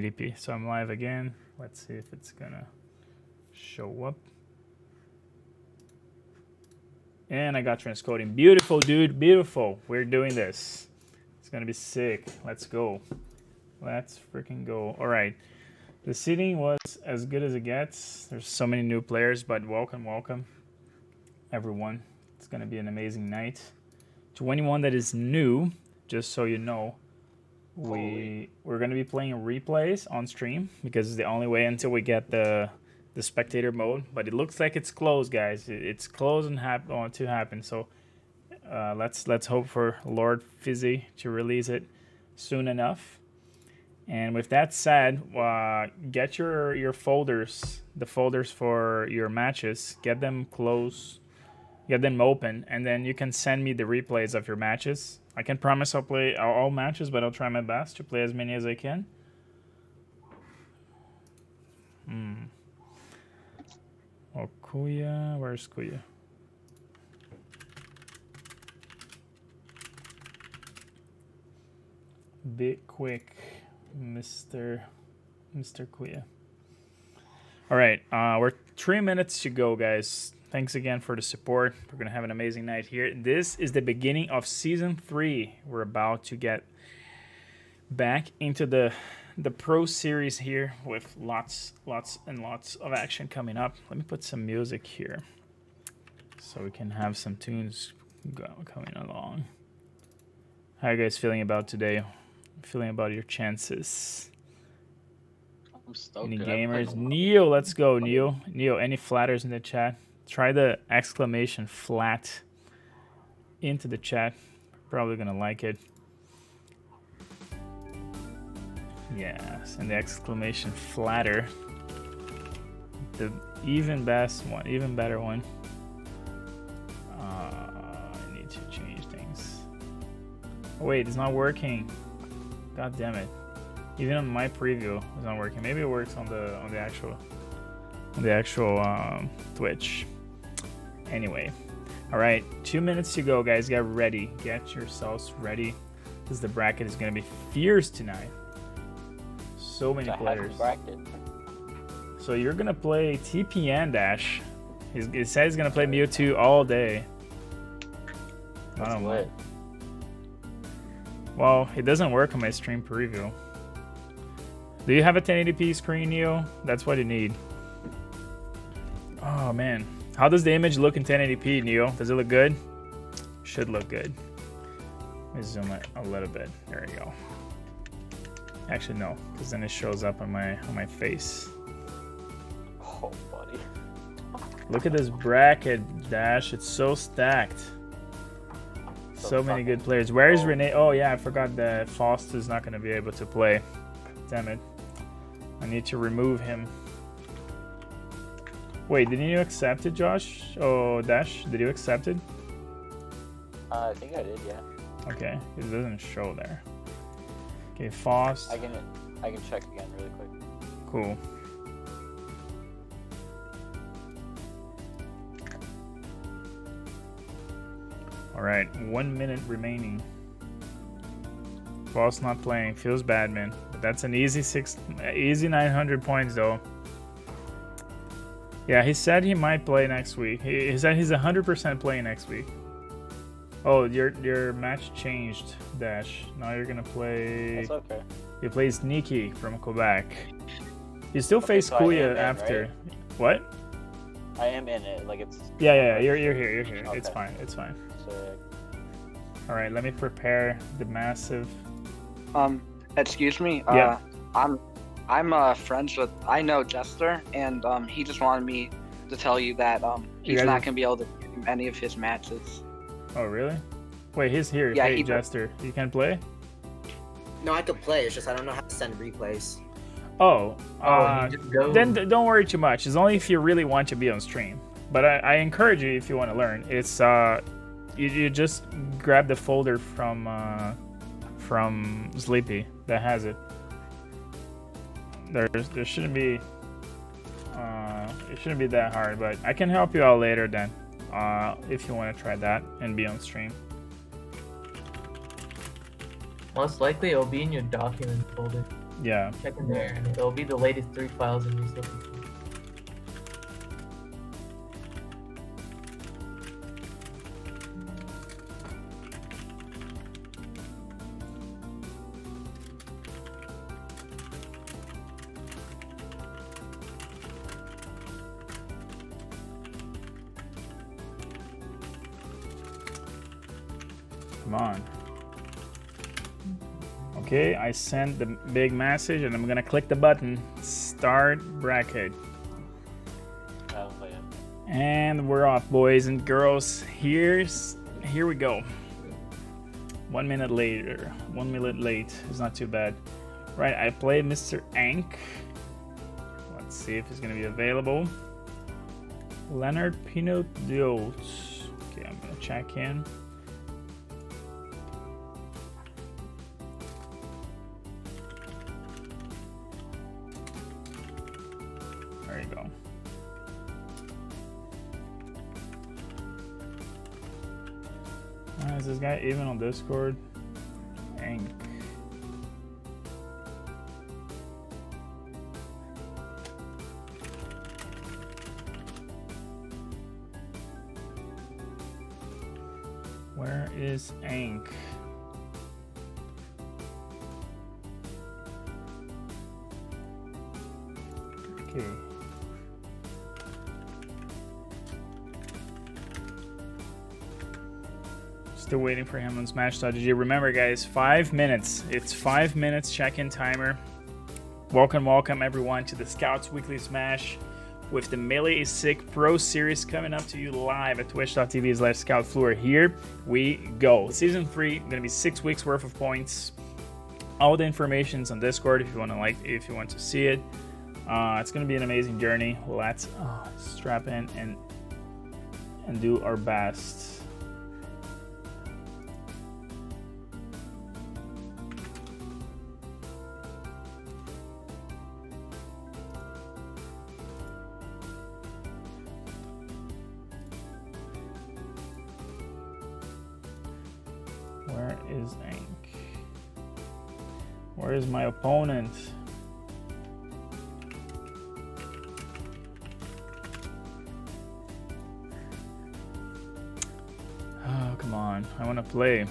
1080p. So I'm live again. Let's see if it's gonna show up. And I got transcoding. Beautiful, dude. Beautiful. We're doing this. It's gonna be sick. Let's go. Let's freaking go. All right. The seating was as good as it gets. There's so many new players, but welcome, welcome, everyone. It's gonna be an amazing night. To anyone that is new, just so you know, we we're gonna be playing replays on stream because it's the only way until we get the the spectator mode. But it looks like it's closed, guys. It's closed and hap- on to happen. So uh, let's let's hope for Lord Fizzi to release it soon enough. And with that said, uh, get your your folders, the folders for your matches, get them close, get them open, and then you can send me the replays of your matches. I can promise I'll play all matches, but I'll try my best to play as many as I can. Hmm. Oh, Kuya, where's Kuya? Bit quick, Mr. Mr. Kuya. All right, uh, we're three minutes to go, guys. Thanks again for the support. We're gonna have an amazing night here. This is the beginning of season three. We're about to get back into the the pro series here with lots, lots, and lots of action coming up. Let me put some music here so we can have some tunes go, coming along. How are you guys feeling about today? Feeling about your chances? I'm stoked. Any dude. I played gamers? Neo, let's go, Neo. Neo, any flatters in the chat? Try the exclamation flat into the chat. Probably gonna like it. Yes, and the exclamation flatter. The even best one, even better one. Uh, I need to change things. Oh, wait, it's not working. God damn it. Even on my preview, it's not working. Maybe it works on the on the actual on the actual um, Twitch. Anyway, all right, two minutes to go, guys. Get ready. Get yourselves ready. Because the bracket is gonna be fierce tonight. So many players. bracket. So you're gonna play TPN Dash. He's, he said he's gonna play Mewtwo all day. I don't know. Well, it doesn't work on my stream preview. Do you have a 1080p screen, Neo? That's what you need. Oh man, how does the image look in 1080p, Neo? Does it look good? Should look good. Let me zoom it a little bit. There you go. Actually, no, because then it shows up on my on my face. Oh, buddy. Look at this bracket, Dash. It's so stacked. So So many good players. Where is. Renee? Oh yeah, I forgot that Faust is not going to be able to play. Damn it. I need to remove him. Wait, didn't you accept it, Josh? Oh, Dash, did you accept it? Uh, I think I did, yeah. Okay, it doesn't show there. Okay, Faust. I can I can check again really quick. Cool. All right, one minute remaining. Ball's not playing. Feels bad, man. But that's an easy six, easy 900 points though. Yeah, he said he might play next week. He, he said he's 100% playing next week. Oh, your your match changed, Dash. Now you're gonna play. That's okay. He plays Nikki from Quebec. You still Okay, face so I am Kuya in, after. right? What? I am in it. Like it's. Yeah, yeah, yeah, you're, you're here, you're here. It's fine, it's fine. Sick. All right, let me prepare the massive. Um, excuse me. Yeah. Uh, I'm, I'm uh, friends with. I know Jester, and um, he just wanted me to tell you that um, he's guys not gonna be able to do any of his matches. Oh, really? Wait, he's here. Yeah, hey, he- Jester, you can play? No, I could play. It's just I don't know how to send replays. Oh, uh, he then d- don't worry too much. It's only if you really want to be on stream. But I, I encourage you if you want to learn. It's uh, you, you just grab the folder from uh, from Slippi that has it. There's there shouldn't be uh, it shouldn't be that hard, but I can help you out later then. Uh, if you want to try that and be on stream. Most likely it'll be in your document folder. Yeah. Check in there. and It'll be the latest three files in these looking I sent the big message and I'm gonna click the button. Start bracket. And we're off, boys and girls. Here's here we go. One minute later. One minute late. It's not too bad. Right, I play Mr. Ank. Let's see if he's gonna be available. Leonard Pinot. Okay, I'm gonna check in. Is this guy even on Discord? Ank. Where is Ank? Waiting for him on Smash.gg. Remember, guys, five minutes. It's five minutes check-in timer. Welcome, welcome everyone to the Scouts Weekly Smash with the Melee is Sick Pro Series coming up to you live at twitch.tv slash scout fluor. Here we go. Season three, gonna be six weeks worth of points. All the information's on Discord if you want to like if you want to see it. Uh, it's gonna be an amazing journey. Let's uh, strap in and and do our best. Where is my opponent? Oh, come on. I want to play.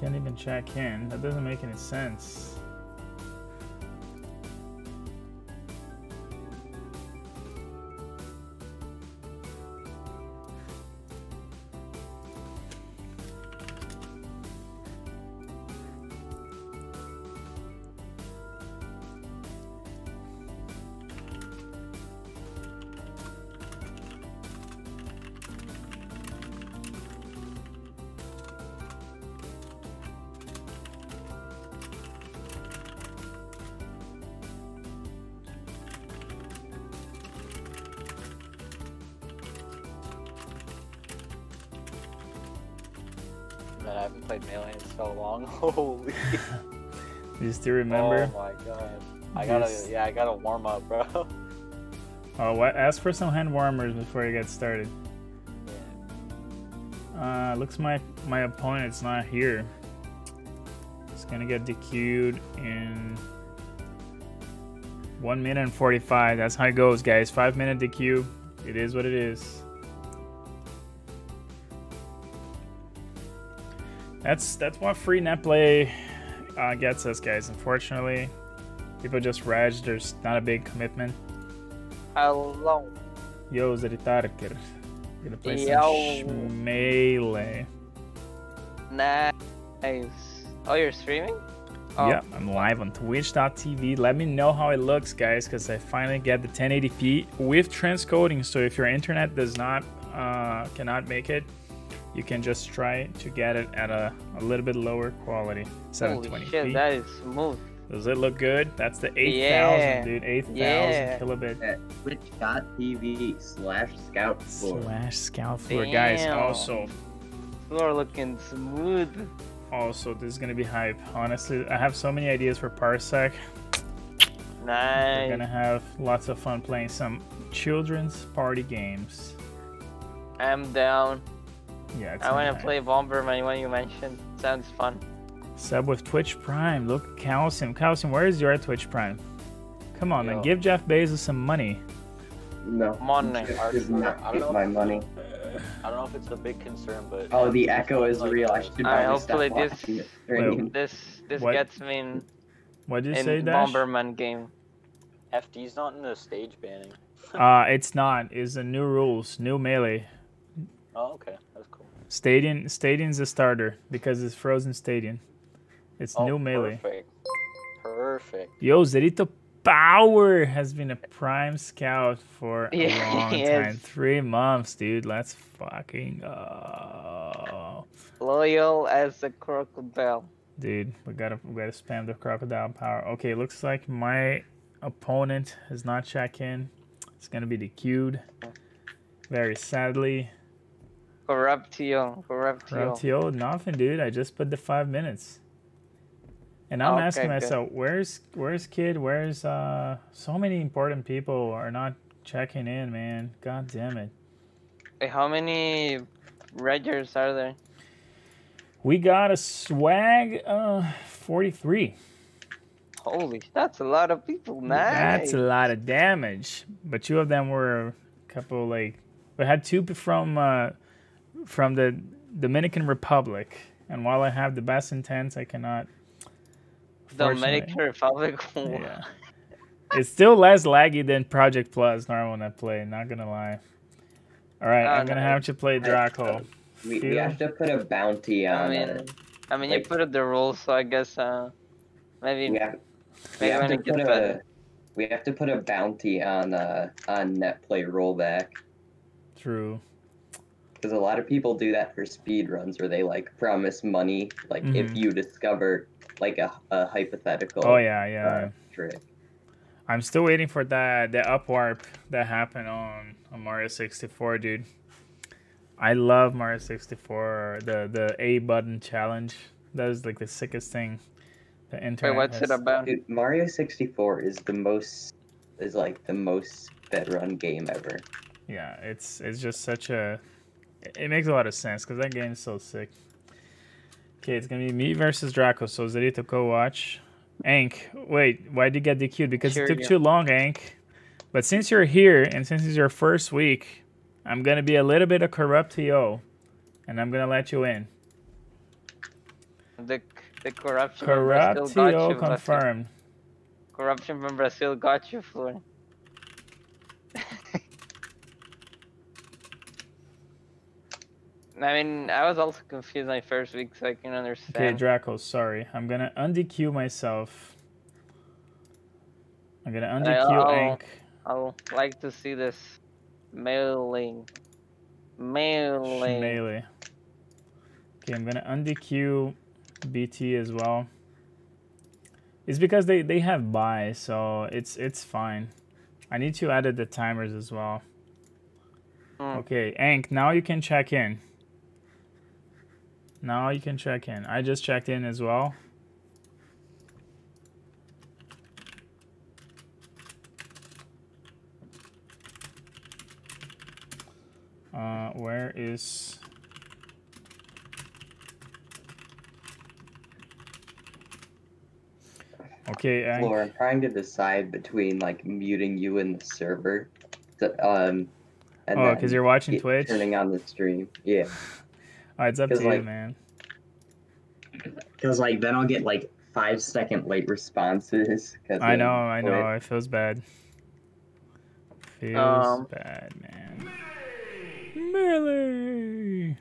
Can't even check in. That doesn't make any sense. Do remember? Oh my god. I gotta, yeah, I gotta warm up, bro. Oh, what? Ask for some hand warmers before you get started. Uh, looks my my opponent's not here. It's gonna get DQ'd in one minute and forty-five. That's how it goes, guys. Five minute DQ. It is what it is. That's that's what free net play uh, gets us, guys. Unfortunately, people just reg. There's not a big commitment. Hello. Yo, Zeritarker. Gonna play Yo. some melee. Nice. Oh, you're streaming? Oh. Yeah, I'm live on twitch.tv. Let me know how it looks, guys, because I finally get the 1080p with transcoding. So if your internet does not, uh, cannot make it, you can just try to get it at a, a little bit lower quality, 720p. shit, that is smooth. Does it look good? That's the 8,000, Yeah. dude. 8,000 Yeah. kilobit at twitch.tv slash scout fluor. slash scout fluor. Guys, also, Fluor looking smooth. also, this is going to be hype. Honestly, I have so many ideas for Parsec. Nice we're gonna have lots of fun playing some children's party games. I'm down. Yeah, it's I want to play Bomberman when you mentioned. Sounds fun. Sub with Twitch Prime. Look, Calcium. Calcium, where is your Twitch Prime? Come on, man. Give Jeff Bezos some money. No. Money. Jeff does not I don't know. my money. I don't know if it's a big concern, but Oh, the echo is Like, real. I should Alright, probably stop hopefully this- watching. This this What? gets me in, What did you in say, Dash? Bomberman game. FD's not in the stage banning. Uh, it's not. It's the new rules, new melee. Oh, okay, that's cool. Stadium, Stadium's a starter because it's Frozen Stadium. It's Oh, new melee. Perfect. Perfect. Yo, Zerito Power has been a prime scout for a Yeah, long time. Three months, dude. Let's fucking go. Loyal as a crocodile. Dude, we gotta we gotta spam the crocodile power. Okay, looks like my opponent has not checked in. It's gonna be DQ'd. Very sadly. Corruptio. Corruptio. Raptio, nothing, dude. I just put the five minutes. And I'm Okay, asking good. myself, where's where's kid? Where's uh so many important people are not checking in, man. God damn it. Wait, how many Regers are there? We got a swag uh 43. Holy, that's a lot of people. Nice. That's a lot of damage. But two of them were a couple like we had two from uh from the Dominican Republic. And while I have the best intents, I cannot Dominican Republic. Yeah. it's still less laggy than Project Plus normal when I play, not gonna lie. Alright, Oh, I'm gonna no. have to play Draco. We, we have to put a bounty on. I on mean, it. I mean, you put up the rules, so I guess uh, maybe We have, we maybe have to it gets put better. a we have to put a bounty on uh on net play rollback True. Because a lot of people do that for speed runs where they like promise money like if Mhm. you discover like a, a hypothetical Oh yeah, yeah. uh, trick. I'm still waiting for that the upwarp that happened on, on Mario 64, dude. I love Mario 64. The the A button challenge. That is like the sickest thing. The internet Wait, what's has- it about? Dude, Mario 64 is the most is like the most sped run game ever. Yeah, it's it's just such a. it- makes a lot of sense because that game is so sick. Okay, it's gonna be me versus Draco. So Zerito, go watch. Ank, wait, why did you get DQ'd? Because Sure, it took yeah. too long, Ank. But since you're here and since it's your first week, I'm gonna be a little bit of corrupt TO, and I'm gonna let you in. The the corruption from Brazil got you, confirmed. Corruption from Brazil got you, Fluor. I mean, I was also confused my first week, so I can understand. Okay. Draco, sorry. I'm gonna undq myself. I'm gonna I'll- Ank. I'll like to see this mailing. Mailing. Melee. Okay, I'm gonna undq BT as well. It's because they they have buy, so it's it's fine. I need to edit the timers as well. Hmm. Okay, Ank, now you can check in. Now you can check in. I just checked in as well. Uh, where is Okay, Ank. Fluor, I'm trying to decide between like muting you in the server, to, um, and Oh, because you're watching Twitch. turning on the stream. Yeah, Oh, it's up to 'cause, you, man. because like then I'll get like five second late responses. 'cause I know, I know. Twitch. It feels bad. Feels Um, bad, man. Melee.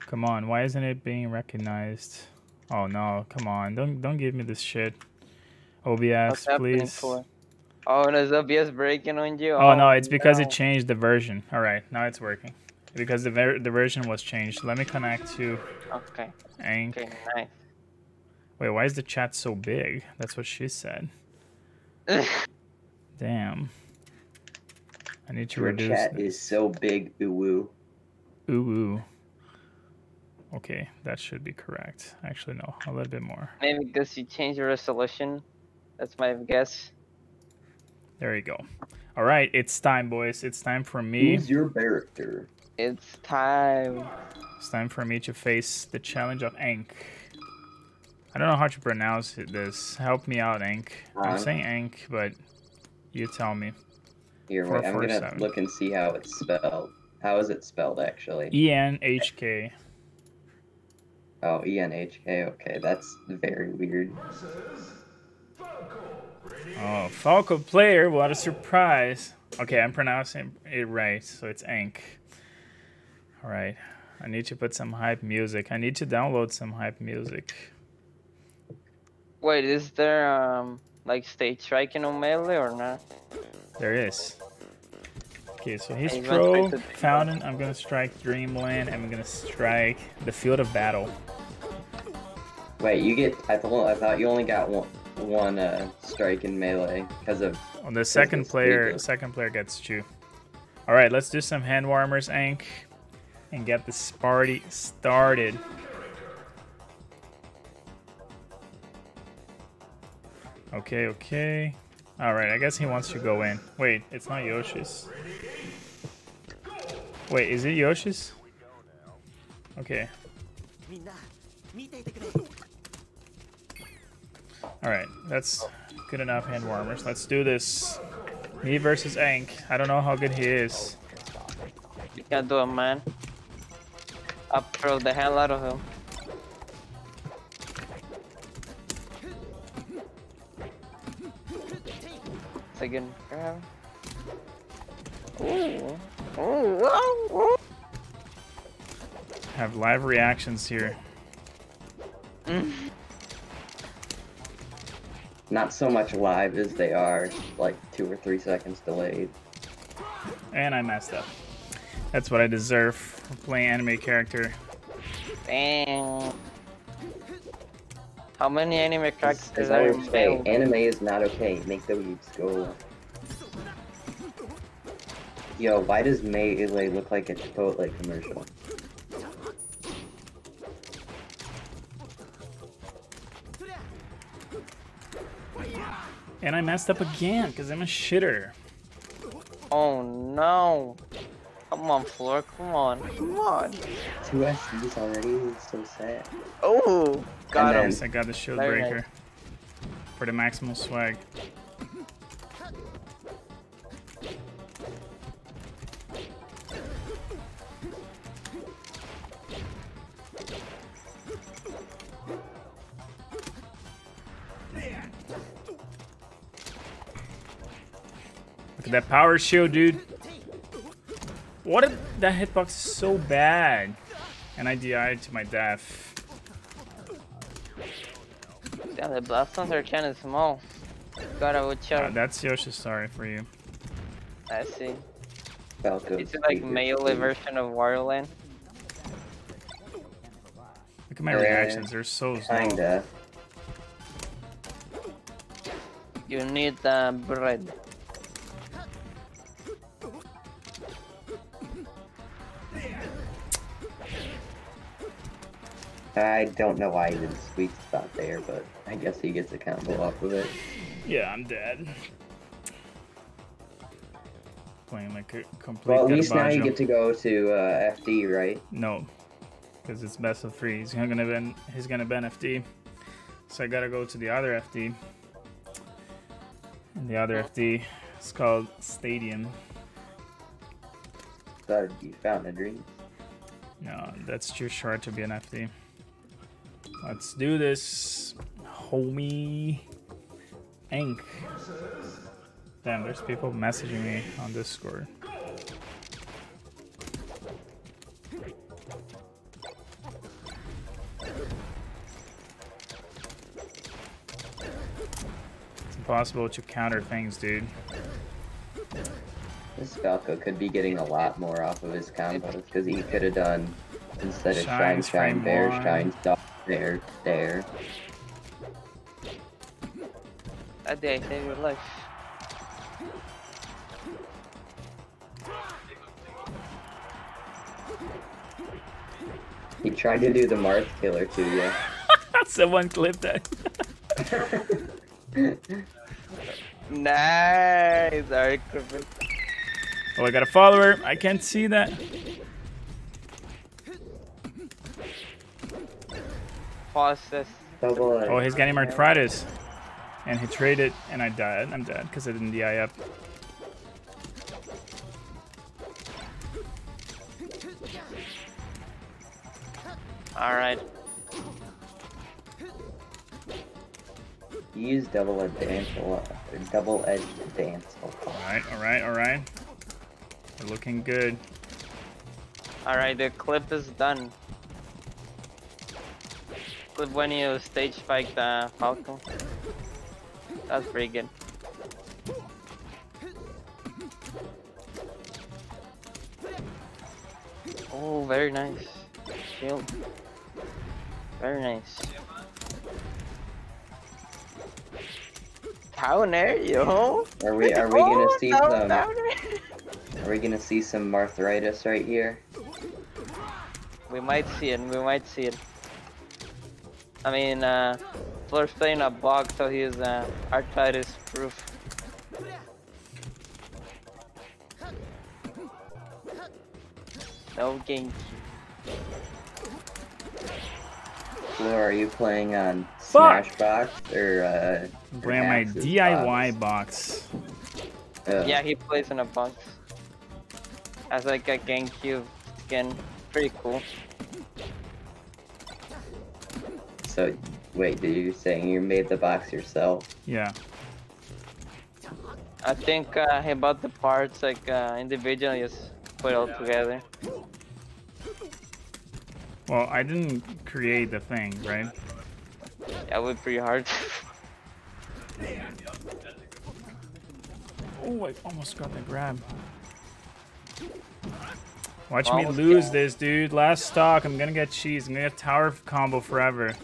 Come on, why isn't it being recognized? Oh no, come on! Don't don't give me this shit. OBS, happening, please. Fluor? Oh, and is OBS breaking on you? Oh no, it's because no. it changed the version. All right, now it's working. Because the ver- the version was changed. Let me connect to Okay, Ank. okay, nice. Wait, why is the chat so big? That's what she said. Damn. I need to Your reduce chat this. is so big, ooh woo. Ooh, ooh. Okay, that should be correct. Actually, no, a little bit more. Maybe because you changed the resolution. That's my guess. There you go. All right, it's time, boys. It's time for me. Who's your character? It's time. It's time for me to face the challenge of Ank. I don't know how to pronounce it, this. Help me out, Ank. I'm Um, saying Ank, but you tell me. Here, Four, wait, I'm gonna seven. look and see how it's spelled. How is it spelled actually? E N H K. Oh, E N H K. Okay, that's very weird. Oh, Falco player, what a surprise. Okay, I'm pronouncing it right, so it's Ank. Alright, I need to put some hype music. I need to download some hype music. Wait, is there um like stage striking on melee or not? There is. Okay, so he's pro, went straight Fountain, I'm gonna strike Dreamland, and I'm gonna strike the Field of Battle. Wait, you get? I thought I thought you only got one one uh, strike in melee because of On the second player, legal. second player gets two. Alright, let's do some hand warmers, Ank, and get this party started. Okay, okay. Alright, I guess he wants to go in. Wait, it's not Yoshi's. Wait, is it Yoshi's? Okay. Alright, that's good enough hand warmers. Let's do this. Me versus Ank. I don't know how good he is. You can't do it, man. Up throw the hell out of him. Second grab. Ooh. Ooh, ooh, ooh. Have live reactions here. not so much live as they are like two or three seconds delayed. And I messed up. That's what I deserve for playing anime character. Damn. How many anime characters I are would say, failed? anime is not okay. Make the weebs go. Yo, why does Melee look like a Chipotle commercial? And I messed up again because I'm a shitter. Oh no. Come on, Fluor. Come on. Come on. Two SDs already? It's so sad. Oh, got And him. Yes, I got the shield Very breaker for the maximal swag. Look at that power shield, dude. What if that hitbox is so bad? And I DI'd to my death. Damn, the blast zones are kind of small. Gotta watch Uh, out. that's Yoshi's story for you. I see. Falco. It's like melee version of Waterland. Look at my Yeah. reactions, they're so slow. Kinda. You need the bread. I don't know why he did the sweet spot there, but I guess he gets a combo off of it. Yeah, I'm dead. Playing like a complete Well, at least now you get to go to uh, FD, right? No, because it's best of three. He's gonna ban. He's gonna ban FD. So I gotta go to the other FD. And the other FD is called Stadium. Thought be Fountain of Dreams. No, that's too short to be an FD. Let's do this, homie. Ink. Damn, there's people messaging me on Discord. It's impossible to counter things, dude. This Falco could be getting a lot more off of his combos because he could have done instead of shine, Shines, shine, frame bear, shine, dot, there, there. That day I saved your life. He tried to do the Marth killer to you. Someone clipped that. Nice, Alright, perfect. Oh, I got a follower. I can't see that. Fastest. Double. Oh, oh, he's getting arthritis. And he traded, and I died. I'm dead because I didn't DI up. Alright. Use double edge dance a lot. Double edge dance a lot. Alright, alright, alright. We're looking good. Alright, the clip is done. When you stage spike the Falcon. That's pretty good. Oh, very nice. Shield. Very nice. Downer, yo. Are we are we gonna Oh, see down- some are we gonna see some arthritis right here? We might see it. We might see it. I mean, uh, Fluor's playing a bug, so he's uh, arthritis proof. No Genki. Flo, are you playing on Fuck! Smashbox or uh I'm my DIY box. uh, Yeah, he plays in a box. Has like a GameCube skin. Pretty cool. So wait, did you saying you made the box yourself? Yeah. I think uh, he bought the parts like uh, individually, just put it all together. Well, I didn't create the thing, right? That it was pretty hard. Oh, I almost got the grab. Watch me lose got- this, dude. Last stock. I'm gonna get cheese. I'm gonna get tower combo forever.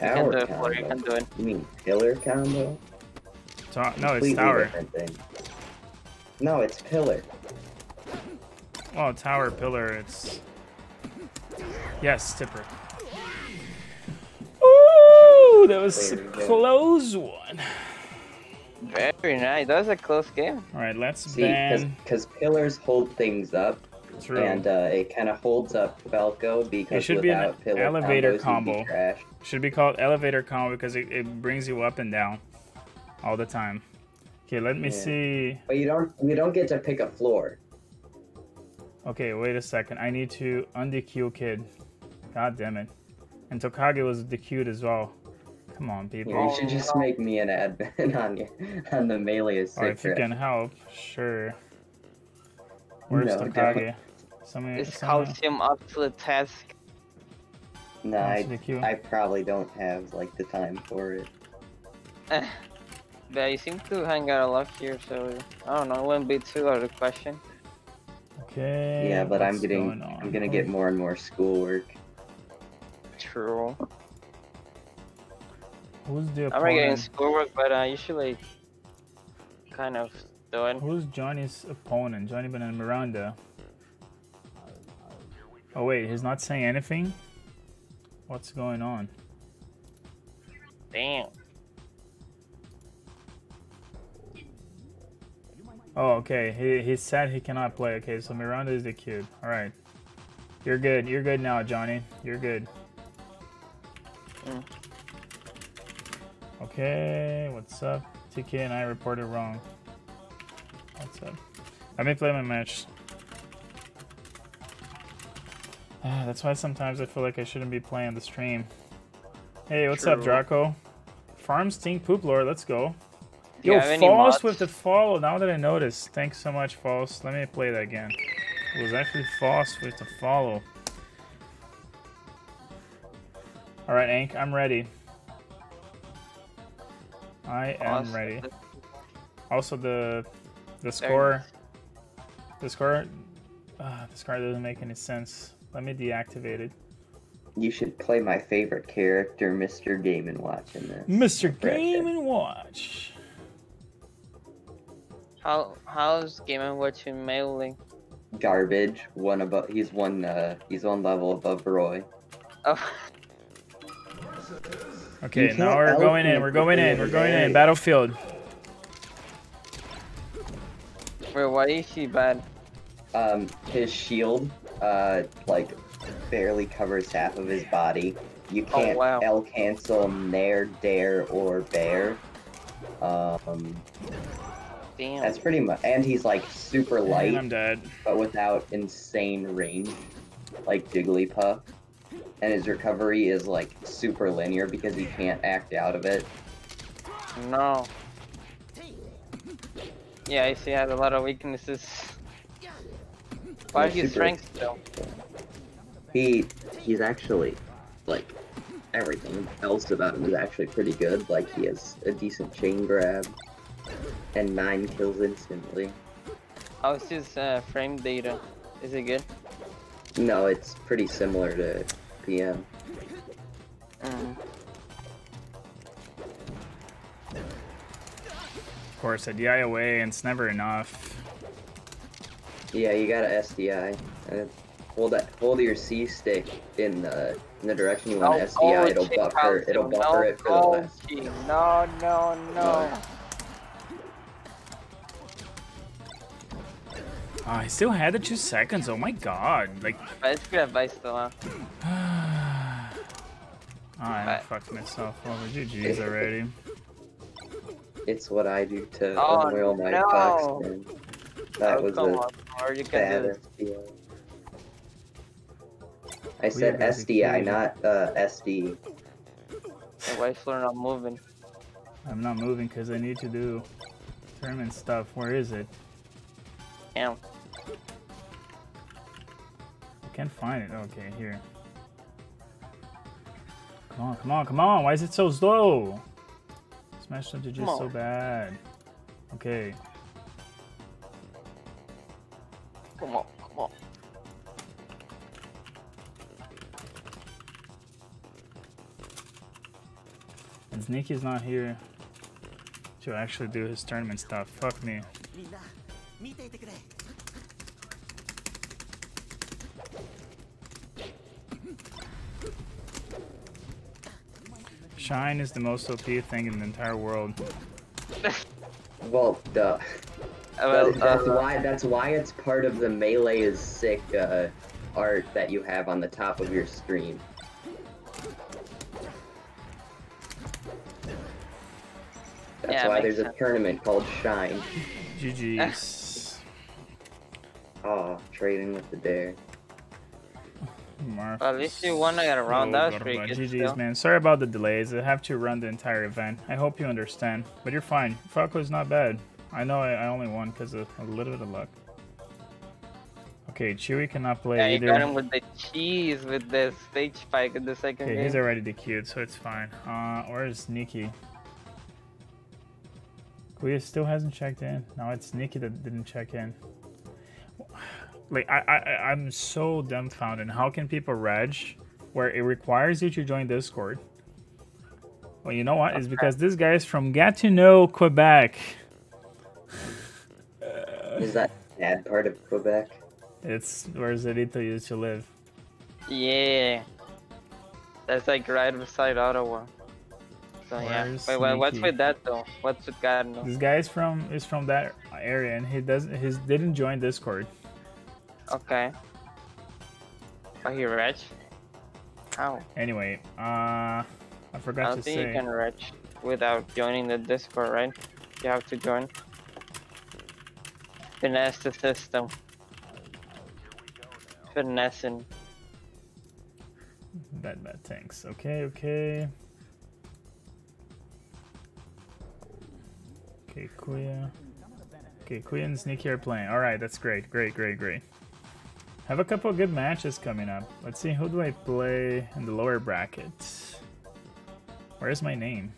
Tower do it, Fluor, you combo. can do it. You mean pillar combo? Ta- no, it's tower. thing. No, it's pillar. Oh, tower pillar. It's yes, tipper. Ooh, that was a There we go. close one. Very nice. That was a close game. All right, let's See, ban. because pillars hold things up, True. and uh, it kind of holds up Falco because should be an pillar elevator combos, combo. Should be called elevator combo because it, it brings you up and down all the time. Okay, let me Yeah. see. But you don't you don't get to pick a floor. Okay, wait a second. I need to undequeue kid. God damn it. And Tokage was dequeued as well. Come on, people. Here, you should just make me an admin on your, on the melee Or if you can help, sure. Where's No, Tokage? Somebody, This someone- calcium up to the task. No, I. I probably don't have like the time for it. but you seem to hang out a lot here, so I don't know. It wouldn't be too out of the question. Okay. yeah, but I'm getting going? I'm gonna get more and more schoolwork. True. Who's the opponent? I'm already getting schoolwork, but uh, usually kind of do it. Who's Johnny's opponent? Johnny Banana Miranda. Oh wait, he's not saying anything? What's going on? Damn. Oh, okay. He, he said he cannot play. Okay, so Miranda is the cube. Alright. You're good. You're good now, Johnny. You're good. Mm. Okay, what's up? TK and I reported wrong. What's up? Let me play my match. That's why sometimes I feel like I shouldn't be playing the stream. Hey, what's up, Draco? Farm Stink Poop Lord, let's go. Do Yo, False with the follow. Now that I noticed, thanks so much, False. Let me play that again. It was actually False with the follow. All right, Ank, I'm ready. I am Awesome. ready. Also, the the score, the score, uh, the score doesn't make any sense. Let me deactivate it. You should play my favorite character, Mr. Game and Watch in this. Mr. Right Game and Watch. How how's Game and Watch in melee? Garbage. One above. He's one. Uh, he's one level above Roy. Oh, Okay, now we're going in. We're going in. We're going in. Battlefield. wait, why is he bad? Um, his shield, uh, like barely covers half of his body. You Oh, can't wow. L cancel Nair, Dair, or Bair. Um, Damn. that's pretty much. And he's like super And light, I'm dead. but without insane range, like Jigglypuff. And his recovery is like super linear because he can't act out of it. No. Yeah, I see. He has a lot of weaknesses. Why Yeah, is he strength still? He he's actually like everything else about him is actually pretty good. Like he has a decent chain grab and nine kills instantly. How's his uh, frame data? Is it good? No, it's pretty similar to PM. Mm. Of course, a DI away, and it's never enough. Yeah, you got a SDI. Uh, hold that hold your C stick in the in the direction you want to SDI. It'll buffer it'll Kochi, buffer no it for the last. Kochi. No, no, no. Oh, I still had the two seconds. Oh my god. Like, But it's good advice though, huh? I Right. fucked myself over. GG's already. It's what I do to Oh, oil my no. Fox. man. That oh, was come a on, or you can do this. I said SDI, kidding. not uh, SD. The wife's not moving. I'm not moving because I need to do tournament stuff. Where is it? Damn. I can't find it. Okay, here. Come on, come on, come on. Why is it so slow? Smash up to just so bad. Okay. Come on, come on. And Nikki's not here to actually do his tournament stuff, fuck me. Shine is the most OP thing in the entire world. Well, duh. Uh, well, that's uh, why. That's why it's part of the melee is sick uh, art that you have on the top of your screen. That's Yeah, why makes there's a tournament called Shine. GG's. Oh, trading with the dair. Well, at least you won at a round. That was pretty good GG's, still. man. Sorry about the delays. I have to run the entire event. I hope you understand. But you're fine. Falco is not bad. I know I, I only won because of a little bit of luck. Okay, Chewy cannot play yeah, either. got him with the cheese with the stage spike in the second Okay, game. he's already DQ'd, so it's fine. Uh, where's Nikki? Kuya still hasn't checked in. No, it's Nikki that didn't check in. Like, I, I, I- I'm so dumbfounded. How can people reg where it requires you to join Discord? Well, you know what? It's because this guy is from Gatineau, Quebec. Is that bad part of Quebec? It's where Zerito used to live. Yeah. That's like right beside Ottawa. So yeah. Where's Wait, wait, what's with that though? What's with Gardner? This guy is from is from that area, and he doesn't. He didn't join Discord. Okay. Oh, he rich? How? Anyway, uh, I I forgot don't to think say. you can rich without joining the Discord, right? You have to join. Finesse the system. Finessing. Bad, bad tanks. Okay, okay. Okay, Kuya. Okay, Kuya and Sneaky are playing. All right, that's great, great, great, great. Have a couple good matches coming up. Let's see, who do I play in the lower bracket? Where's my name?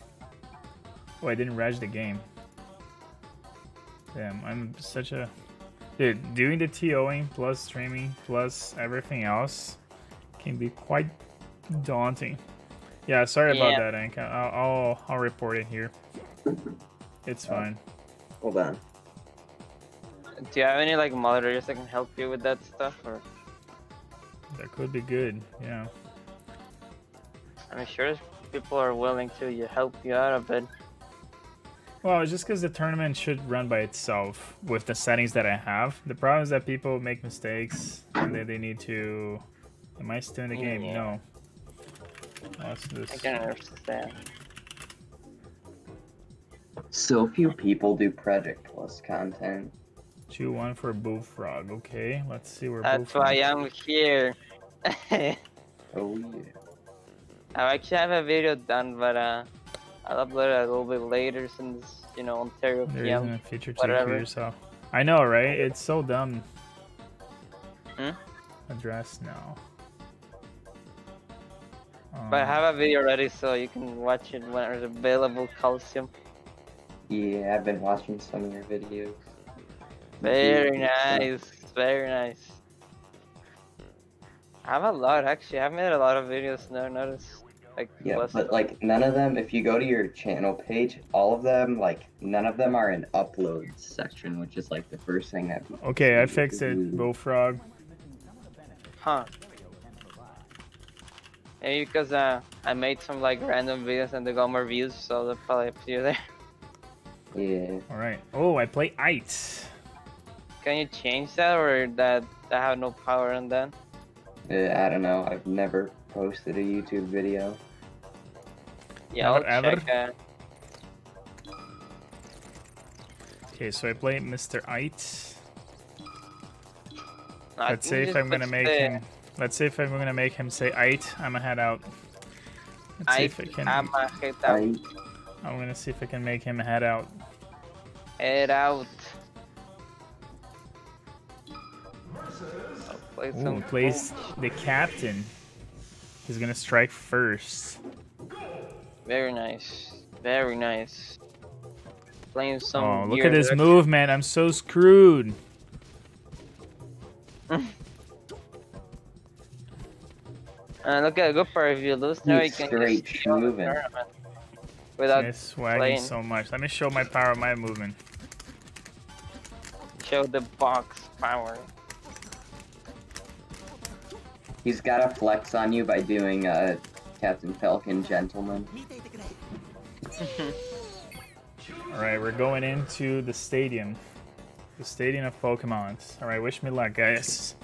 Oh, I didn't reg the game. Damn, I'm such a... Dude, doing the TOing plus streaming plus everything else can be quite daunting. Yeah, sorry about that, Anka. I'll, I'll I'll report it here. It's oh. fine. Hold on. Do you have any like moderators that can help you with that stuff, or That could be good. Yeah. I'm sure people are willing to help you out a bit. Well, it's just because the tournament should run by itself with the settings that I have. The problem is that people make mistakes and then they need to. Am I still in the game? Yeah. No. What's I this? can understand. So few people do Project Plus content. Two one for Bullfrog. Okay, let's see where. That's Bullfrog- why I'm here. I Oh yeah. I actually have a video done, but uh, I'll upload it a little bit later since you know Ontario There PM. isn't a feature to whatever. for yourself. I know, right? It's so dumb. Hmm? Address now. But I Um, have a video ready, so you can watch it when it's available. Calcium. Yeah, I've been watching some of your videos. Very nice. Very nice. I have a lot actually. I've made a lot of videos now. Notice, like Yeah, plus- but like none of them. If you go to your channel page, all of them, like none of them are in uploads section, which is like the first thing that. Okay, I see. fixed it. Bullfrog. Huh. Maybe because uh, I made some like random videos and they got more views, so they'll probably appear there. Yeah. All right. Oh, I play It. Can you change that or that I have no power on that? Uh, I don't know. I've never posted a YouTube video. Yeah, I'll ever? check. Okay, so I play Mr. It. I Let's see if I'm gonna make say him. Let's see if I'm gonna make him say It. I'ma head out. Let's see I, if I can. I'm a hit out. I, I'm gonna see if I can make him head out. Head out. I'll play Ooh, plays the captain. He's gonna strike first. Very nice. Very nice. Playing some. Oh, look at this that- move, man. I'm so screwed. Uh, look at good part. If you lose now, you can straight just steal moving. without It's swagging playing. so much. Let me show my power my movement. show the box power. He's got a flex on you by doing a Captain Falcon Gentleman. Alright, we're going into the stadium. The stadium of Pokemon. Alright, wish me luck, guys.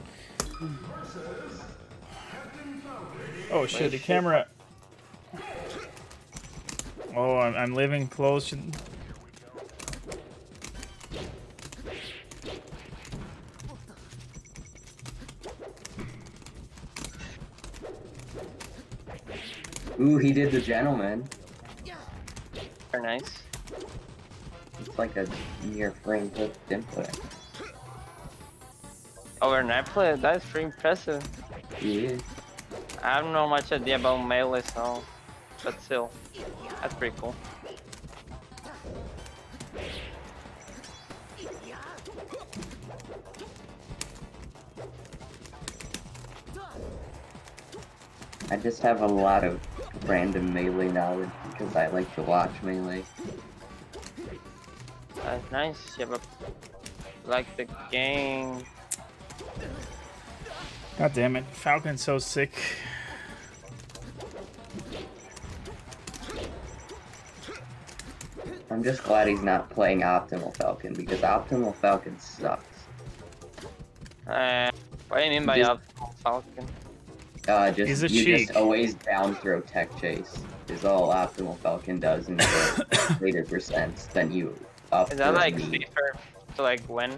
Oh shit, the camera. Oh, I'm, I'm living close Ooh, he did the Gentleman. Very nice. It's like a near frame perfect input. Over oh, net play, that's pretty impressive. Yeah. I don't know much idea about melee, so. But still, that's pretty cool. I just have a lot of random melee knowledge because I like to watch melee. That's nice. Yeah, but like the game. God damn it, Falcon's so sick. I'm just glad he's not playing Optimal Falcon because Optimal Falcon sucks. Uh, what do you mean by Just- Optimal Falcon? Uh, just He's a you cheek. just always down throw tech chase is all Optimal Falcon does in the later percents than you up Is that like me. safer to like win?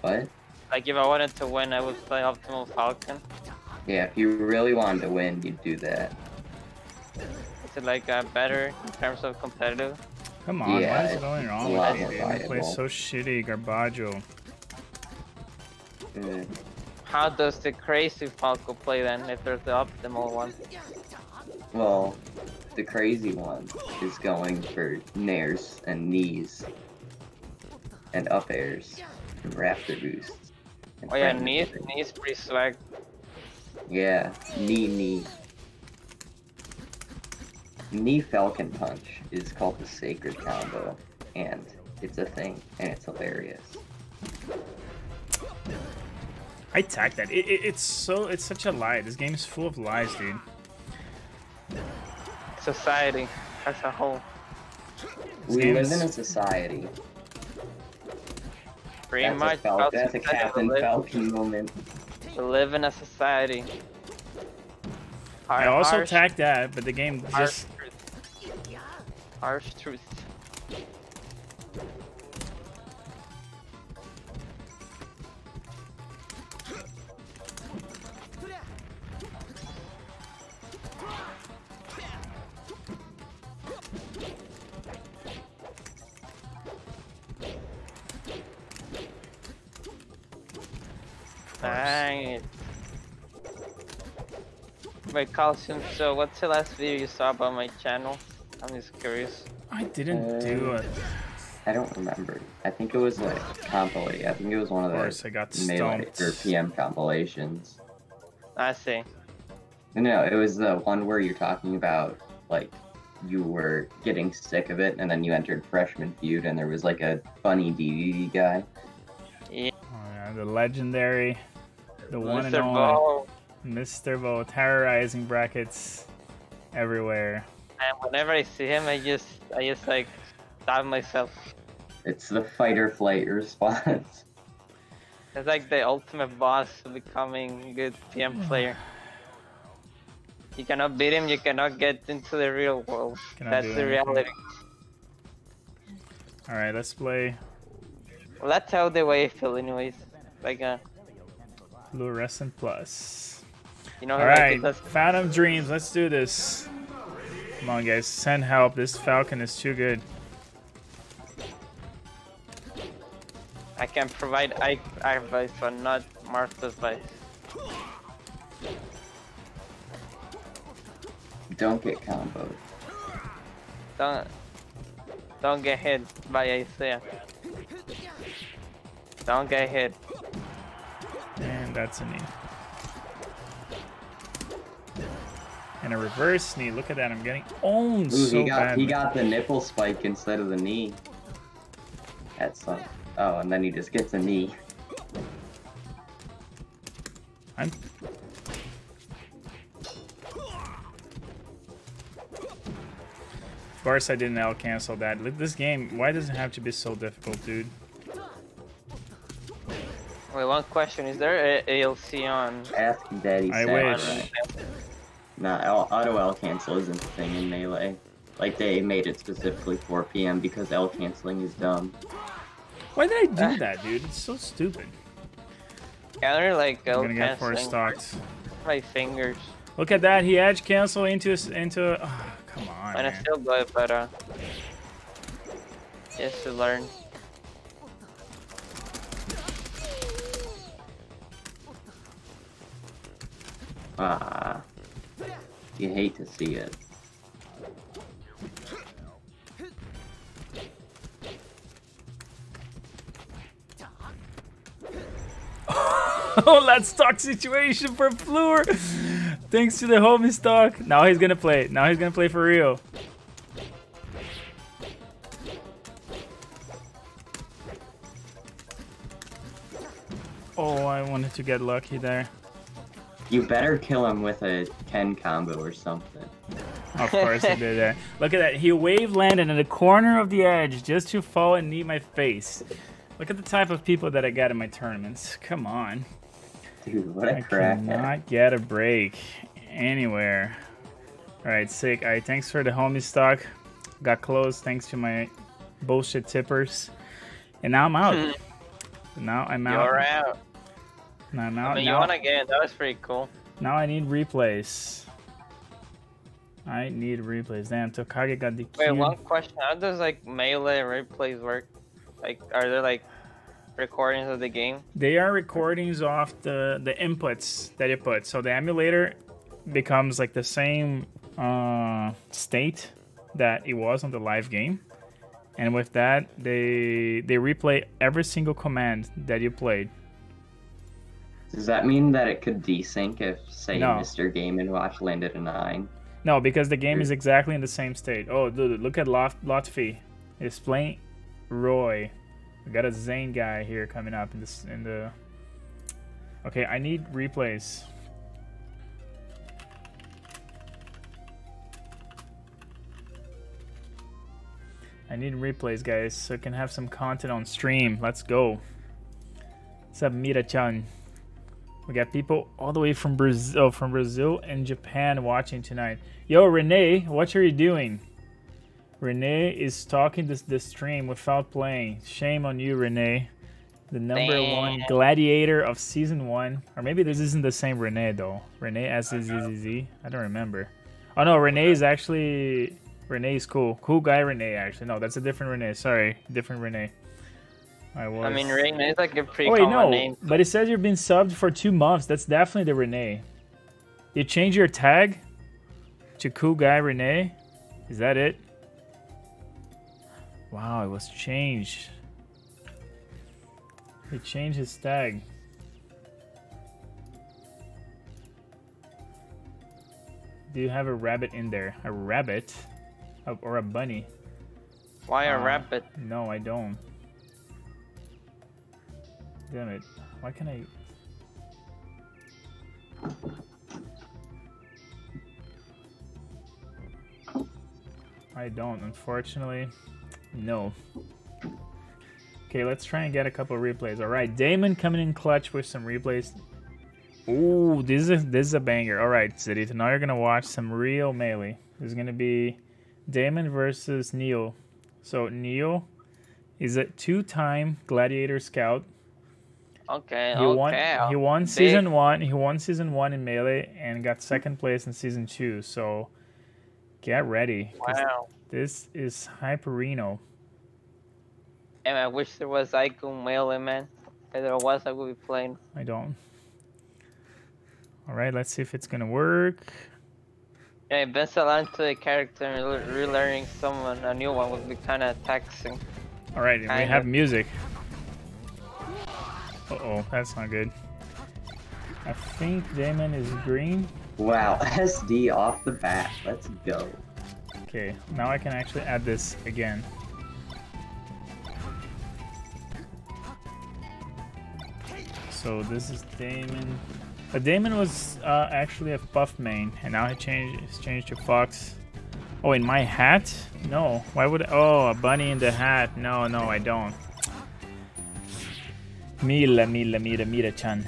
What? Like if I wanted to win, I would play Optimal Falcon. Yeah, if you really wanted to win, you'd do that. Is it like uh, better in terms of competitive? Come on, Yeah, what is it's going a on with you. You play so shitty, Garbaggio. Uh, How does the crazy Falco play then, if there's the optimal one? well, the crazy one is going for nairs and knees and up airs and raptor boosts. and Oh yeah, friendly knee, kicks. knee is pretty swag. Yeah, knee knee. Knee Falcon Punch is called the Sacred Combo, and it's a thing, and it's hilarious. I tagged that. It, it, it's so it's such a lie. This game is full of lies, dude. Society as a whole. This We live is- in a society. Pretty That's much. a, Fal- Falcon that's a Captain Falcon moment. We live in a society. I also harsh, attacked that, but the game harsh just truth. Harsh truth. Calcium, so what's the last video you saw about my channel? I'm just curious. I didn't do Uh, it. I don't remember. I think it was a compilation. I think it was one Of of course, the I got melee stumped. or PM compilations. I see. No, it was the one where you're talking about like you were getting sick of it, and then you entered freshman feud, and there was like a funny DDD guy. Oh, yeah, the legendary, the one and only Bo, Mr. Bo, terrorizing brackets everywhere. and whenever I see him, I just, I just like, stab myself. It's the fight or flight response. It's like the ultimate boss of becoming a good PM player. You cannot beat him, you cannot get into the real world. Cannot That's the reality. All right, let's play Well, that's how the way I feel anyways. Like, a... Fluorescent Plus. You know, All like right, it does Phantom Dreams. Let's do this. Come on, guys, send help. This Falcon is too good. I can provide I advice, but not Martha's advice. Don't get comboed. Don't don't get hit by Isaiah. Don't get hit. And that's a knee. And a reverse knee. Look at that. I'm getting owned Ooh, so he got bad. he got the nipple spike instead of the knee. That's some. Oh, and then he just gets a knee. I'm... Of course I didn't L cancel that. This game, why does it have to be so difficult, dude? Wait, one question: Is there a ALC on? Ask Daddy. I Sack, wish. Right? Nah, auto L cancel isn't a thing in melee. Like they made it specifically for PM because L canceling is dumb. Why did I do that, dude? It's so stupid. Counter like I'm L gonna get four canceling stocks. my fingers. Look at that. He edge cancel into a s- into. A, oh, come on, And I still do it, but uh, just to learn. Ah, you hate to see it. oh, that stock situation for Fluor. Thanks to the homie stock. Now he's gonna play. Now he's gonna play for real. Oh, I wanted to get lucky there. You better kill him with a Ken combo or something. Of course I did that. Look at that. He wave landed in the corner of the edge just to fall and meet my face. Look at the type of people that I got in my tournaments. Come on. Dude, what a I crackhead. cannot get a break anywhere. Alright, sick. Alright, thanks for the homie stock. Got close thanks to my bullshit tippers. And now I'm out. Hmm. now I'm out. You're out. Now, now, I mean, you won again. That was pretty cool. now I need replays. I need replays. Damn, Tokage got the Wait, one question: How does like melee replays work? Like, are there like recordings of the game? They are recordings off the the inputs that you put. So the emulator becomes like the same uh, state that it was on the live game, and with that, they they replay every single command that you played. Does that mean that it could desync if, say, No. Mr. Game and Watch landed a nine? No, because the game is exactly in the same state. Oh, dude, look at Lot Lotfi. It's playing Roy. We got a Zane guy here coming up in this in the. Okay, I need replays. I need replays, guys, so I can have some content on stream. Let's go. What's up, Mira-chan? We got people all the way from Brazil, oh, from Brazil and Japan watching tonight. Yo, Renee, what are you doing? Renee is talking this the stream without playing. Shame on you, Renee. The number one gladiator of season one. Or maybe this isn't the same Renee though. Renee S Z Z Z. I don't remember. Oh no, Renee is actually Renee's cool. Cool guy Renee actually. No, that's a different Renee. Sorry. Different Renee. I was I mean, Ring is like a pretty Oh wait, common no. name. But it says you've been subbed for two months. That's definitely the Renee. You change your tag to cool guy Renee. Is that it? Wow, it was changed. He changed his tag. Do you have a rabbit in there? A rabbit? Or a bunny? Why a Uh, rabbit? No, I don't. Damn it. Why can't I... I don't, unfortunately. No. Okay, let's try and get a couple replays. All right, Damon coming in clutch with some replays. Ooh, this is a, this is a banger. All right, City. Now you're gonna watch some real melee. This is gonna be Damon versus Neo. So Neo is a two-time Gladiator Scout. Okay, He won. okay. Uh, he won Big. season one. He won season one in melee and got second place in season two. So get ready. Wow. This is Hyperino. And I wish there was Icon Melee, man. If there was, I would be playing. I don't. All right, let's see if it's gonna work. Yeah, I've been to a character and le- relearning someone, a new one would be kind of taxing. All right, and we have music. Uh oh, that's not good. I think Damon is green. Wow, SD off the bat. Let's go. Okay, now I can actually add this again. So this is Damon. Uh, Damon was uh, actually a Puff main, and now he changed. He's changed to Fox. Oh, in my hat? No. Why would? Oh, a bunny in the hat. No, no, I don't. Mila, Mila, Mira, Mira Chan.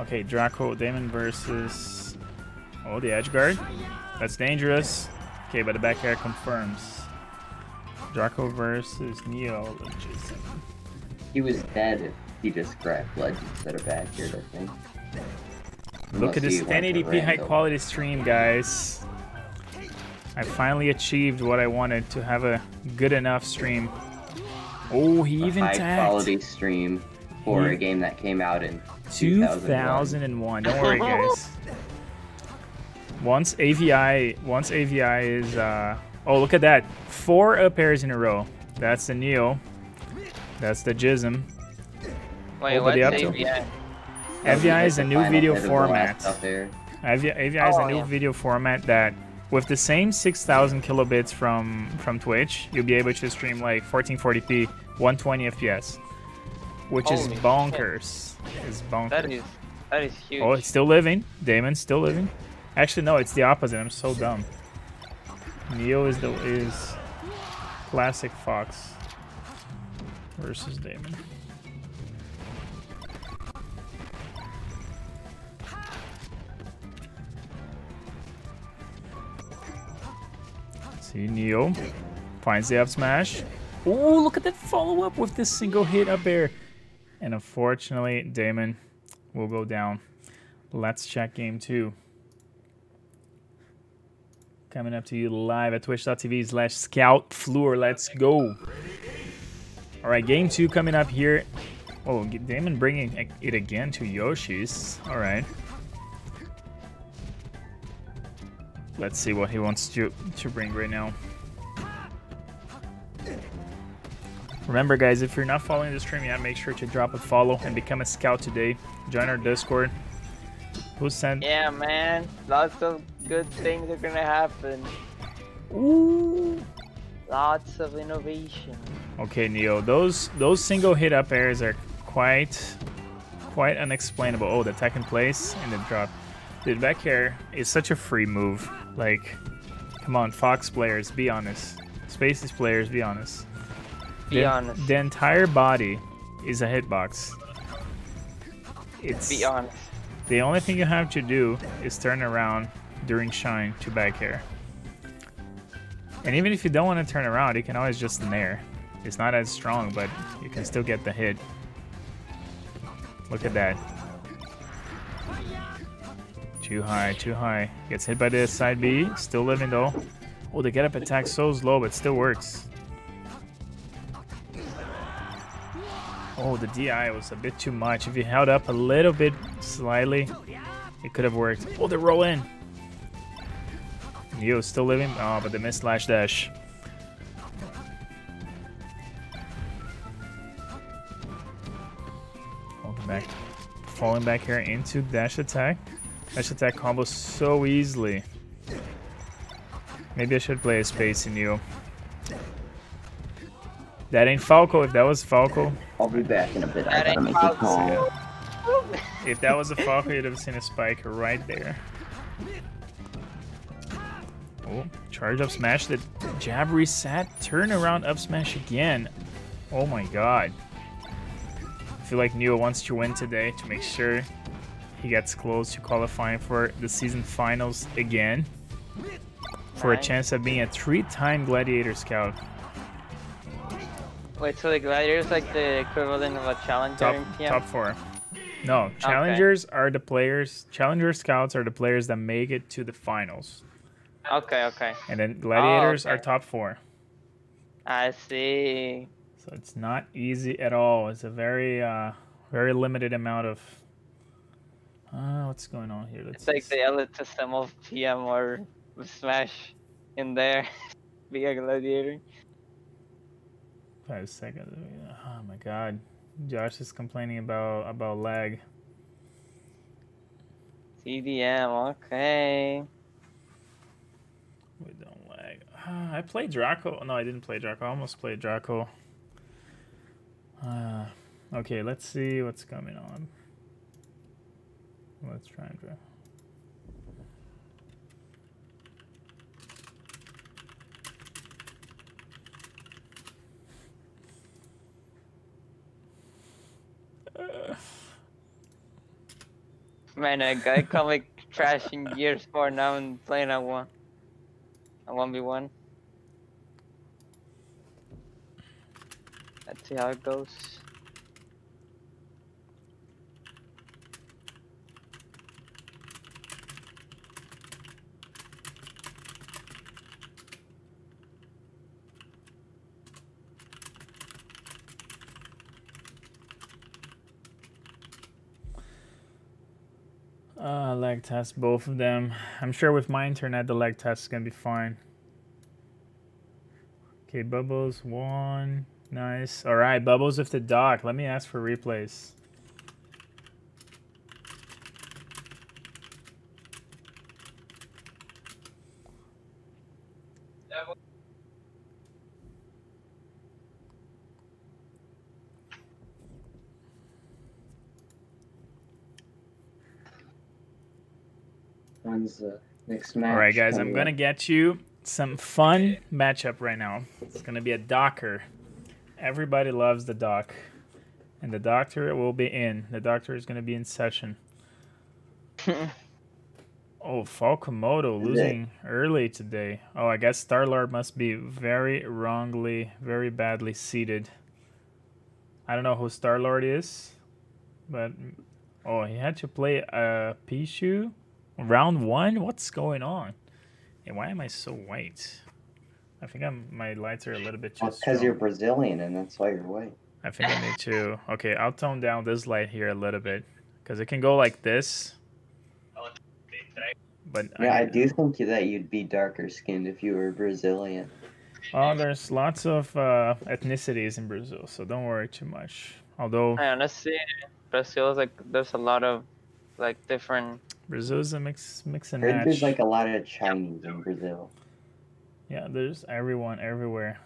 Okay, Draco Damon versus. Oh, the edge guard. That's dangerous. Okay, but the back air confirms. Draco versus Neo. He was dead if he just grabbed ledge instead of accurate, I think. Look Unless at this he went for 1080p high quality stream, guys. I finally achieved what I wanted to have a good enough stream. Oh, he A even high tagged quality stream for a game that came out in 2001. 2001. Don't worry, guys. Once AV1, once AV1 is, uh, oh look at that, four up airs in a row. That's the Neo. That's the Jism. Wait, Over what's the up tilt. AV1? AV1 is a new video hit of the last format. up air. AV1, AV1 is a Oh, new yeah. video format that, with the same 6,000 kilobits from from Twitch, you'll be able to stream like 1440p, 120 FPS, which is Holy shit. bonkers. Is bonkers. That is, that is huge. Oh, it's still living. Damon's still living. Actually, no, it's the opposite. I'm so dumb. Neo is the is classic Fox versus Damon. See Neo finds the up smash. Oh, look at that follow up with this single hit up air. And unfortunately, Damon will go down. Let's check game two. Coming up to you live at twitch.tv slash scout fluor. Let's go. All right, game two coming up here. Oh, Damon bringing it again to Yoshi's. All right. Let's see what he wants to, to bring right now. Remember, guys, if you're not following the stream yet, make sure to drop a follow and become a scout today. Join our Discord. Who sent? Yeah, man. Lots of good things are gonna happen. Ooh. Lots of innovation. Okay, Neo. Those those single hit up airs are quite quite unexplainable. Oh, the tech in place and the drop. Dude, back air is such a free move. Like, come on, Fox players, be honest. Spacies players, be honest. Be the, honest. The entire body is a hitbox. It's Be honest. the only thing you have to do is turn around during shine to back air. And even if you don't want to turn around, you can always just nair. It's not as strong, but you can still get the hit. Look at that. Too high, too high. Gets hit by the side B. Still living though. Oh, the get up attack so slow, but still works. Oh, the DI was a bit too much. If you held up a little bit slightly, it could have worked. Oh, the roll in. Yo, still living. Oh, but they missed slash dash. Falling back, falling back here into dash attack. Dash attack combo so easily. Maybe I should play a space in you. That ain't Falco. If that was Falco, I'll be back in a bit. I gotta ain't make a Falco. call. if that was a Falco, you'd have seen a spike right there. Oh, charge up smash. The jab reset. Turn around up smash again. Oh my god. I feel like Neo wants to win today to make sure he gets close to qualifying for the season finals again. For a chance of being a three-time Gladiator Scout. Wait, so the gladiator is like the equivalent of a challenger Top, in PM? top four. No, challengers are the players. Challenger scouts are the players that make it to the finals, Okay, okay. and then gladiators are okay. top four. I see. So it's not easy at all. It's a very, uh, very limited amount of. Uh, what's going on here? Let's It's like see. the elite system of PM or Smash in there. Be a gladiator. Five seconds. Oh my god, Josh is complaining about about lag. CDM, okay. We don't lag. Ah, I played Draco. No, I didn't play Draco. I almost played Draco. Uh, okay, let's see what's coming on. Let's try and draw. Uh, Man, a guy comic trashing Gears 4 now and playing a one. A 1v1. Let's see how it goes. Uh, lag test, both of them. I'm sure with my internet, the lag test is gonna be fine. Okay, Bubbles, one. Nice. All right, Bubbles with the dock. Let me ask for replays. The next match? All right, guys, I'm gonna get you some fun matchup right now. It's gonna be a docker. Everybody loves the doc, and the doctor will be in. The doctor is gonna be in session. Oh, Falcomoto Is it? losing early today. Oh, I guess Starlord must be very wrongly, very badly seated. I don't know who Starlord is, but oh, he had to play a Pichu round one. What's going on? And why am I so white? I think I'm my lights are a little bit too Because strong. you're Brazilian and that's why you're white. I think I need to. Okay, I'll tone down this light here a little bit because it can go like this. But Yeah, I do think that you'd be darker skinned if you were Brazilian. Oh, there's lots of uh, ethnicities in Brazil, so don't worry too much. Although I honestly, Brazil is like, there's a lot of like different. Brazil is a mix, mix and match. there's like a lot of Chinese in Brazil. Yeah, there's everyone everywhere.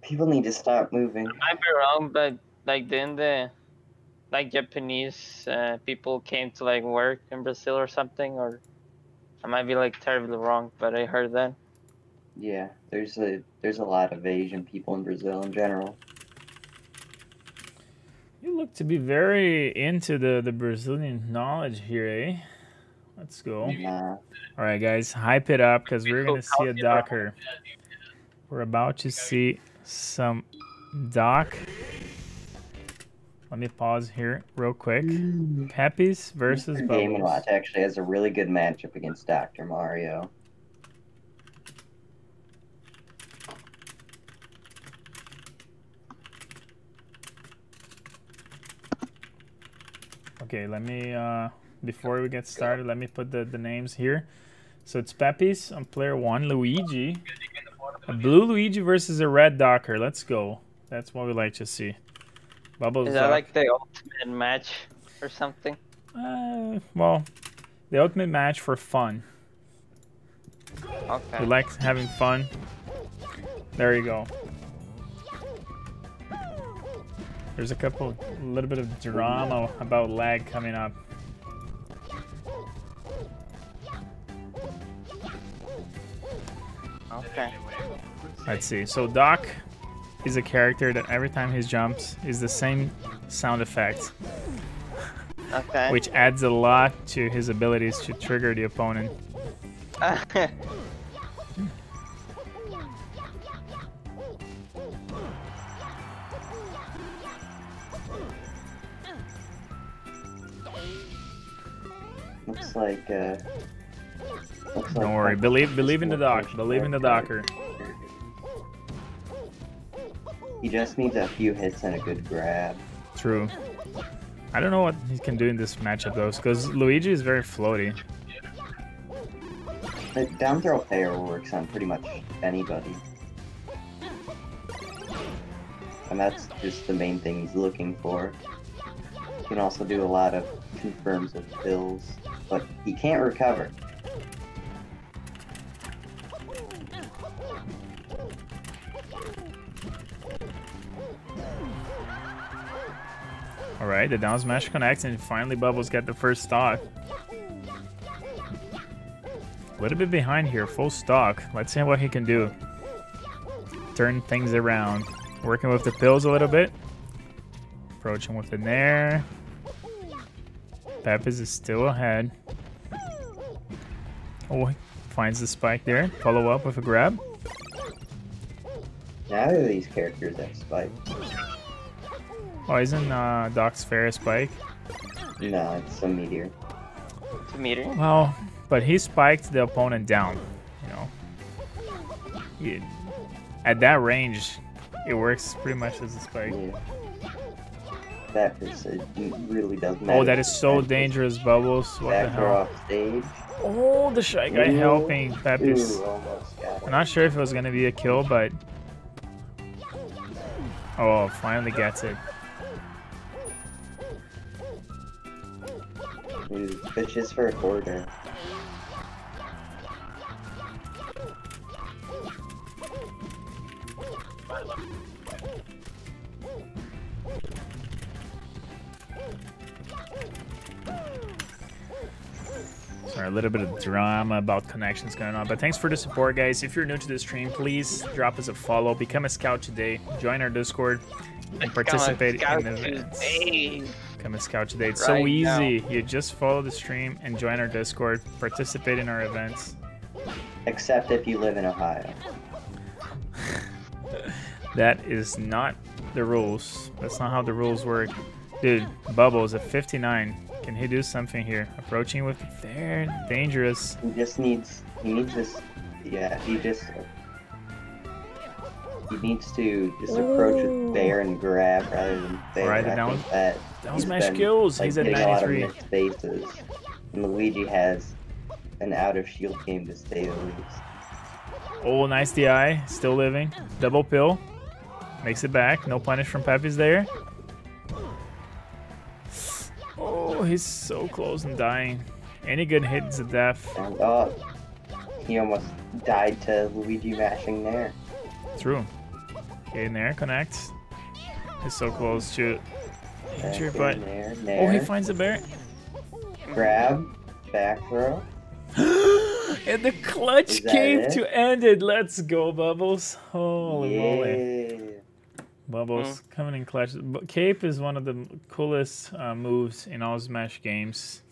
People need to stop moving. I might be wrong, but like didn't the like Japanese uh, people came to like work in Brazil or something, or I might be like terribly wrong, but I heard that. Yeah, there's a there's a lot of Asian people in Brazil in general. You look to be very into the, the Brazilian knowledge here, eh? Let's go. Nah, All right, guys, hype it up because we're gonna see a Docker. We're about to see some Doc. Let me pause here real quick. Peppies versus Mr. Game and Bubbles. Watch actually has a really good matchup against Dr. Mario. Okay, let me uh, before we get started, let me put the, the names here. So it's Peppies on player one, Luigi. A blue Luigi versus a red Docker. Let's go. That's what we like to see. Bubbles. Is that Doc. like the ultimate match or something? Uh, well, the ultimate match for fun. Okay. We like having fun. There you go. There's a couple, a little bit of drama about lag coming up. Okay. Let's see. So Doc is a character that every time he jumps is the same sound effect, Okay. which adds a lot to his abilities to trigger the opponent. Looks like uh looks Don't like worry. Believe believe in the will Doc. Believe in the Docker. He just needs a few hits and a good grab. True. I don't know what he can do in this matchup though, because Luigi is very floaty. The down throw fair works on pretty much anybody. And that's just the main thing he's looking for. He can also do a lot of confirms of kills, but he can't recover. All right, the down smash connects, and finally Bubbles get the first stock. A little bit behind here, full stock. Let's see what he can do. Turn things around. Working with the pills a little bit. Approaching with the nair. Is still ahead. Oh, he finds the spike there. Follow up with a grab. Neither of these characters have spike. Oh, isn't uh, Doc's fair a spike? No, it's a meteor. It's a meter. Well, but he spiked the opponent down. You know, He- at that range, it works pretty much as a spike. Yeah. That is, it really does matter. Oh, that is so dangerous, Bubbles. What the Back throw hell? off stage. Oh, the shy guy Ooh. helping Pepis. Ooh, almost got I'm not sure if it was gonna be a kill, but oh, finally gets it. Ooh, bitches for a quarter. Sorry, a little bit of drama about connections going on, but thanks for the support, guys. If you're new to the stream, please drop us a follow, become a scout today, join our Discord, and participate in the events. Hey. Become a scout today. It's so Right now. easy. You just follow the stream and join our Discord, participate in our events. Except if you live in Ohio. That is not the rules. That's not how the rules work. Dude, Bubbles at 59. Can he do something here? Approaching with very dangerous. He just needs. He needs this. Yeah, he just. He needs to just approach with bear and grab rather than bear. Right, and I down- think that down he's smash been, kills. Like, He's at getting a lot of 93. missed bases. And Luigi has an out of shield game to say the least. Oh, nice DI. Still living. Double pill. Makes it back. No punish from Pepe's there. Oh, he's so close and dying. Any good hit is a death. And oh, he almost died to Luigi mashing there. True. Okay, Nair connects. He's so close to injury, Back but in there, oh, he finds a bear. grab, back throw. And the clutch came it? to end it. Let's go, Bubbles. Holy moly. Yeah. Bubbles coming in clutch. Bu- Cape is one of the coolest uh, moves in all Smash games.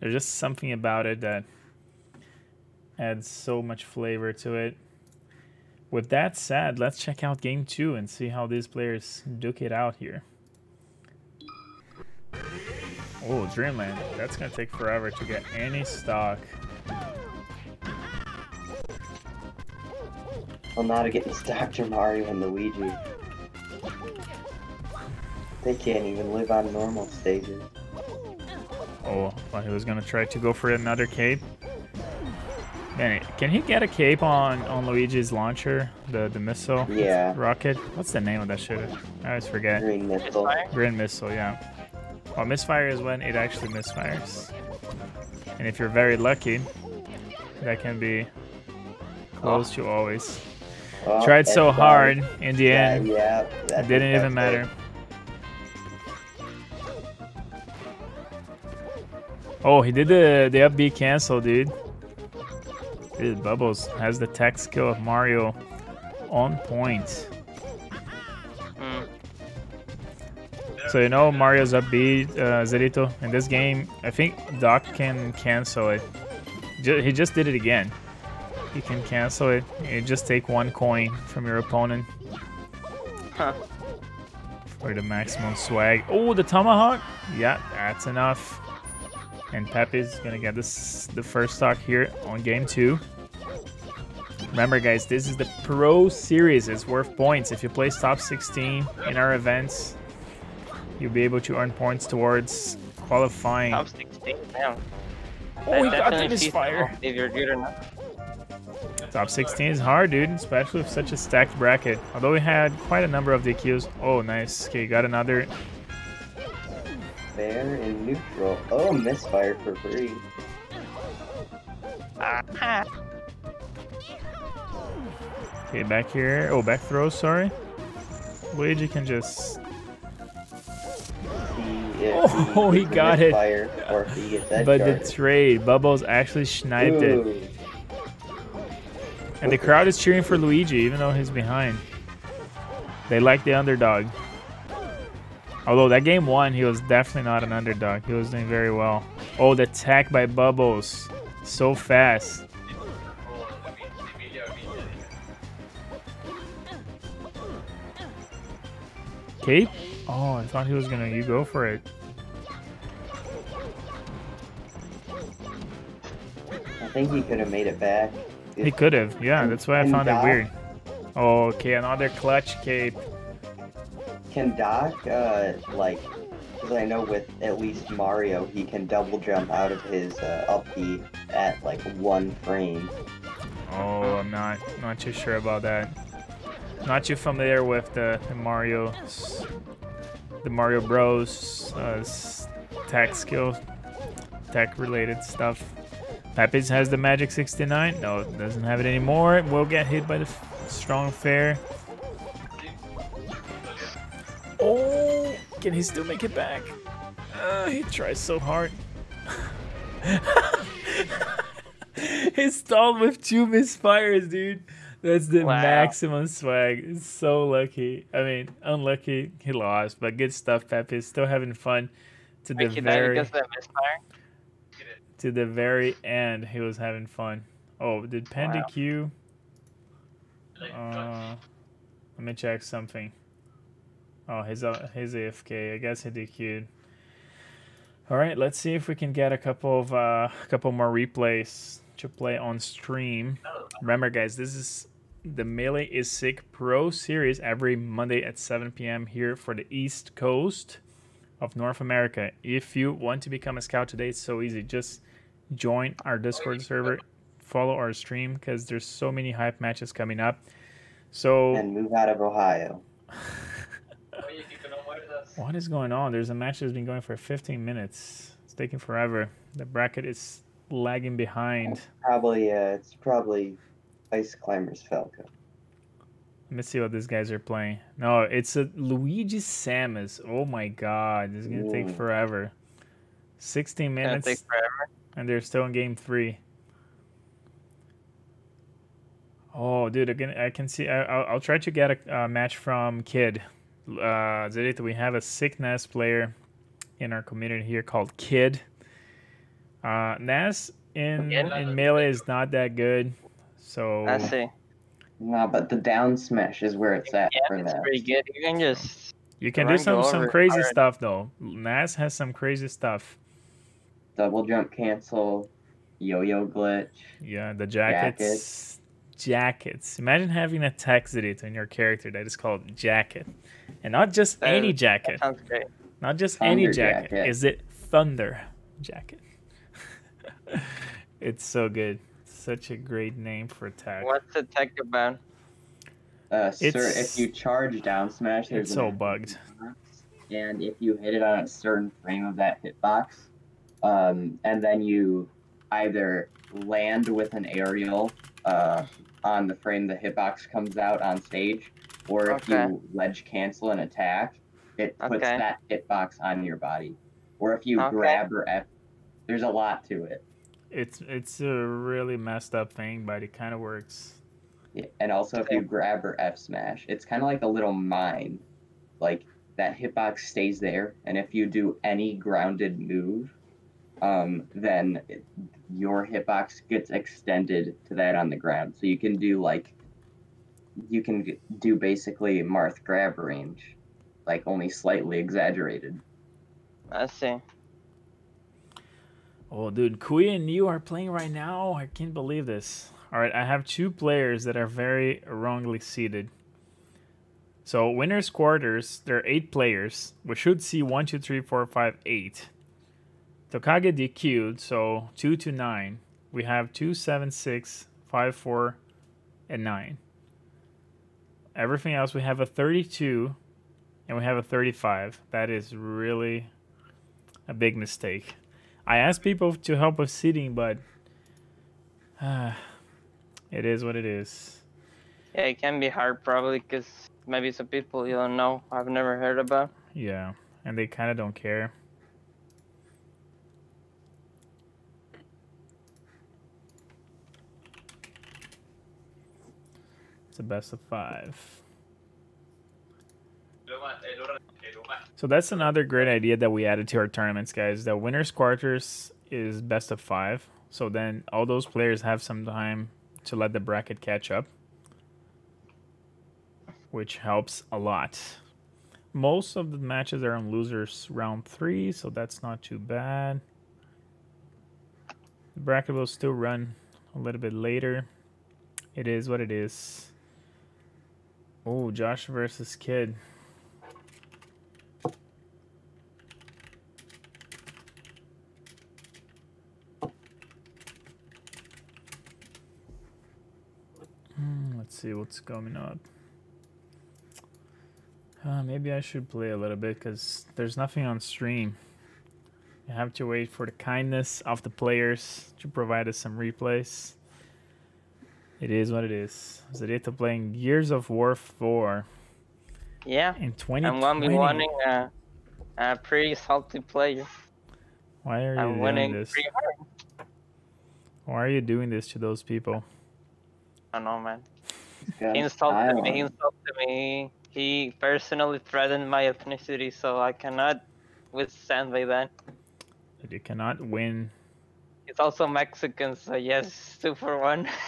There's just something about it that adds so much flavor to it. With that said, let's check out game two and see how these players duke it out here. Oh, Dreamland. That's gonna take forever to get any stock. Well, now to get this to Mario and Luigi. They can't even live on normal stages. Oh, well, he was gonna try to go for another cape. Man, can he get a cape on on Luigi's launcher, the the missile Yeah. rocket? What's the name of that shit? I always forget. Green missile. Misfire? Green missile, yeah. Well, misfire is when it actually misfires, and if you're very lucky, that can be close to always. Oh, Tried so that's hard in the Yeah, end, yeah. it didn't even effective. matter. Oh, he did the the up B cancel, dude. Dude, Bubbles has the tech skill of Mario on point. Mm. So you know Mario's up B, uh, Zerito. In this game, I think Doc can cancel it. Ju- he just did it again. He can cancel it. You just take one coin from your opponent Huh. for the maximum swag. Oh, the tomahawk. Yeah, that's enough. And Pepe's gonna get this the first stock here on game two. Remember, guys, this is the Pro Series. It's worth points. If you place top 16 in our events, you'll be able to earn points towards qualifying. Top 16 now. Oh, he got the definitely feeds misfire. If you're good or not. Top 16 is hard, dude, especially with such a stacked bracket. Although we had quite a number of DQs. Oh, nice. Okay, got another. Fair and neutral. Oh, misfire for free. Ah, Okay, back here. Oh, back throw, sorry. Luigi can just. See Oh, he gets got it. misfire Or he gets that But the trade, Bubbles actually sniped it. And the crowd is cheering for Luigi, even though he's behind. They like the underdog. Although that game one, he was definitely not an underdog. He was doing very well. Oh, the attack by Bubbles. So fast. Cape? Oh, I thought he was gonna you go for it. I think he could have made it back. He could have. Yeah, Can- that's why I found it weird. Oh, okay, another clutch cape. Can Doc, uh, like, because I know with at least Mario, he can double jump out of his uh, up B at like one frame. Oh, I'm not not too sure about that. Not too familiar with the, the Mario, the Mario Bros. Uh, tech skill, tech related stuff. Pepe's has the Magic 69. No, it doesn't have it anymore. Will get hit by the strong fair. Oh, can he still make it back? Uh, he tries so hard. he stalled with two misfires, dude. That's the Wow. maximum swag. It's so lucky. I mean, unlucky he lost, but good stuff, Pepe. Still having fun to the Wait, he died very that misfire? To the very end. He was having fun. Oh, did Panda Wow. Q? Uh, let me check something. Oh, he's uh, he's AFK. I guess he DQ'd. All right, let's see if we can get a couple of uh, a couple more replays to play on stream. Remember, guys, this is the Melee is Sick Pro Series every Monday at 7 p.m. here for the East Coast of North America. If you want to become a scout today, it's so easy. Just join our Discord server, follow our stream because there's so many hype matches coming up. So And move out of Ohio. what is going on? There's a match that's been going for 15 minutes. It's taking forever. The bracket is lagging behind. Probably, uh, it's probably Ice Climbers Falco. Let me see what these guys are playing. No, it's a Luigi Samus. Oh my god, this is gonna take forever. 16 minutes, take forever. And they're still in game three. Oh, dude, again, I can see. I, I'll, I'll try to get a, a match from Kid. Uh, Zedita, we have a sick Ness player in our community here called Kid. Uh, Ness in in melee is not that good, so I see. No, but the down smash is where it's at Yeah, for it's that. pretty good. You can just you can do some some crazy Alright. stuff though. Ness has some crazy stuff. Double jump cancel, yo-yo glitch. Yeah, the jackets. Jackets. Imagine having a text edit on your character that is called jacket, and not just That- any jacket. sounds great. Not just any jacket. jacket. Is it Thunder jacket? it's so good. Such a great name for a tag. What's the tech about? Uh, sir, if you charge down smash, there's It's so an- bugged. and if you hit it on a certain frame of that hitbox, um, and then you either land with an aerial uh, on the frame the hitbox comes out on stage, or if Okay. you ledge cancel an attack, it puts Okay. that hitbox on your body. Or if you Okay. grab or F, there's a lot to it. It's it's a really messed up thing, but it kind of works. Yeah, And also, if you grab or F smash, it's kind of like a little mine. Like that hitbox stays there, and if you do any grounded move, um, then it, your hitbox gets extended to that on the ground. So you can do like, you can do basically Marth grab range, like only slightly exaggerated. I see. Oh, dude, Kui and you are playing right now. I can't believe this. All right, I have two players that are very wrongly seated. So winners quarters, there are eight players. We should see one, two, three, four, five, eight. Tokage DQ'd, so two to nine. We have two, seven, six, five, four, and nine. Everything else, we have a 32 and we have a 35. That is really a big mistake. I asked people to help with seating, but uh, it is what it is. Yeah, it can be hard probably because maybe some people you don't know, I've never heard about. Yeah, and they kind of don't care. It's a best of five. So that's another great idea that we added to our tournaments, guys. The winners quarters is best of five. So then all those players have some time to let the bracket catch up, which helps a lot. Most of the matches are on losers round three, so that's not too bad. The bracket will still run a little bit later. It is what it is. Oh, Josh versus Kid. Hmm, let's see what's coming up. Uh, maybe I should play a little bit because there's nothing on stream. You have to wait for the kindness of the players to provide us some replays. It is what it is. Zedita playing Gears of War 4 Yeah, in I'm 2020. one v winning a, a pretty salty player. Why are you I'm doing winning this? pretty hard. Why are you doing this to those people? I don't know, man. Got He insulted me. He insulted me. He personally threatened my ethnicity, so I cannot withstand by that. That you cannot win. He's also Mexican, so yes, two for one.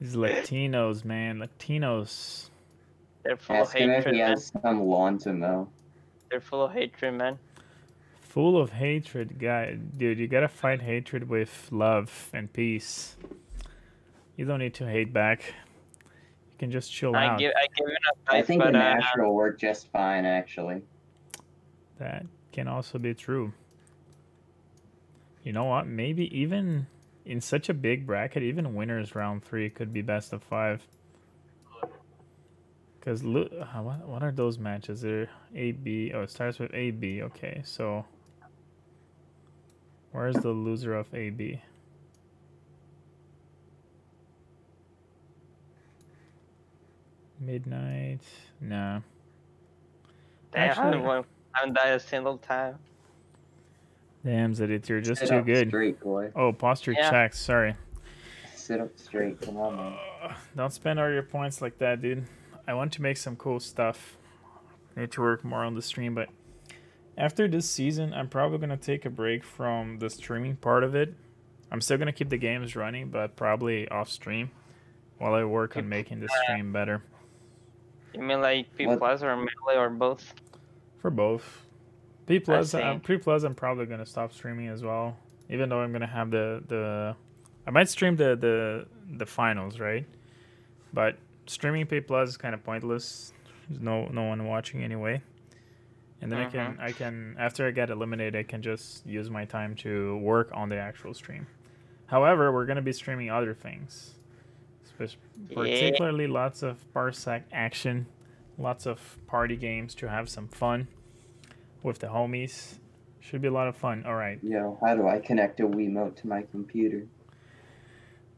These Latinos, man, Latinos. They're full of Ask him if hatred, he man. has some lawn to mow. They're full of hatred, man. Full of hatred, guy. Dude, you gotta fight hatred with love and peace. You don't need to hate back. You can just chill I out. give, I give it I think but the uh, mash will work just fine, actually. That can also be true. You know what? Maybe even in such a big bracket, even winners round three could be best of five. Because look, uh, what what are those matches? They're A B. Oh, it starts with A B. Okay, so where's the loser of A B? Midnight. Nah. damn, I actually- haven't, I haven't died a single time. Damn, Zedit, you're just Sit too good. Straight, boy. Oh, posture Yeah. checks. Sorry. sit up straight. Come on, man. Uh, don't spend all your points like that, dude. I want to make some cool stuff. Need to work more on the stream, but after this season, I'm probably gonna take a break from the streaming part of it. I'm still gonna keep the games running, but probably off stream while I work on making the stream better You mean like P plus or melee or both? for both. P plus, um, P plus, I'm probably gonna stop streaming as well. Even though I'm gonna have the the, I might stream the the the finals, right? But streaming P plus is kind of pointless. There's no no one watching anyway. And then I can I can after I get eliminated, I can just use my time to work on the actual stream. However, we're gonna be streaming other things, Spe- Yeah. particularly lots of parsec action, lots of party games to have some fun with the homies. Should be a lot of fun. All right. Yo, how do I connect a Wiimote to my computer?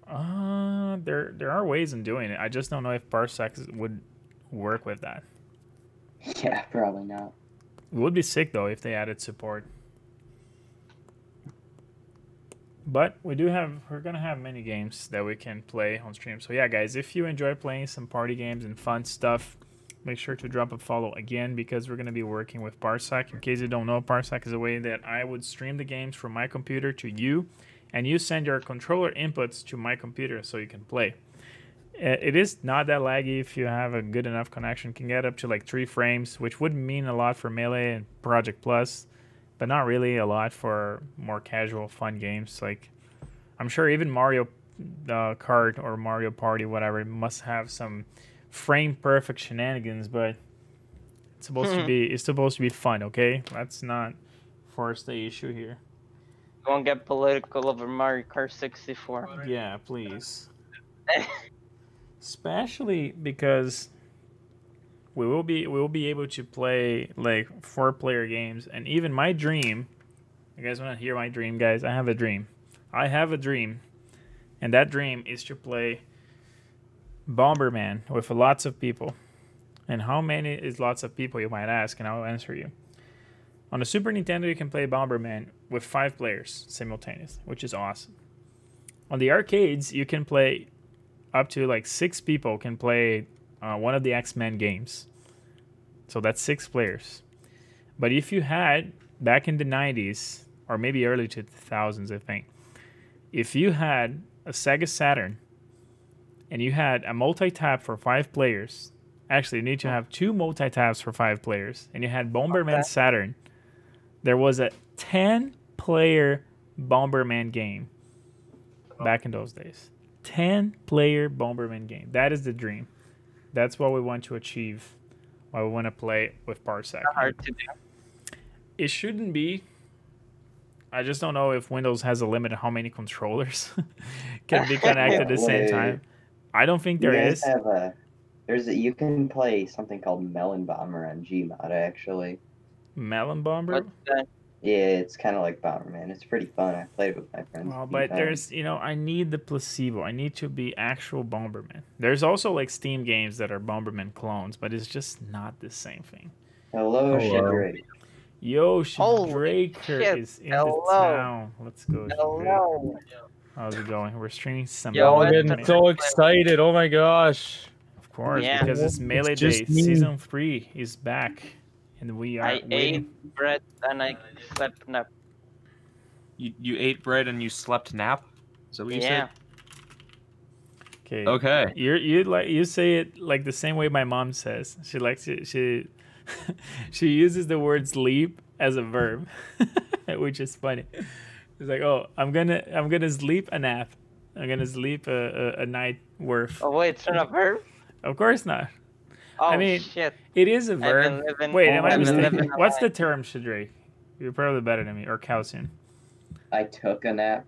Uh, there there are ways in doing it. I just don't know if Parsec would work with that. Yeah, probably not. It would be sick though if they added support. But we do have we're gonna have many games that we can play on stream. So yeah, guys, if you enjoy playing some party games and fun stuff, make sure to drop a follow again because we're gonna be working with Parsec. In case you don't know, Parsec is a way that I would stream the games from my computer to you, and you send your controller inputs to my computer so you can play. Uh, It is not that laggy if you have a good enough connection. Can get up to like three frames, which would mean a lot for Melee and Project Plus, but not really a lot for more casual, fun games. Like I'm sure even Mario uh, Kart or Mario Party, whatever, must have some frame perfect shenanigans, but it's supposed to hmm. be it's supposed to be fun. Okay, let's not force the issue here. Don't get political over Mario Kart 64. Yeah, please. Especially because we will be we will be able to play like four player games and even my dream you guys want to hear my dream guys i have a dream i have a dream and that dream is to play bomberman with lots of people. And how many is lots of people you might ask and i'll answer you. On the super nintendo you can play bomberman with five players simultaneously which is awesome. On the arcades you can play up to like six people can play uh, one of the x-men games. So that's six players. But if you had back in the 90s or maybe early 2000s i think if you had a sega saturn and you had a multi-tap for five players. Actually you need to have two multi-taps for five players. And you had bomberman Okay. saturn. There was a 10 player bomberman game back in those days. 10 player bomberman game. That is the dream. That's what we want to achieve why we want to play with parsec. Hard to do. it shouldn't be. I just don't know if windows has a limit on how many controllers can be connected at the same time i don't think there you is have a there's a, you can play something called Melon Bomber on Gmod actually. melon bomber Yeah, it's kind of like Bomberman. It's pretty fun. I played it with my friends. well but there's you know i need the placebo i need to be actual bomberman there's also like steam games that are bomberman clones but it's just not the same thing Hello, Hello. Shadrake. Yo, Holy Shadraker is in hello. the town. Let's go. Shadrake. Hello. How's it going? We're streaming some. Yo, Y'all what getting so excited. Oh my gosh. Of course, Yeah. because it's Melee It's Day. me. Season three is back, and we are I waiting. ate bread and I slept nap. You you ate bread and you slept nap? Is that what you Yeah. Okay. Okay. You you like you say it like the same way my mom says. She likes it. She she uses the word sleep as a verb, which is funny. It's like, oh, I'm gonna I'm gonna sleep a nap. I'm gonna sleep a, a, a night worth. Oh wait, it's not a verb? Of course not. Oh I mean, shit. It is a I've been verb. Wait, am I I've mistaken? living What's the term, Shadrake? You're probably better than me, or Calcium. I took a nap.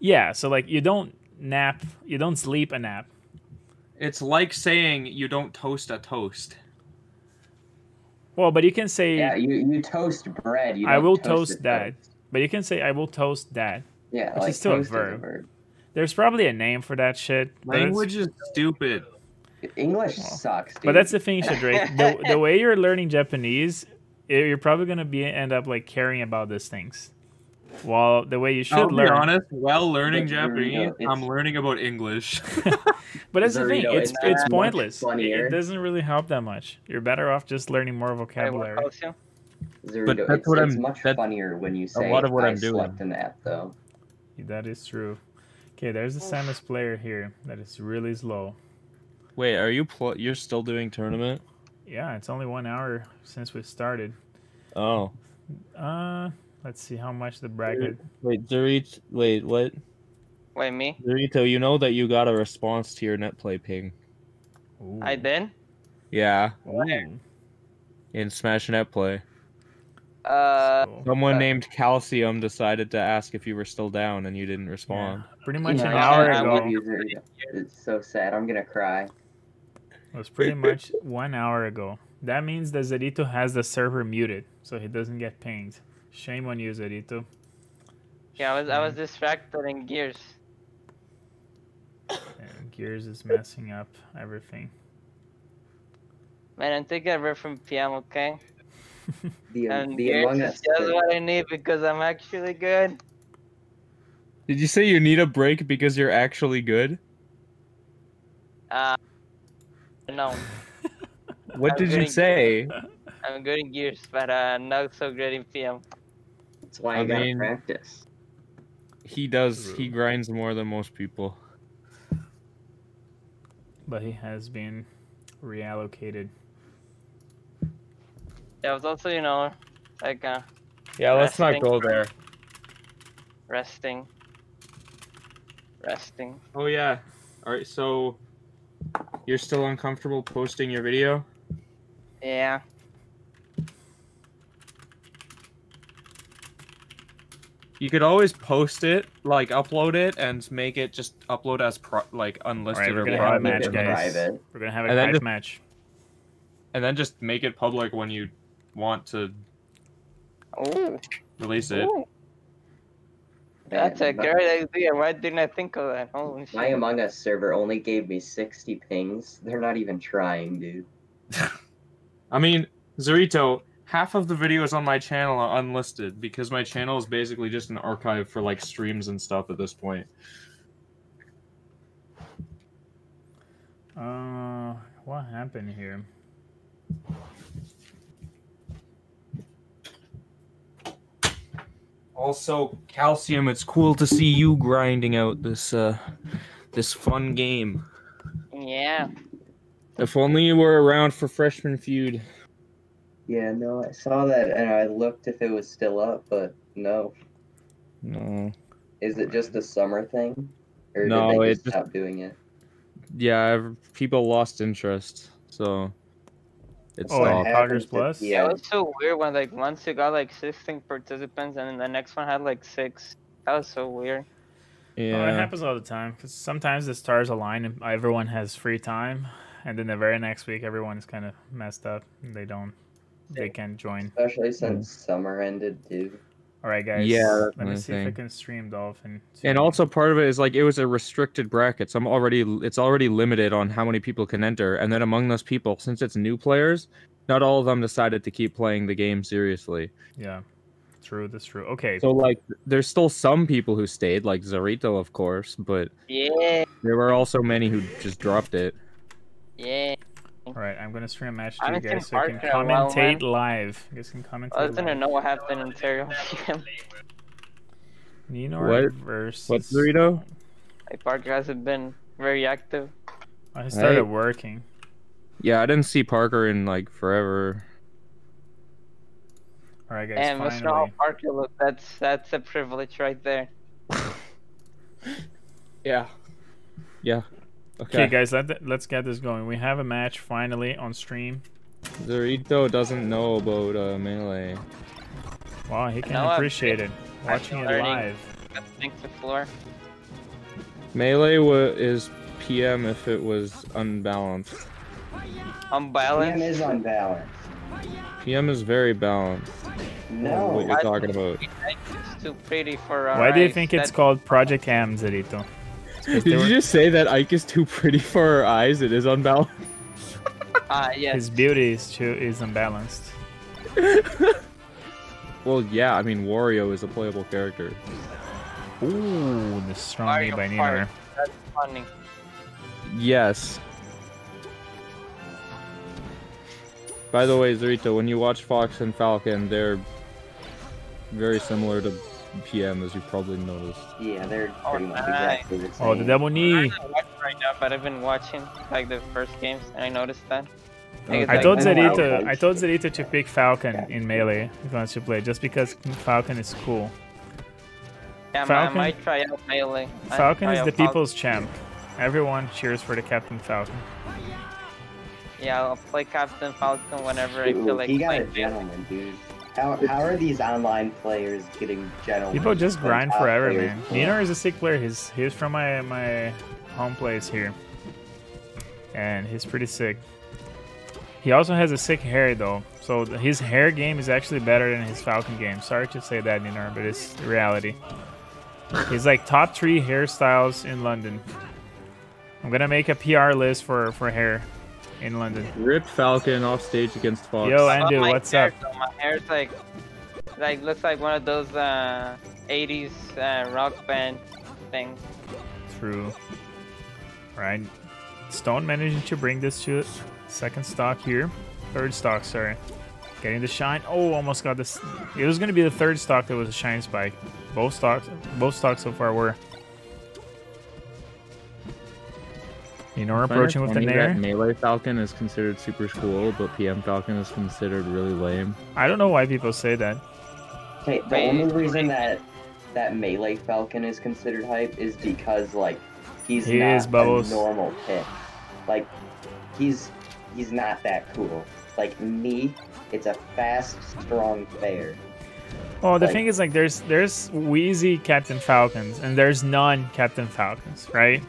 Yeah, so like you don't nap, you don't sleep a nap. It's like saying you don't toast a toast. Well, but you can say, Yeah, you, you toast bread. You I don't will toast, toast a that. toast. But you can say I will toast that. Yeah, Which like is still a toast is verb. There's probably a name for that shit. but Language is stupid. English oh. sucks, dude. But that's the thing, Shadrake. the, the way you're learning Japanese, you're probably gonna be end up like caring about these things. Well, the way you should I'll be learn. honest. While learning But, Japanese, Dorito, I'm learning about English. But that's the thing. It's it's it's pointless. It, it doesn't really help that much. You're better off just learning more Wait, what vocabulary. calcium? Zerito, that's it's, what it's I'm- much that- funnier when you say a lot of what I I'm doing. slept in that though. That is true. Okay, there's a Samus player here that is really slow. Wait, are you pl- you're still doing tournament? Yeah, it's only one hour since we started. Oh, Uh, let's see how much the bracket. wait, Dorito. Wait, what? Wait, me? Dorito, you know that you got a response to your net play ping. Ooh. I did? Yeah, Ooh. in Smash Net Play. Uh, Someone Uh, named Calcium decided to ask if you were still down, and you didn't respond. yeah, pretty much You an hour I ago. love you, Zerito. It's so sad. I'm gonna cry. It was pretty much one hour ago. That means that Zerito has the server muted, so he doesn't get pinged. Shame on you, Zerito. yeah, I was I was distracted in gears. And Gears is messing up everything. Man, I'm taking a break from PM, okay? The, And the gears Among Us. just what I need because I'm actually good. Did you say you need a break because you're actually good? Uh, no, What I'm did you getting- say? I'm good in gears, but uh, not so good in PM. That's why I I, gotta mean- practice. He does. He grinds more than most people. But he has been reallocated. Yeah, I was also, you know, like uh, Yeah, let's not go there. resting, resting. Oh yeah. All right. So you're still uncomfortable posting your video? Yeah. you could always post it, like upload it, and make it just upload as pro- like unlisted Alright, we're or gonna have a private, match, guys. private. We're gonna have a And then just- match. and then just make it public when you want to Ooh, release it. ooh. That's a Man, my- great idea. Why didn't I think of that? Holy shit. My Among Us server only gave me 60 pings. They're not even trying, dude. I mean, Zerito, half of the videos on my channel are unlisted because my channel is basically just an archive for like streams and stuff at this point. Uh, what happened here? Also, calcium, it's cool to see you grinding out this uh this fun game. Yeah. If only you were around for freshman feud. Yeah, no, I saw that and I looked if it was still up, but no. No. Is it just a summer thing? Or did No, they it just just- stop doing it? Yeah, I've- people lost interest, so it's Oh, stopped. and Poggers Plus? Yeah, it was so weird when like once you got like 16 participants and then the next one had like six. That was so weird. Oh, it happens all the time. Because sometimes the stars align and everyone has free time, and then the very next week everyone's kind of messed up. And they don't, they can't join. especially since mm. summer ended too. All right, guys. Yeah, Let me my see if I can stream Dolphin. And also part of it is like it was a restricted bracket, so I'm already it's already limited on how many people can enter. And then among those people, since it's new players, not all of them decided to keep playing the game seriously. yeah, true. That's true. Okay. So like, there's still some people who stayed, like Zarito, of course, but Yeah, there were also many who just dropped it. yeah. All right, I'm gonna stream a match I to you guys so you can Parker in a while, commentate man. live. You guys can commentate. I didn't live. know what happened in Ontario. Nino What? versus. What Zarito? like Parker hasn't been very active. I started Hey. working. Yeah, I didn't see Parker in like forever. All right, guys. and listen to how. Parker look. That's that's a privilege right there. Yeah. Yeah. Okay, Okay. guys. Let let's get this going. We have a match finally on stream. Zarito doesn't know about uh, melee. Wow, he can No, appreciate it. Watching it learning. live. Thanks to Fluor. Melee wa- is PM if it was unbalanced. Unbalanced. PM is unbalanced. PM is very balanced. No. what you're talking about. It's too pretty for our Why do you eyes. think it's That- called Project Ham, Zerito? Did you just say that Ike is too pretty for our eyes? It is unbalanced. Ah, yes. His beauty is too is unbalanced. Well, yeah. I mean, Wario is a playable character. Ooh, the strong Mario name by Kart. Ninar. That's funny. Yes. By the way, Zerito, when you watch Fox and Falcon, they're very similar to PM, as you probably noticed. Yeah, they're Oh, pretty much nice. exactly the same. Oh, the double knee. right now, but I've been watching like the first games, and I noticed that. Oh, okay. I like- told I Zerito, I told Zerito to pick Falcon in melee if he wants to play, just because Falcon is cool. Yeah, Falcon- I might try out melee. I Falcon is the Falcon. people's champ. Everyone cheers for the Captain Falcon. Yeah, I'll play Captain Falcon whenever I feel like he got a playing. gentleman, dude. How, how are these online players getting general? People just grind forever, man. can't? Is a sick player. He's he's from my my home place here, and he's pretty sick. He also has a sick hair though, so his hair game is actually better than his Falcon game. Sorry to say that, Ninar, but it's reality. He's like top three hairstyles in London. I'm gonna make a PR list for for hair in London. Rip Falcon off stage against Fox. Yo, I love Andu, my what's hair, up? though. My hair's like, like looks like one of those uh, 80s uh, rock band things. True. Right. Stone managing to bring this to second stock here. Third stock, sorry. Getting the shine. Oh, almost got this. It was going to be the third stock that was a shine spike. Both stocks, both stocks so far were. You know, we're I find it approaching with the funny Nair. Melee Falcon is considered super cool, but PM Falcon is considered really lame. I don't know why people say that. Okay, the only reason that that melee falcon is considered hype is because like he's He not is, a normal pick. Like he's he's not that cool. Like me, it's a fast, strong bear. Well, the Like- thing is, like, there's there's Wheezy Captain Falcons and there's non-Captain Falcons, right?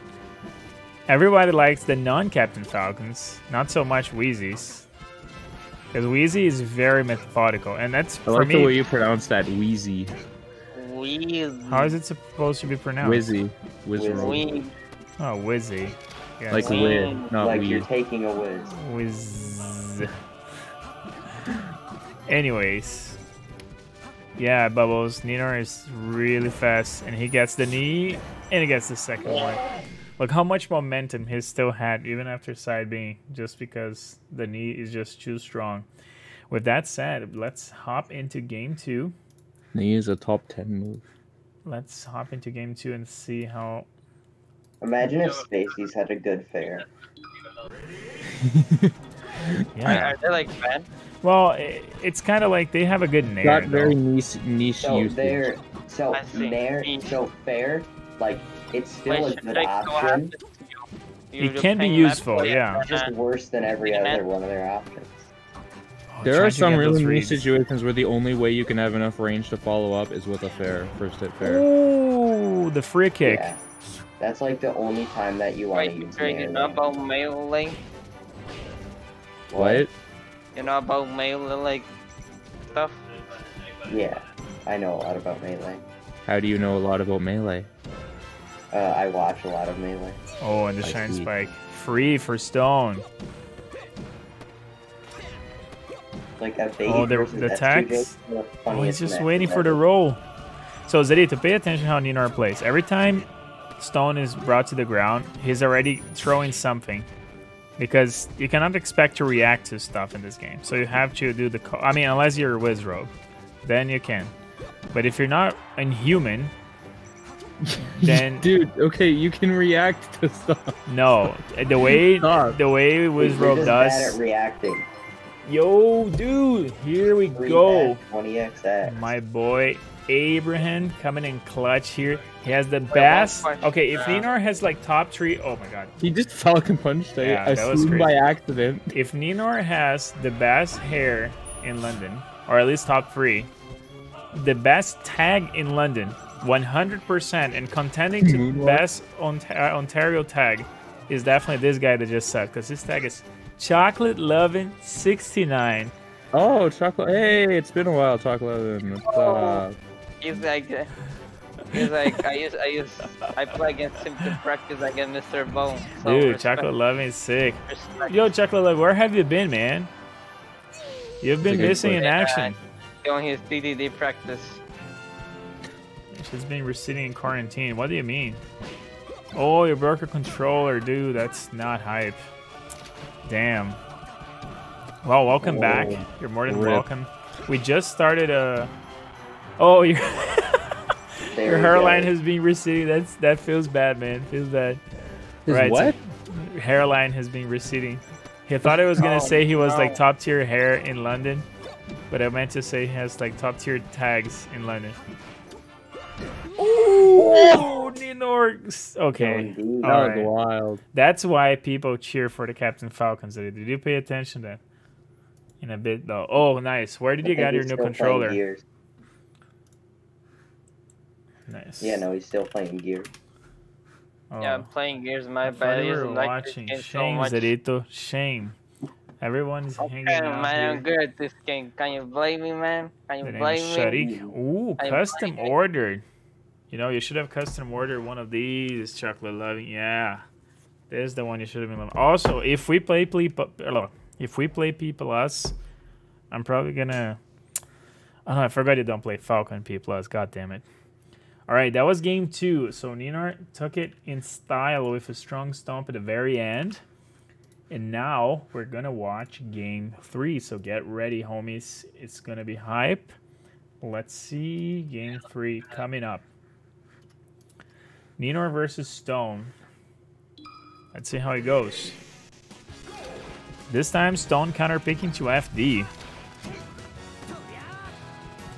Everybody likes the non-Captain Falcons, not so much Wheezy's, because Wheezy is very methodical, and that's I for like the way you pronounce that Wheezy. Wheezy. How is it supposed to be pronounced? Wizzy. Wizzy. Wheezy. Oh, Wizzy. Yeah, Like it's Wid, not like Wee. you're taking a whiz. Wiz. Anyways. Yeah, Bubbles. Ninor is really fast, and he gets the knee, and he gets the second one. Look how much momentum he still had, even after side B, just because the knee is just too strong. With that said, let's hop into game two. He is a top 10 move. Let's hop into game two and see how. Imagine if Spacies had a good fair. Yeah. are they like bad? Well, i it's kind of like they have a good name. Got very niche, niche So usage. they're so I. Nair, so fair. Like it's still Wait, a good I go after option. you? It can be useful, that yeah. It's just uh, worse than every Yeah. other one of their options. Oh, There are some really those niche reads. situations where the only way you can have enough range to follow up is with a fair, first hit fair. Ooh, the free kick. Yeah. That's like the only time that you want to use Greg, you Nair. know man. about melee? What? You know about melee like stuff? Yeah, I know a lot about melee. How do you know a lot about melee? Uh, I watch a lot of melee. Oh, and the I shine see. spike. Free for stone. Like a baby Oh, the- versus the S2J, tags? is the Oh, he's just waiting for the roll. So Zedito, pay attention how Ninar plays. Every time stone is brought to the ground, he's already throwing something. Because you cannot expect to react to stuff in this game. So you have to do the... I mean, unless you're a Wizrogue. Then you can. But if you're not inhuman, then... Dude, okay, you can react to stuff. No. The way Stop. the way Wiz You're Rogue just bad does... at reacting. Yo, dude, here we Three go. back, 20xx. My boy Abraham coming in clutch here. He has the one best. Okay, if uh, Ninor has like top three, oh my god. He just Falcon punched I Yeah, that was assumed by accident. If Ninor has the best hair in London, or at least top three, the best tag in London, 100%, and contending to Moonwalk? best Ont- uh, Ontario tag is definitely this guy that just said, because his tag is chocolate loving 69. Oh, chocolate. Hey, it's been a while, chocolate. What's up? He's like, uh, he's like, I use, I use, I play against him to practice against Mr. Bone. So Dude, respect- chocolate loving is sick. respect. Yo, Chocolate Love, where have you been, man? You've been It's a good missing in question. action. doing his DDD practice. She's been receding in quarantine. What do you mean? Oh, you broke your controller, dude. That's not hype. Damn. Well, welcome back. You're more than rip. welcome. We just started a. Oh, your your hairline has been receding. That's that feels bad, man. Feels bad. His Right, so- what? hairline has been receding. He thought I was gonna Oh, say he was like top tier hair in London, but I meant to say he has like top tier tags in London. Oh, Ninor. Okay, Indeed. All That right. wild. that's why people cheer for the Captain Falcons. Did you pay attention to that? In a bit though. Oh, nice. Where did you get your new controller? Gears. Nice. Yeah, no, he's still playing Gears. Oh. Yeah, I'm playing Gears. My I thought bad. I you used like this watching. game so Shame, much. Zerito. Shame. Everyone's hanging Okay, out man, here. I'm good at this game. Can you blame me, man? Can you The blame me? Sharik. Ooh, I'm custom blaming. ordered. You know, you should have custom ordered one of these chocolate loving. Yeah, this is the one you should have been. loving. Also, if we play people, if we play P plus, I'm probably gonna. Oh I forgot you don't play Falcon P plus. God damn it! All right, that was game two. So Ninar took it in style with a strong stomp at the very end. And now we're gonna watch game three. So get ready, homies. It's gonna be hype. Let's see game three coming up. Ninor versus Stone. Let's see how it goes. This time Stone counter picking to FD.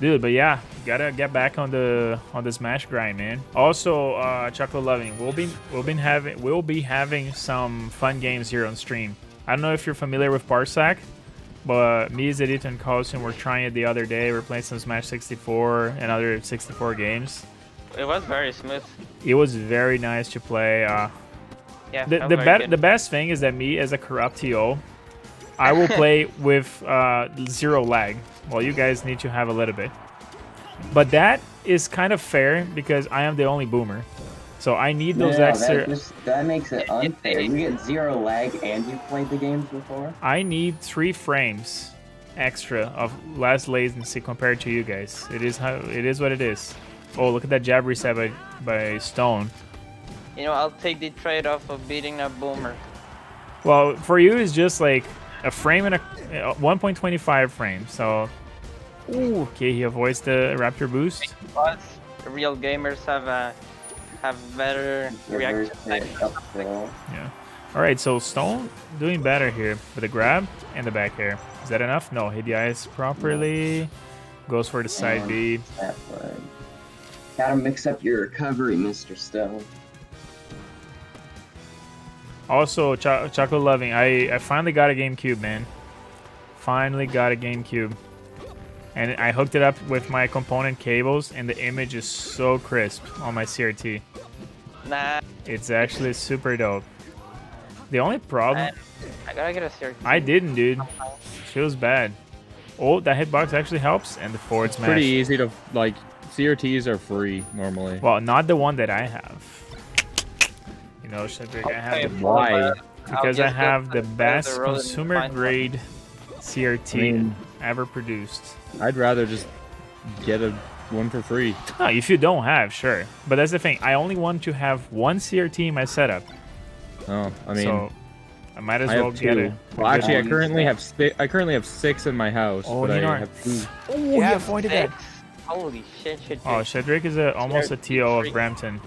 Dude, but yeah, gotta get back on the on the smash grind, man. Also, uh, Chocolate Loving, we'll be we'll be having we'll be having some fun games here on stream. I don't know if you're familiar with Parsec, but me, Zedit, and Carlson were trying it the other day. We're playing some Smash 64 and other 64 games. It was very smooth. It was very nice to play. Uh, Yeah, the the, very be- good. the best thing is that me as a corrupt TO, I will play with uh, zero lag. Well, you guys need to have a little bit, but that is kind of fair because I am the only boomer, so I need those No, extra. That, just, that makes it unfair. You get zero lag and you've played the games before? I need three frames extra of less latency compared to you guys. It is how it is what it is. Oh, look at that jab reset by by Stone. You know, I'll take the trade-off of beating a boomer. Well, for you, it's just like a frame and a uh, 1.25 frame. So, ooh, okay, he avoids the Raptor boost. But real gamers have a have better reaction time. it up. Yeah. All right, so Stone doing better here with the grab and the back air. Is that enough? No, hit the eyes properly. Goes for the side B. That way. Gotta mix up your recovery, Mr. Stone. Also, Cho- Chocolate Loving, I, I finally got a GameCube, man. Finally got a GameCube. And I hooked it up with my component cables, and the image is so crisp on my CRT. Nah, It's actually super dope. The only problem, I gotta get a series. I didn't, dude. Feels bad. Oh, that hitbox actually helps, and the forward smash. Pretty easy to like. CRTs are free normally. Well, not the one that I have. You know, Shedrick, I have the Why? Because I have the the best consumer grade CRT I mean- ever produced. I'd rather just get a one for free. No, if you don't have, sure. But that's the thing. I only want to have one CRT in my setup. Oh, I mean, so I might as I well have get it. Well, actually, I currently have I currently have six in my house, Oh, but I you know- have two. Oh, You he have avoided six? that. Holy shit, shit, Oh, Shedrick is a, almost a TO of Freak. Brampton.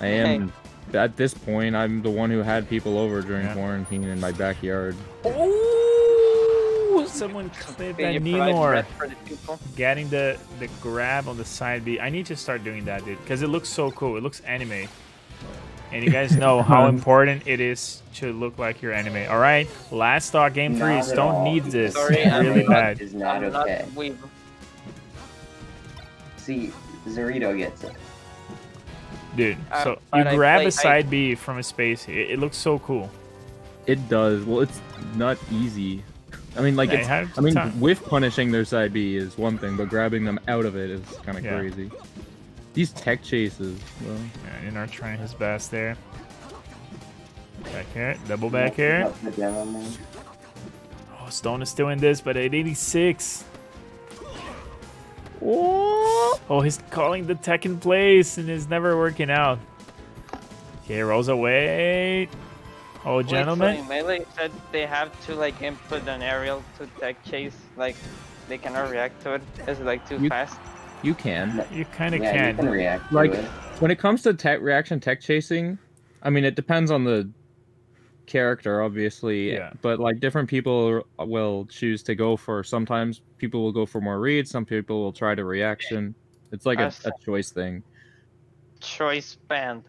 I am. At this point, I'm the one who had people over during Yeah. quarantine in my backyard. Oh, someone clipped that you Ninor. bread for the people? Getting the, the grab on the side B. I need to start doing that, dude, because it looks so cool. It looks anime. And you guys know how important it is to look like your anime. All right, last stock game three. Not at Stone needs this Sorry, I'm really not- bad. Is not I'm okay. Not weeb. See, Zorito gets it. Dude, Uh, so you grab play- a side B from a space. It, it looks so cool. It does. Well, it's not easy. I mean, like, Yeah, it's, I mean, time. with punishing their side B is one thing, but grabbing them out of it is kind of Yeah. crazy. These tech chases, well, Yeah, Ninor trying his best there. Back here, double back here. Up the demo, man. Oh, Stone is still in this, but at 86. Oh, oh he's calling the tech in place and it's never working out. Okay, rolls away. Oh, Wait, gentlemen. sorry, Melee said they have to like input an aerial to tech chase. Like they cannot react to it. it. Is it like too You- fast? You can. You kind of yeah, can. you can react to Like it. when it comes to tech reaction tech chasing, I mean it depends on the character obviously Yeah. but like different people will choose to go for sometimes people will go for more reads some people will try to reaction it's like a, a choice thing Choice band.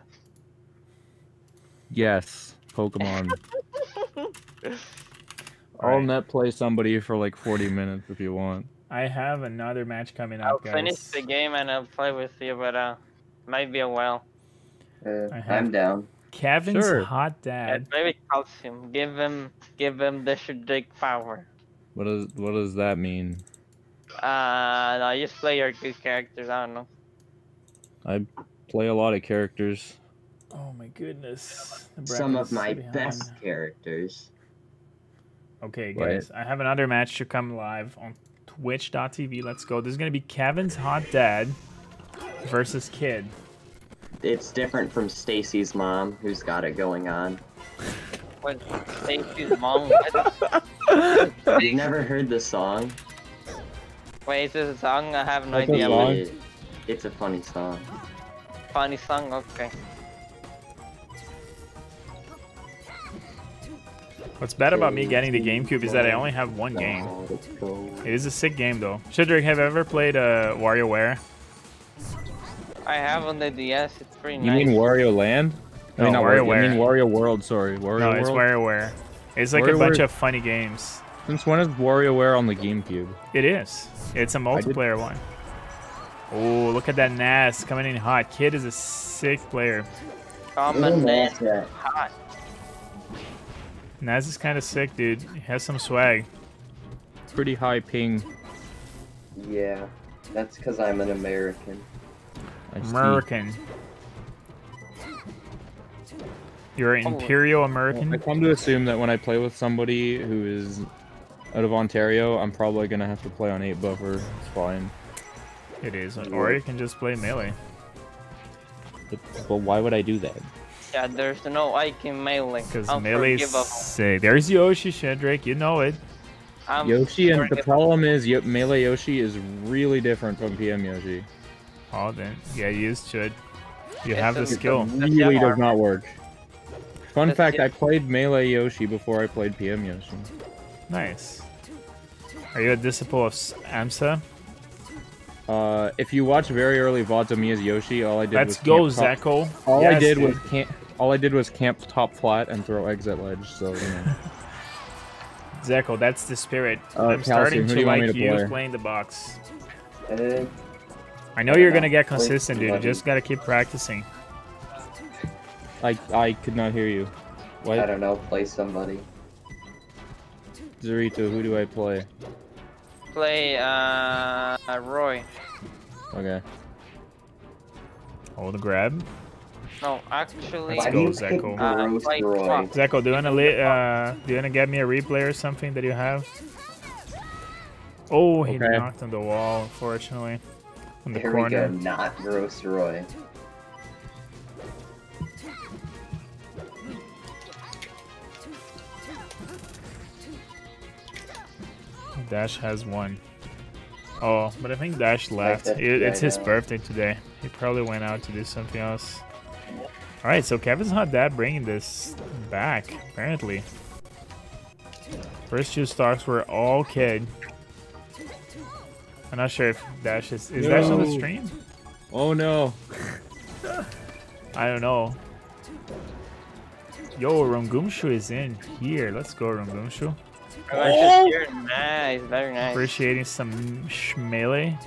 yes pokemon i'll Alright. net play somebody for like 40 minutes if you want I have another match coming up. I'll up, guys. finish the game and I'll play with you, but uh, might be a while. Uh, I have- I'm down. Kevin's Sure. hot Yeah, dad. maybe calcium. Give him, give him the Shudrik power. what does what does that mean Uh, no, just play your good characters. I don't know. i play a lot of characters Oh my goodness. Some of my behind. best characters. Okay, Right. guys, I have another match to come live on twitch.tv. Let's go. This is going to be Kevin's hot dad versus Kid. It's different from Stacy's mom, who's got it going on. What? Stacy's mom. What? You've never heard the song? Wait, is this a song? I have no What's the idea. song? It- it's a funny song. Funny song. Okay. What's bad about me getting the GameCube is that I only have one game. Let's go. It is a sick game, though. Shidrick, have you ever played uh, WarioWare? I have on the DS. It's pretty you nice. mean wario land I mean, No, not Wario, I mean Wario World, sorry. Wario No, World? it's WarioWare. It's like a bunch of funny games. Since when is WarioWare on the GameCube? It is. It's a multiplayer one. Oh, look at that Ness coming in hot. Kid is a sick player. Common name. Yeah. Hot. Ness is kind of sick, dude. He has some swag. Pretty high ping. Yeah, that's because I'm an American. Nice tea. American. You're an Oh. Imperial I come to assume that when I play with somebody who is out of Ontario, I'm probably gonna have to play on 8 buffer. It's fine. It is. Or you can just play melee. But, but why would I do that? Yeah, there's no Ike in melee. Because I'm melee's forgivable. sick. There's Yoshi, Shedrick. You know it. I'm Yoshi, and the problem is Yo- Melee Yoshi is really different from PM Yoshi. Oh, then yeah, used should. You It's have the skill. Really does not work. Fun That's fact, Yam- I played Melee Yoshi before I played PM Yoshi. Nice. Are you a disciple of S- AMSA? Uh, if you watch very early VODs of me as Yoshi, all I did Let's was go, camp top- Zeko. All I did dude. was camp. All I did was camp top flat and throw eggs at ledge. So you know. Zeko, that's the spirit. Uh, I'm starting Calcium, who to do you want me like to you play? playing the box. Uh, I know you're gonna get consistent, dude. You just gotta keep practicing. I I could not hear you. What? I don't know, play somebody. Zorito, who do I play? Play uh Roy. Okay. Hold the grab. No, actually. Let's Why go, do you Zeko. Uh, play Roy? Zeko, do you wanna uh, do you wanna get me a replay or something that you have? Oh, he Okay. knocked on the wall, unfortunately. On the Here we go, not Gross Roy. Dash has one. Oh, but I think Dash left. It- it's his birthday today. He probably went out to do something else. All right, so Kevin's not that bringing this back apparently. First two stocks were all kid. I'm not sure if Dash is is Dash on the stream. Oh no. I don't know. Yo, Rongumshu is in here. Let's go, Rongumshu. Oh! You're nice, very nice. Appreciating some sh- melee.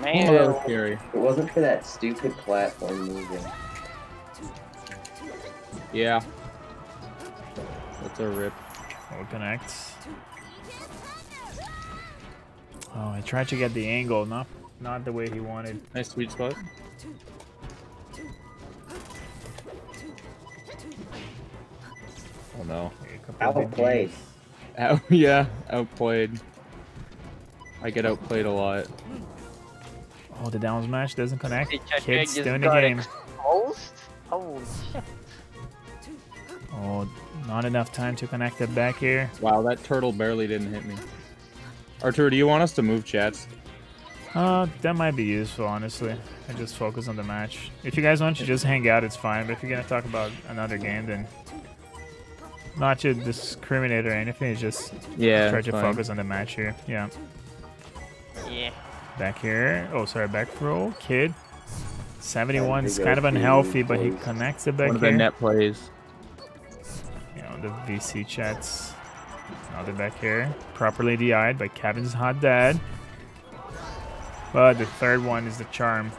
Man, Oh, that was scary. If it wasn't for that stupid platform moving. Yeah. That's a rip. Will connect. Oh, I tried to get the angle, not not the way he wanted. Nice sweet spot. Oh no. A couple of big Outplayed. games. Out, yeah, outplayed. I get outplayed a lot. Oh, the down smash doesn't connect. Hey, Chuck, Kid I still in the game. exposed? Oh shit. Oh, not enough time to connect it back here. Wow, that turtle barely didn't hit me. Artur, do you want us to move chats? Uh, that might be useful, honestly. I just focus on the match. If you guys want to just hang out, it's fine. But if you're gonna talk about another game, then not to discriminate or anything. It's just Yeah, try to fine. focus on the match here. Yeah. Yeah. Back here. Oh, sorry, back row. Kid. 71 is kind of unhealthy, but he connects it back One of here. the net plays. You know, the VC chats. Now they're back here. Properly DI'd by Kevin's hot dad. But the third one is the charm.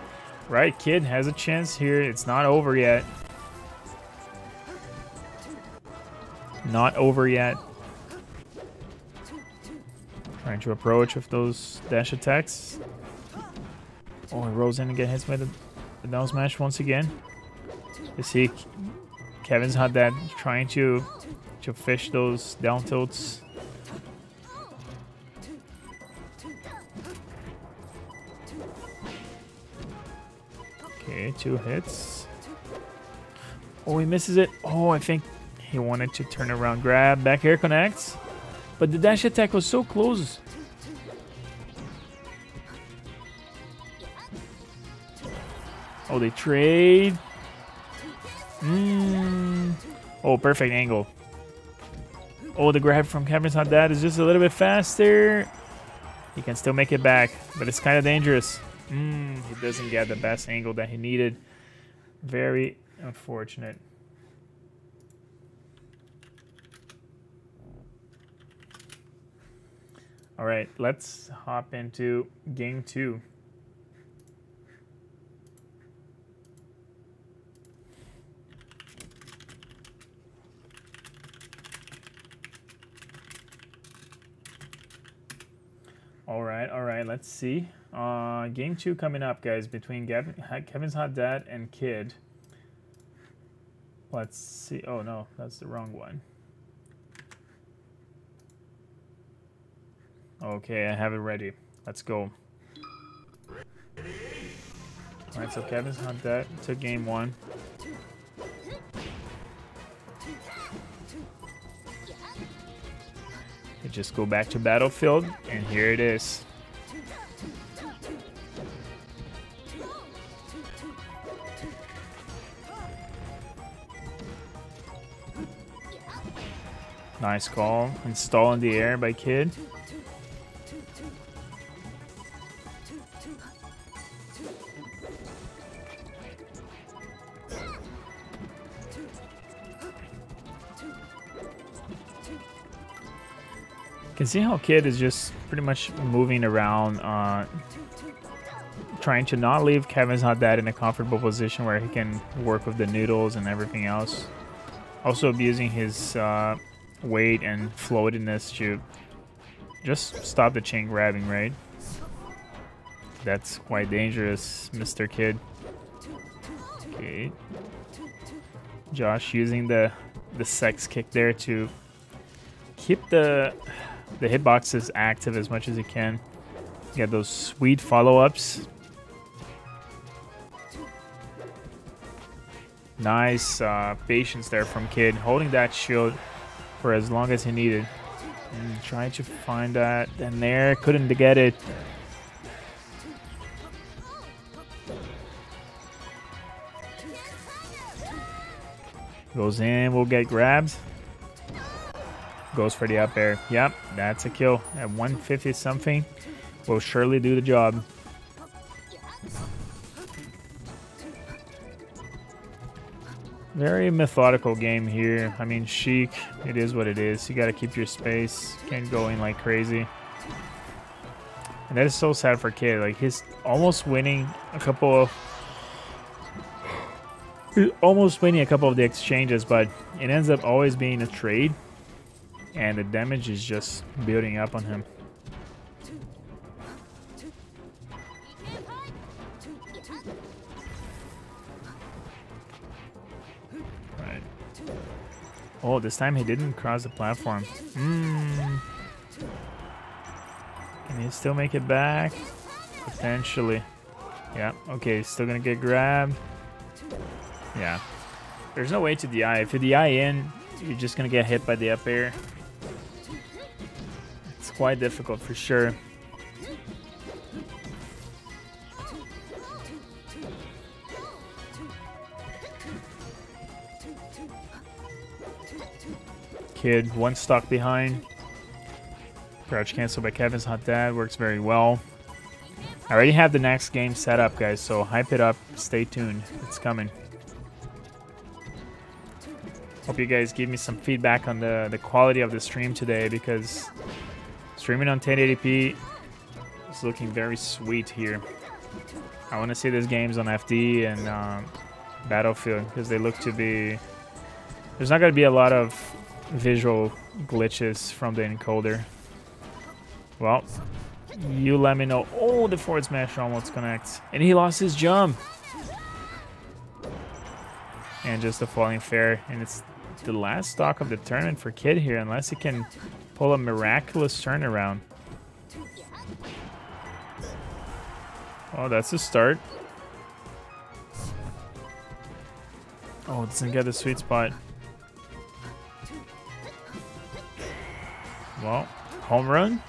Right, kid has a chance here. It's not over yet. Not over yet. Trying to approach with those dash attacks. Oh, he rolls in and get hit by the, the down smash once again. You see Kevin's hot dad trying to to fish those down tilts. Okay, two hits. Oh, he misses it. Oh, I think he wanted to turn around grab. Back air connects. But the dash attack was so close. Oh, they trade. Mm. Oh, perfect angle. Oh, the grab from Kevin's hot dad is just a little bit faster. He can still make it back, but it's kind of dangerous. Mm, he doesn't get the best angle that he needed. Very unfortunate. All right, let's hop into game two. All right, all right. Let's see. Uh, game two coming up, guys, between Gavin, Kevin's Hot Dad and Kid. Let's see. Oh no, that's the wrong one. Okay, I have it ready. Let's go. All right, so Kevin's Hot Dad took game one. Just go back to Battlefield, and here it is. Nice call. Install in the air by Kid. Can see how Kid is just pretty much moving around, uh, trying to not leave Kevin's Hot Dad in a comfortable position where he can work with the needles and everything else. Also abusing his uh, weight and floatiness to just stop the chain grabbing, right? That's quite dangerous, Mr. Kid. Okay. Josh using the the sex kick there to keep the the hitboxes active as much as he can. Get those sweet follow-ups. Nice uh, patience there from Kid, holding that shield for as long as he needed. And trying to find that, and there, couldn't get it. Goes in, will get grabbed. Goes for the up air. Yep, that's a kill at 150 something. Will surely do the job. Very methodical game here. I mean, Sheik, it is what it is. You got to keep your space. Can't go in like crazy. And that is so sad for Kid. Like, he's almost winning a couple of... he's almost winning a couple of the exchanges, but it ends up always being a trade. And the damage is just building up on him. Oh, this time he didn't cross the platform. Mm. Can he still make it back? Potentially. Yeah, okay, still gonna get grabbed. Yeah. There's no way to DI. If you DI in, you're just gonna get hit by the up air. It's quite difficult for sure. Kid, one stock behind. Crouch cancel by Kevin's Hot Dad works very well. I already have the next game set up, guys, so hype it up. Stay tuned. It's coming. Hope you guys give me some feedback on the, the quality of the stream today because streaming on 1080p is looking very sweet here. I want to see these games on FD and um, Battlefield because they look to be... There's not going to be a lot of visual glitches from the encoder. Well, you let me know. Oh, the forward smash almost connects. And he lost his jump. And just a falling fair. And it's the last stock of the tournament for Kid here, unless he can pull a miraculous turnaround. Oh, that's a start. Oh, doesn't get the sweet spot. Well, home run.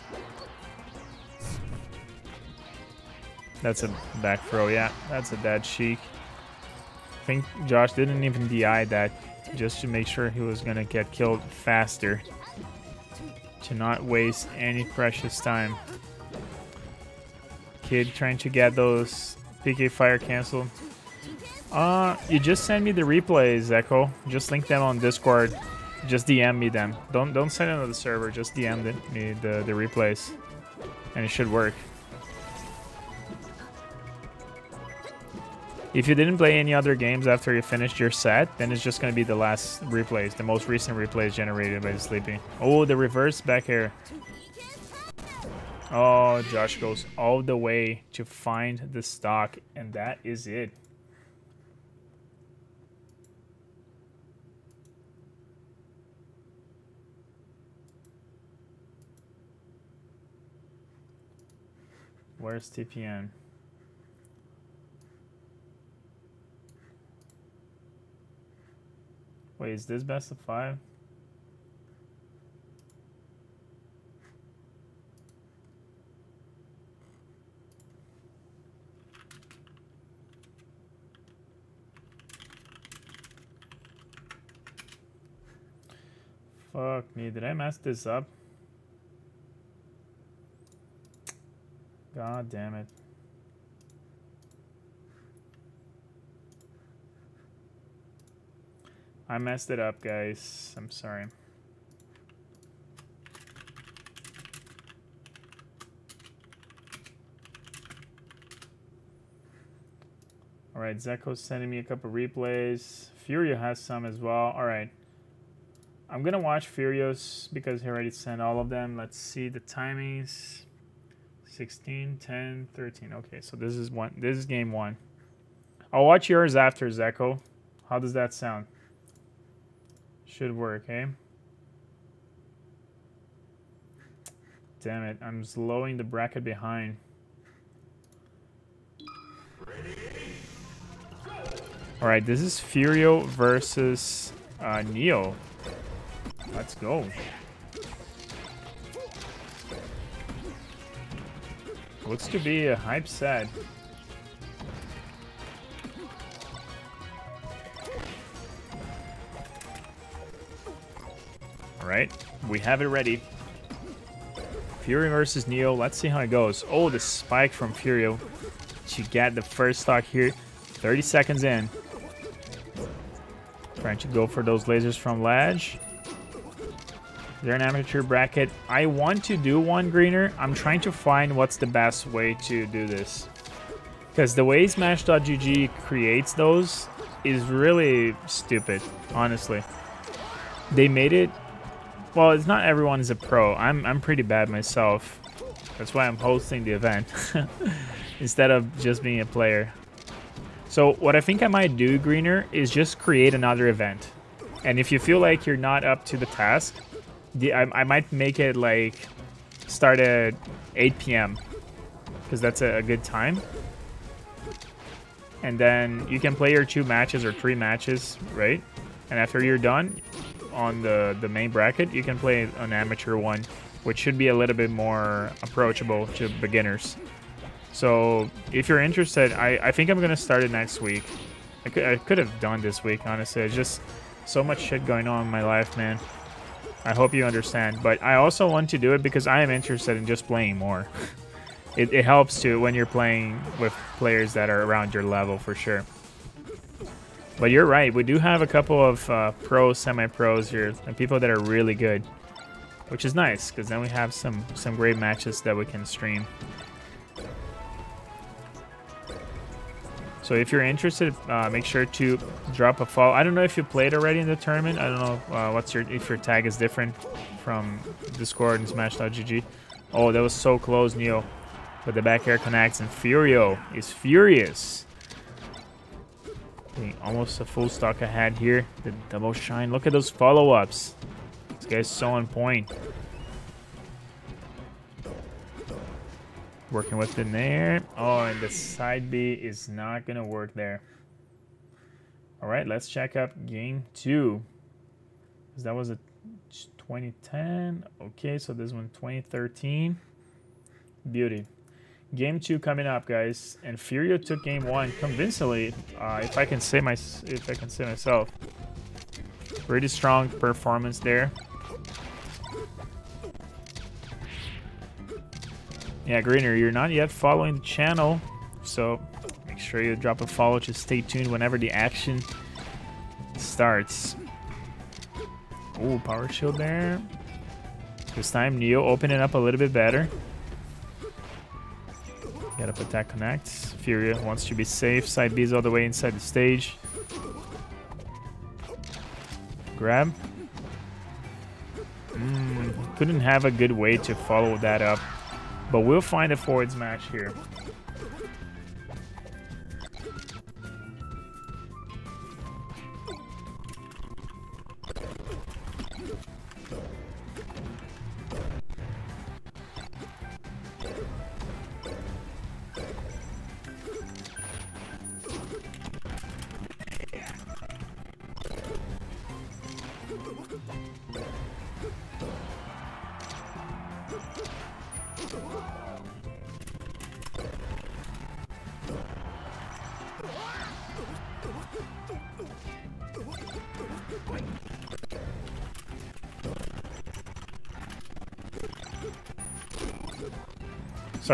That's a back throw, yeah. That's a dead Sheik. I think Josh didn't even DI that just to make sure he was going to get killed faster. To not waste any precious time. Kid trying to get those PK fire canceled. Uh, you just send me the replays, Echo. Just link them on Discord. Just DM me them. Don't don't send them to the server. Just DM the, me the, the replays. And it should work. If you didn't play any other games after you finished your set, then it's just going to be the last replays, the most recent replays generated by the Slippi. Oh, the reverse back air. Oh, Josh goes all the way to find the stock, and that is it. Where's TPN? Wait, is this best of five? Fuck me, did I mess this up? God damn it. I messed it up, guys. I'm sorry. Alright, Zeko's sending me a couple replays. Furio has some as well. Alright. I'm gonna watch Furios because he already sent all of them. Let's see the timings. 16, 10, 13. Okay, so this is one this is game one. I'll watch yours after, Zeko. How does that sound? Should work, eh? Damn it, I'm slowing the bracket behind. Alright, this is Furio versus uh, Neo. Let's go. Looks to be a hype set. Alright, we have it ready. Fury versus Neo. Let's see how it goes. Oh, the spike from Furio to get the first stock here. 30 seconds in. Trying to go for those lasers from Ledge. They're an amateur bracket. I want to do one greener. I'm trying to find what's the best way to do this. Because the way Smash.gg creates those is really stupid, honestly. They made it... Well, it's not everyone is a pro. I'm, I'm pretty bad myself. That's why I'm hosting the event. Instead of just being a player. So what I think I might do, Greener, is just create another event. And if you feel like you're not up to the task, I, I might make it like start at 8 p.m. because that's a, a, good time. and then you can play your two matches or three matches, right? And after you're done on the the main bracket, you can play an amateur one, which should be a little bit more approachable to beginners. So if you're interested, I, I think I'm gonna start it next week. I could, I could have done this week, honestly. It's just so much shit going on in my life, man. I hope you understand. But I also want to do it because I am interested in just playing more. it, it helps too when you're playing with players that are around your level for sure. But you're right. We do have a couple of uh, pros, semi-pros here, and people that are really good, which is nice because then we have some some great matches that we can stream. So if you're interested, uh, make sure to drop a follow. I don't know if you played already in the tournament. I don't know uh, what's your if your tag is different from Discord and Smash.gg. Oh, that was so close, Neo. But the back air connects, and Furio is furious. Almost a full stock ahead here. The double shine. Look at those follow-ups. This guy's so on point. Working with in there. Oh, and the side B is not going to work there. All right, let's check up game two. Because That was a 2010. Okay, so this one 2013. Beauty. Game two coming up, guys. And Furio took game one convincingly. Uh, if I can say my, if I can say myself, pretty strong performance there. Yeah, Greener, you're not yet following the channel, so make sure you drop a follow to stay tuned whenever the action starts. Ooh, power shield there. This time, Neo opening up a little bit better. Get up attack connects. Furio wants to be safe. Side B is all the way inside the stage. Grab. Mm, couldn't have a good way to follow that up. But we'll find a forward smash here.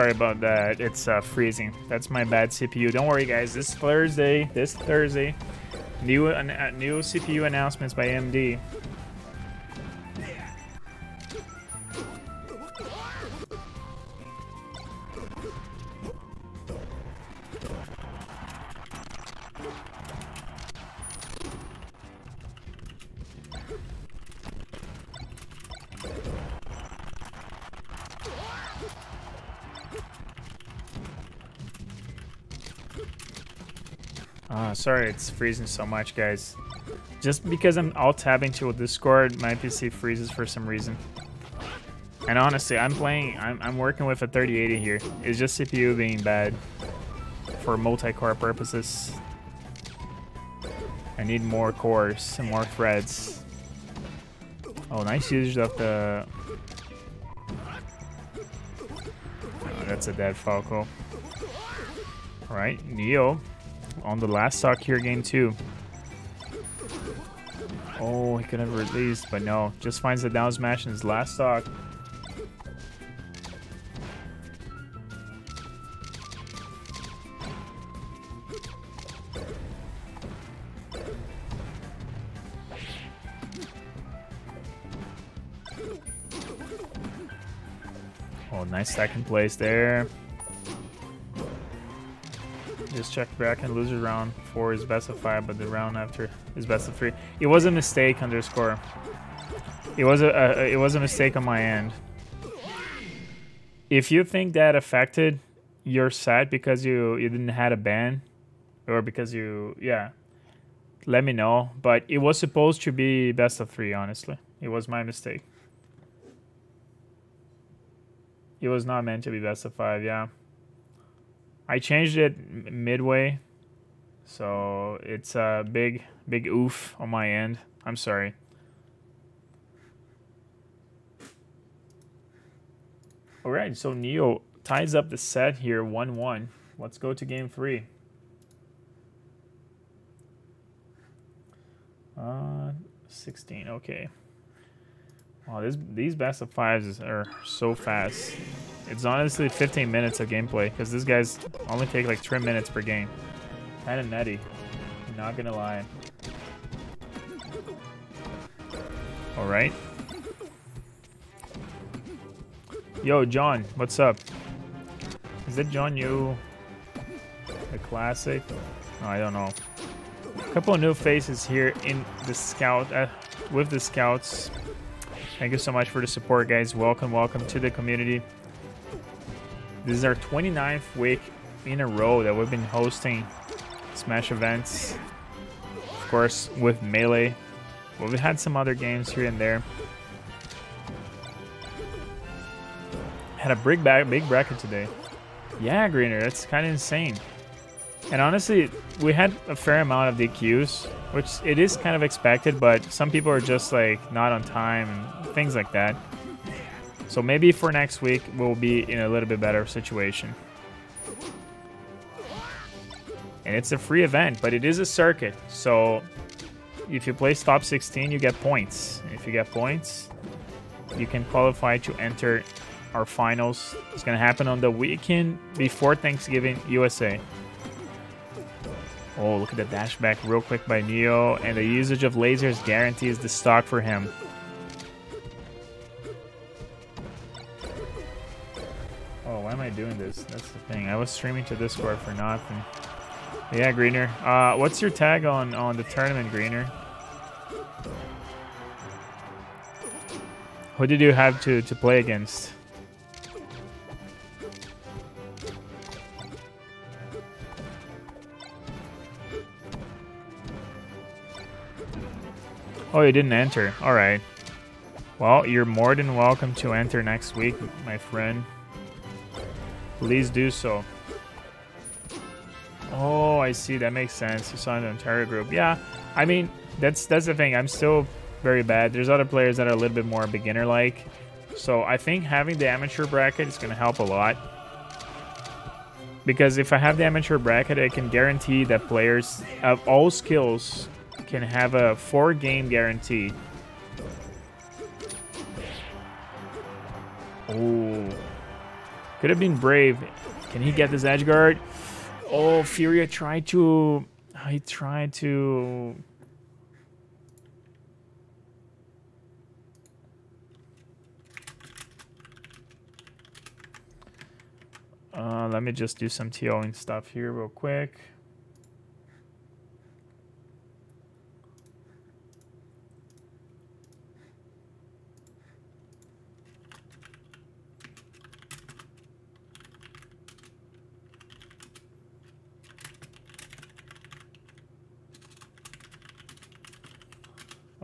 Sorry about that. It's uh, freezing. That's my bad CPU. Don't worry, guys. This Thursday, this Thursday, new uh, new CPU announcements by AMD. Ah, sorry it's freezing so much, guys. Just because I'm alt-tabbing to Discord, my PC freezes for some reason. And honestly, I'm playing, I'm, I'm working with a 3080 here. It's just CPU being bad for multi-core purposes. I need more cores and more threads. Oh, nice usage of the... Oh, that's a dead Falco. Alright, Neo on the last stock here, game two. Oh, he could have released, but no. Just finds the down smash in his last stock. Oh, nice second place there. Check back and lose round four is best of five, but the round after is best of three. It was a mistake underscore. It was a, a it was a mistake on my end. If you think that affected your set because you you didn't had a ban, or because you yeah, let me know. But it was supposed to be best of three. Honestly, it was my mistake. It was not meant to be best of five. Yeah. I changed it midway So it's a big, big oof on my end. I'm sorry. All right, so Neo ties up the set here 1-1. Let's go to game three. Uh, 16, okay. Wow, this, these best of fives are so fast. It's honestly 15 minutes of gameplay because these guy's only take like 3 minutes per game. Kind of nutty. Not gonna lie. Alright. Yo, John, what's up? Is it John you? The classic? Oh, I don't know. A couple of new faces here in the scout uh, with the scouts. Thank you so much for the support, guys. Welcome, welcome to the community. This is our 29th week in a row that we've been hosting Smash events. Of course, with Melee. Well, we've had some other games here and there. Had a big, big bracket today. Yeah, Greener, that's kind of insane. And honestly, we had a fair amount of DQs, which it is kind of expected, but some people are just like not on time and things like that. So maybe for next week, we'll be in a little bit better situation. And it's a free event, but it is a circuit. So if you place top 16, you get points. If you get points, you can qualify to enter our finals. It's going to happen on the weekend before Thanksgiving, USA. Oh, look at the dash back real quick by Neo. And the usage of lasers guarantees the stock for him. Oh, why am I doing this? That's the thing. I was streaming to Discord for nothing. Yeah, Greener. Uh, what's your tag on, on the tournament, Greener? Who did you have to, to play against? Oh, you didn't enter. Alright. Well, you're more than welcome to enter next week, my friend. Please do so. Oh, I see. That makes sense. You signed the entire group. Yeah, I mean, that's that's the thing. I'm still very bad. There's other players that are a little bit more beginner-like. So I think having the amateur bracket is going to help a lot. Because if I have the amateur bracket, I can guarantee that players of all skills can have a four game guarantee. Oh. Could have been brave. Can he get this edge guard? Oh, Furio tried to... He tried to... Uh, let me just do some TOing stuff here real quick.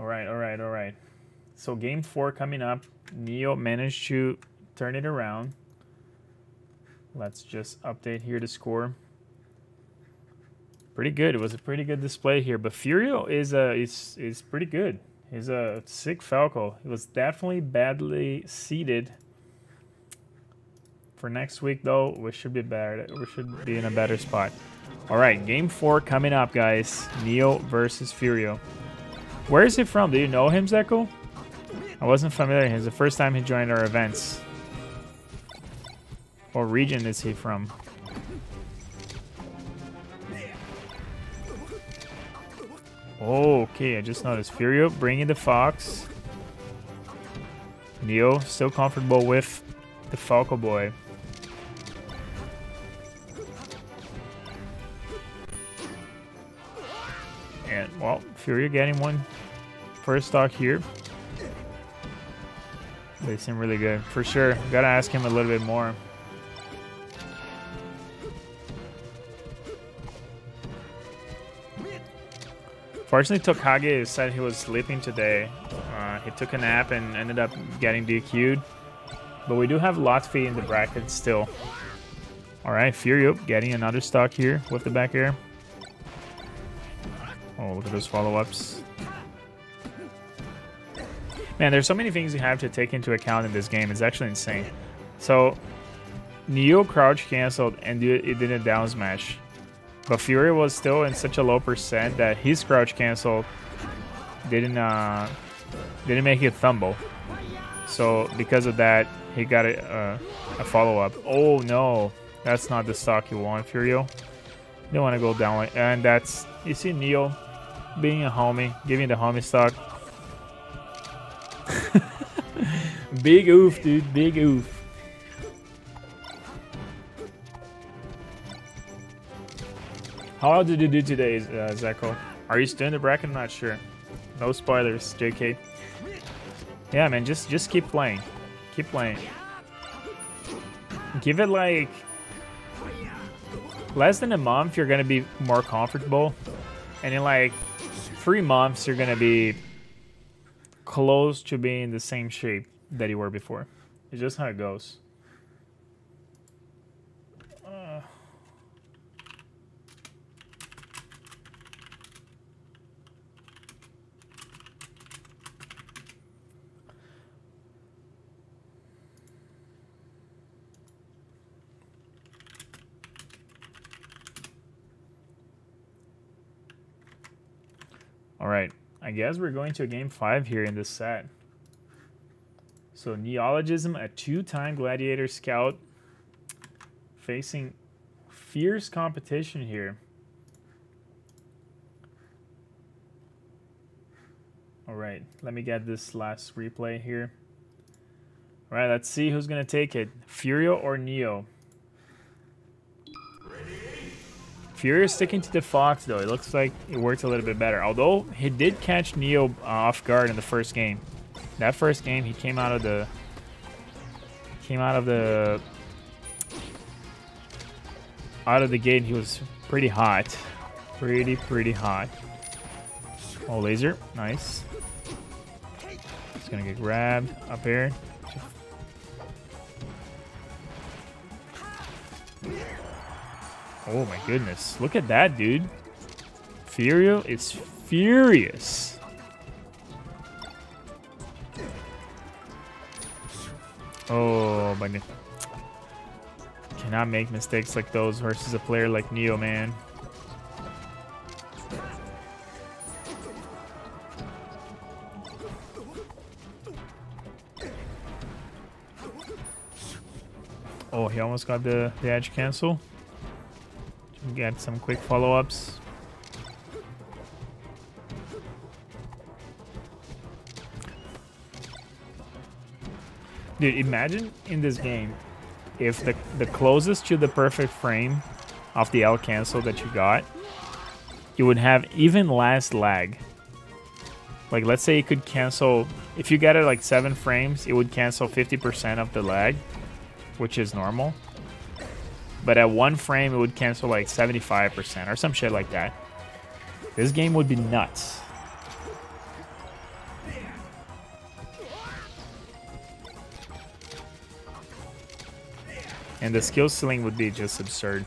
Right, all right, all right. So game four coming up. Neo managed to turn it around. Let's just update here the score. Pretty good. It was a pretty good display here. But Furio is uh, is is pretty good. He's a sick Falco. He was definitely badly seated. For next week though, we should be better. We should be in a better spot. All right, game four coming up, guys. Neo versus Furio. Where is he from? Do you know him, Zeko? I wasn't familiar. It's the first time he joined our events. What region is he from? Okay, I just noticed. Furio bringing the Fox. Neo still comfortable with the Falco Boy. And, well, Furio getting one first stock here. They seem really good. For sure. Gotta ask him a little bit more. Fortunately, Tokage said he was sleeping today. Uh, he took a nap and ended up getting DQ'd. But we do have Lotfi in the bracket still. Alright, Furio getting another stock here with the back air. Oh, look at those follow-ups. Man, there's so many things you have to take into account in this game. It's actually insane. So, Neo crouch canceled and it did a down smash. But Fury was still in such a low percent that his crouch cancel didn't uh, didn't make it tumble. So because of that, he got a, uh, a follow up. Oh no, that's not the stock you want, Furio. You don't want to go down like, and that's you see Neo being a homie, giving the homie stock. big oof, dude, big oof. How did you do today, uh, Zeko? Are you still in the bracket? I'm not sure. No spoilers, JK. Yeah, man, just just keep playing. Keep playing. Give it like less than a month, you're gonna be more comfortable, and in like three months, you're gonna be close to being the same shape that you were before. It's just how it goes. All right, I guess we're going to a game five here in this set. So Neologism, a two-time Gladiator Scout, facing fierce competition here. All right, let me get this last replay here. All right, let's see who's gonna take it, Furio or Neo. Fury is sticking to the Fox, though. It looks like it worked a little bit better. Although, he did catch Neo uh, off guard in the first game. That first game, he came out of the... Came out of the... Out of the gate, he was pretty hot. Pretty, pretty hot. Oh, laser. Nice. He's gonna get grabbed up here. Oh my goodness. Look at that, dude. Furio is furious. Oh my god. Cannot make mistakes like those versus a player like Neo, man. Oh, he almost got the, the edge cancel. Get some quick follow-ups. Dude, imagine in this game if the, the closest to the perfect frame of the L cancel that you got, you would have even less lag. Like, let's say you could cancel, if you get it like 7 frames, it would cancel 50% of the lag, which is normal. But at one frame, it would cancel like 75% or some shit like that. This game would be nuts. And the skill ceiling would be just absurd.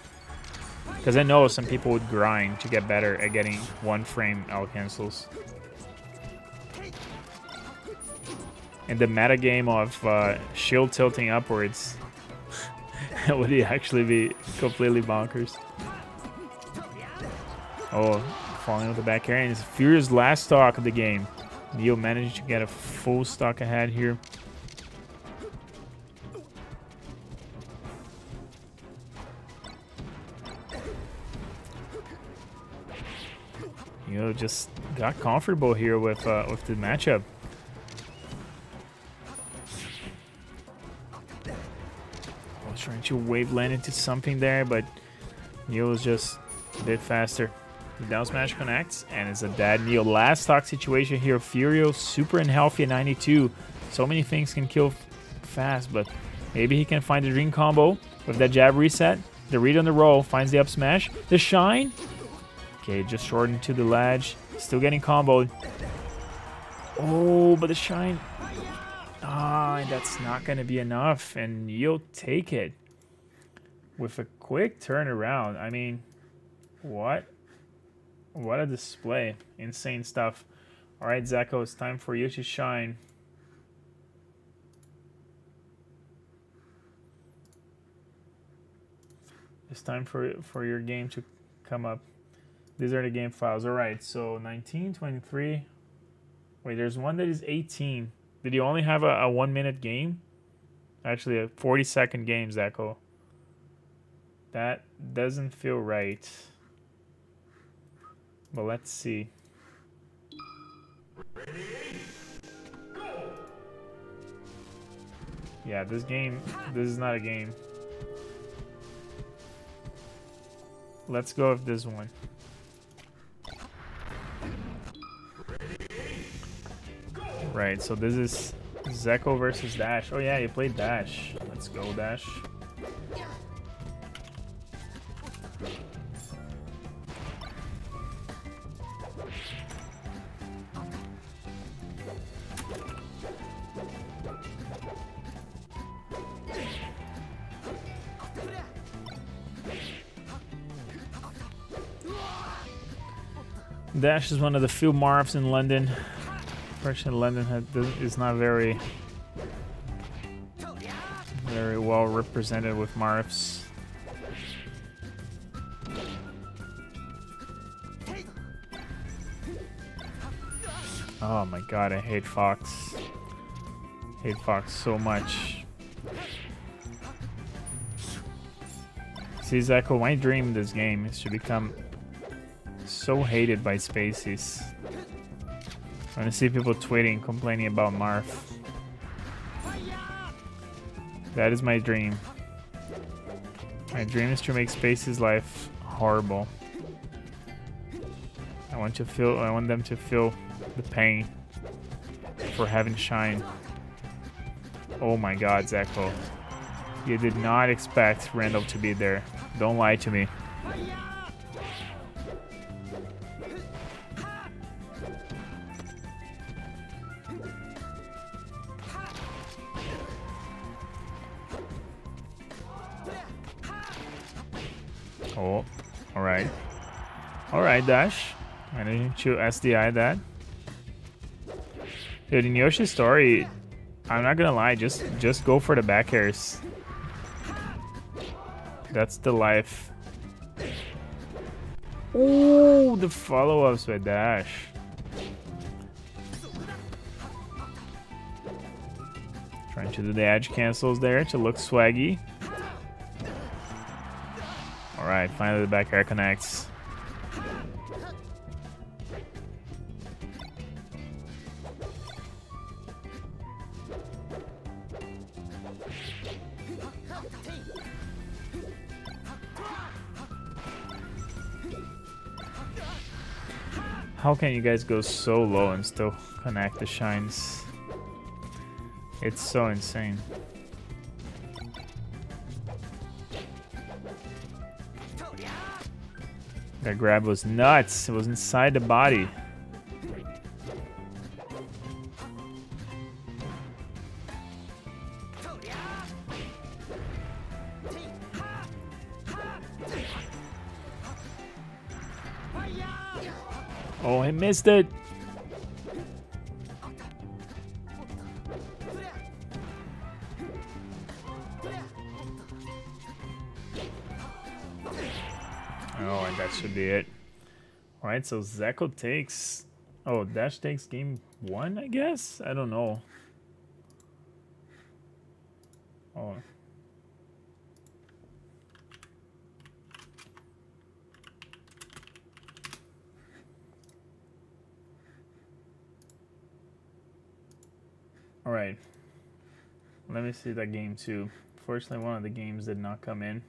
Because I know some people would grind to get better at getting one frame L cancels. And the meta game of uh, shield tilting upwards would he actually be completely bonkers? Oh, falling with the back air. And it's Furious last stock of the game. Neo managed to get a full stock ahead here. Neo just got comfortable here with uh, with the matchup. Trying to wave land into something there, but Neo was just a bit faster. The down smash connects, and it's a dead Neil. Last stock situation here. Furio super unhealthy at 92. So many things can kill fast, but maybe he can find the dream combo with that jab reset. The read on the roll finds the up smash. The shine. Okay, just shortened to the ledge. Still getting comboed. Oh, but the shine Ah, that's not going to be enough, and you'll take it with a quick turnaround. I mean, what? What a display. Insane stuff. All right, Zacho, it's time for you to shine. It's time for for your game to come up. These are the game files. All right, so 19, 23. Wait, there's one that is 18. Did you only have a, a one minute game? Actually, a 40 second game, Zacho. That doesn't feel right. But let's see. Yeah, this game, this is not a game. Let's go with this one. Right, so this is Zeko versus Dash. Oh yeah, you played Dash. Let's go, Dash. Dash is one of the few Marths in London. Unfortunately, London is not very, very well represented with Marths. Oh my god, I hate Fox. Hate Fox so much. See, Zacho, my dream in this game is to become so hated by I see people tweeting, complaining about Marth. That is my dream. My dream is to make Spacies' life horrible. I want to feel. I want them to feel the pain for having Shine. Oh my God, Zacho. You did not expect Randall to be there. Don't lie to me. Dash. I need to SDI that. Dude, in Yoshi's story, I'm not gonna lie, just just go for the back airs. That's the life. Oh, the follow-ups with Dash. Trying to do the edge cancels there to look swaggy. Alright, finally the back air connects. How can you guys go so low and still connect the shines? It's so insane. That grab was nuts. It was inside the body. Missed it. Oh, and that should be it. Alright, so Zacho takes... Oh, Dash takes game one, I guess? I don't know. Oh. Alright. See that game too. Fortunately, one of the games did not come in.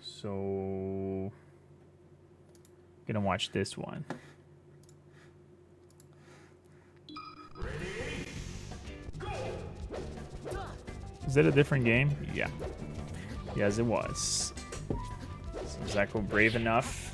So, gonna watch this one. Is it a different game? Yeah. Yes, it was. So Zacho brave enough.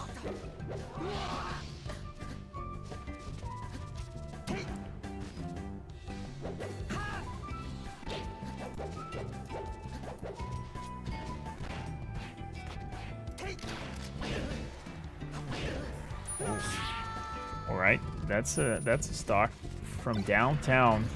That's a that's a stock from downtown.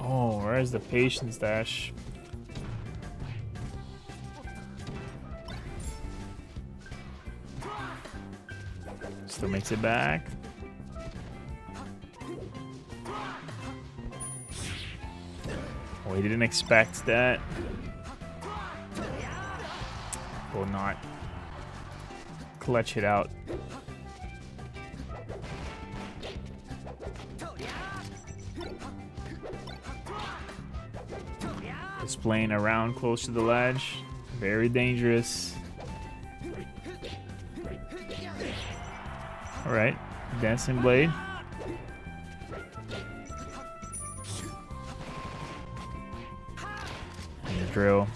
Oh, where's the patience dash? Still makes it back. Oh, he didn't expect that. Will not clutch it out. Just playing around close to the ledge. Very dangerous. Alright, Dancing Blade. And drill.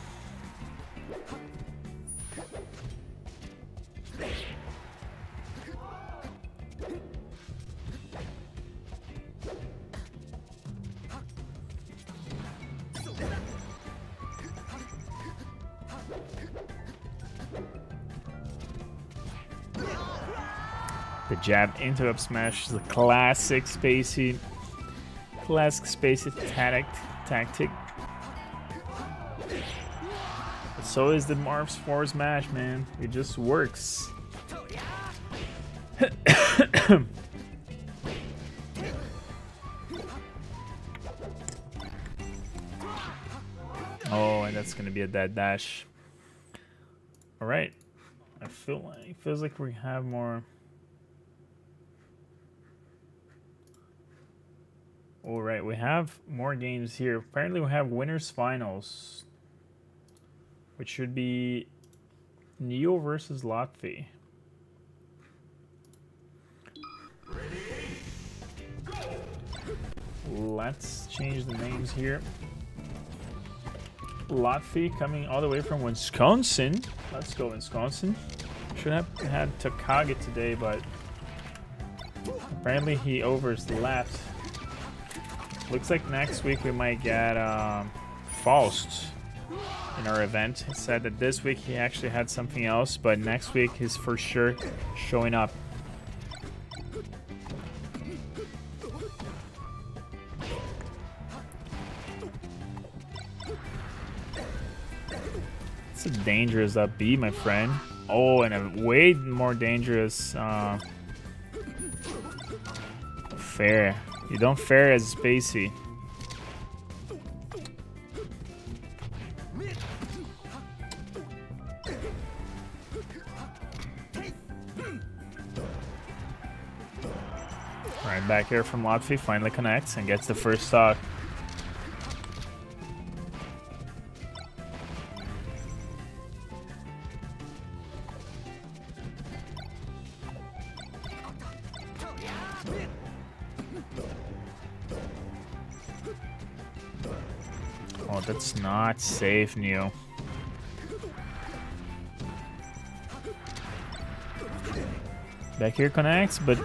Jab into up smash a classic spacey, classic spacey tactic. tactic. But so is the Marth's Force smash, man. It just works. oh, and that's gonna be a dead dash. All right. I feel like it feels like we have more. All right, we have more games here. Apparently, we have winners finals, which should be Neo versus Lotfi. Let's change the names here. Lotfi coming all the way from Wisconsin. Let's go, Wisconsin. Should have had Takage today, but apparently he overslept. Looks like next week we might get um, Faust in our event. He said that this week he actually had something else, but next week he's for sure showing up. It's a dangerous up B, my friend. Oh, and a way more dangerous uh, fair. You don't fair as spacey. Alright, back air from Lotfi finally connects and gets the first stock. Not safe, Neo. Back air connects, but...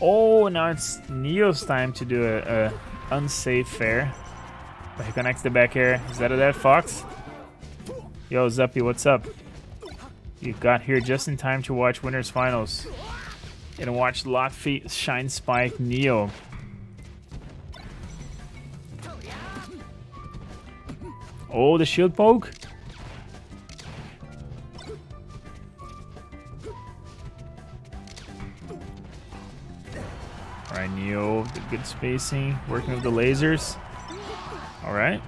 Oh, now it's Neo's time to do a, a unsafe fair. But he connects the back air. Is that a dead fox? Yo, Zuppy, what's up? You got here just in time to watch Winners Finals. And watch Lotfi Shine Spike Neo. Oh, the shield poke. Alright, Neo, the good spacing, working with the lasers. Alright.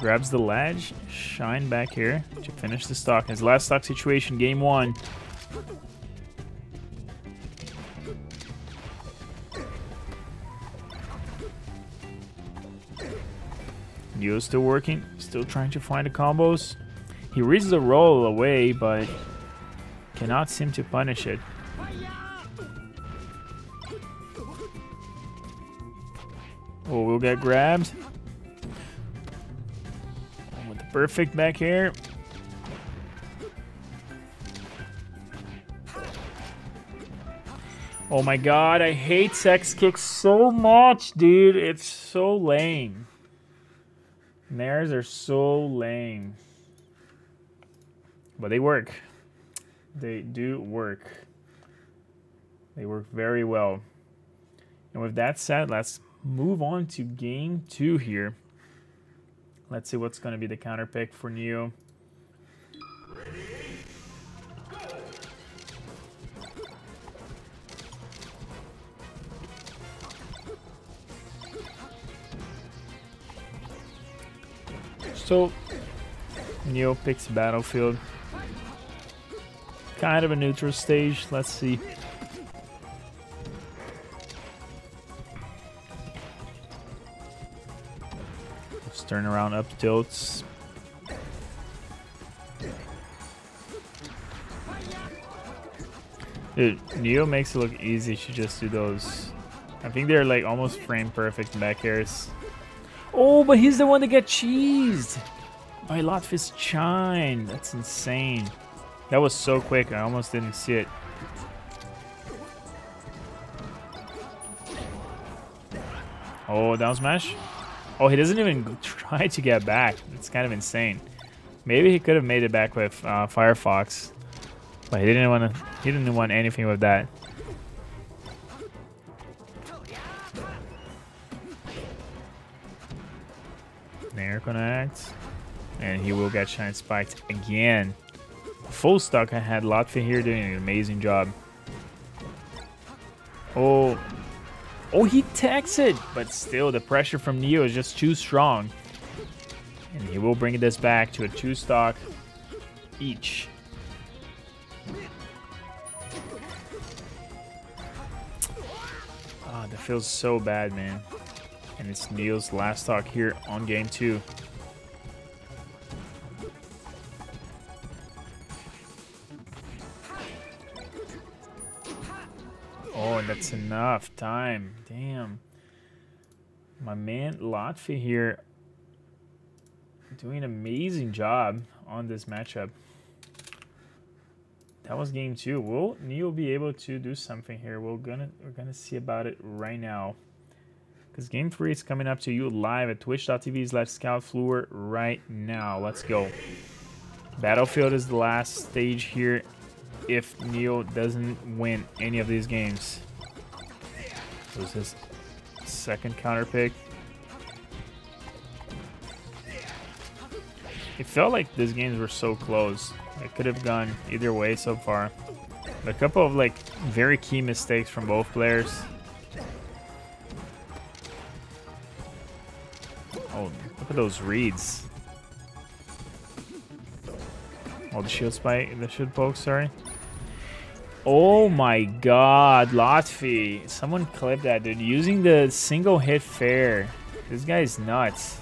Grabs the ledge, shine back air to finish the stock. His last stock situation, game one. Neo's still working, still trying to find the combos. He reads the roll away, but cannot seem to punish it. Oh, we'll get grabbed. With the perfect back air. Oh my god, I hate sex kicks so much, dude. It's so lame. Nairs are so lame. But they work. They do work. They work very well. And with that said, let's move on to game two here. Let's see what's going to be the counter pick for Neo. So, Neo picks Battlefield. Kind of a neutral stage. Let's see. Let's turn around up tilts. Dude, Neo makes it look easy to just do those. I think they're like almost frame perfect back airs. Oh, but he's the one that got cheesed by Lotfi's shine. That's insane. That was so quick, I almost didn't see it. Oh, down smash? Oh, he doesn't even try to get back. It's kind of insane. Maybe he could have made it back with uh, Firefox, but he didn't want to. He didn't want anything with that. Nair connect. And he will get Shine Spiked again. Full stock I had Lotfi here doing an amazing job. Oh. Oh, he takes it! But still, the pressure from Neo is just too strong. And he will bring this back to a two stock each. Ah, that feels so bad, man. And it's Neo's last stock here on game two. Oh, and that's enough time. Damn. My man Lotfi here doing an amazing job on this matchup. That was game two. Will Neo be able to do something here? We're gonna we're gonna see about it right now. Because game three is coming up to you live at twitch.tv slash scoutfluor right now. Let's go. Battlefield is the last stage here if Neo doesn't win any of these games. It was his second counter pick. It felt like these games were so close. It could have gone either way so far. a couple of like very key mistakes from both players. Look at those reads. Oh, the shield spike, the shield poke, sorry. Oh my god, Lotfi. Someone clip that, dude. Using the single hit fair. This guy's nuts.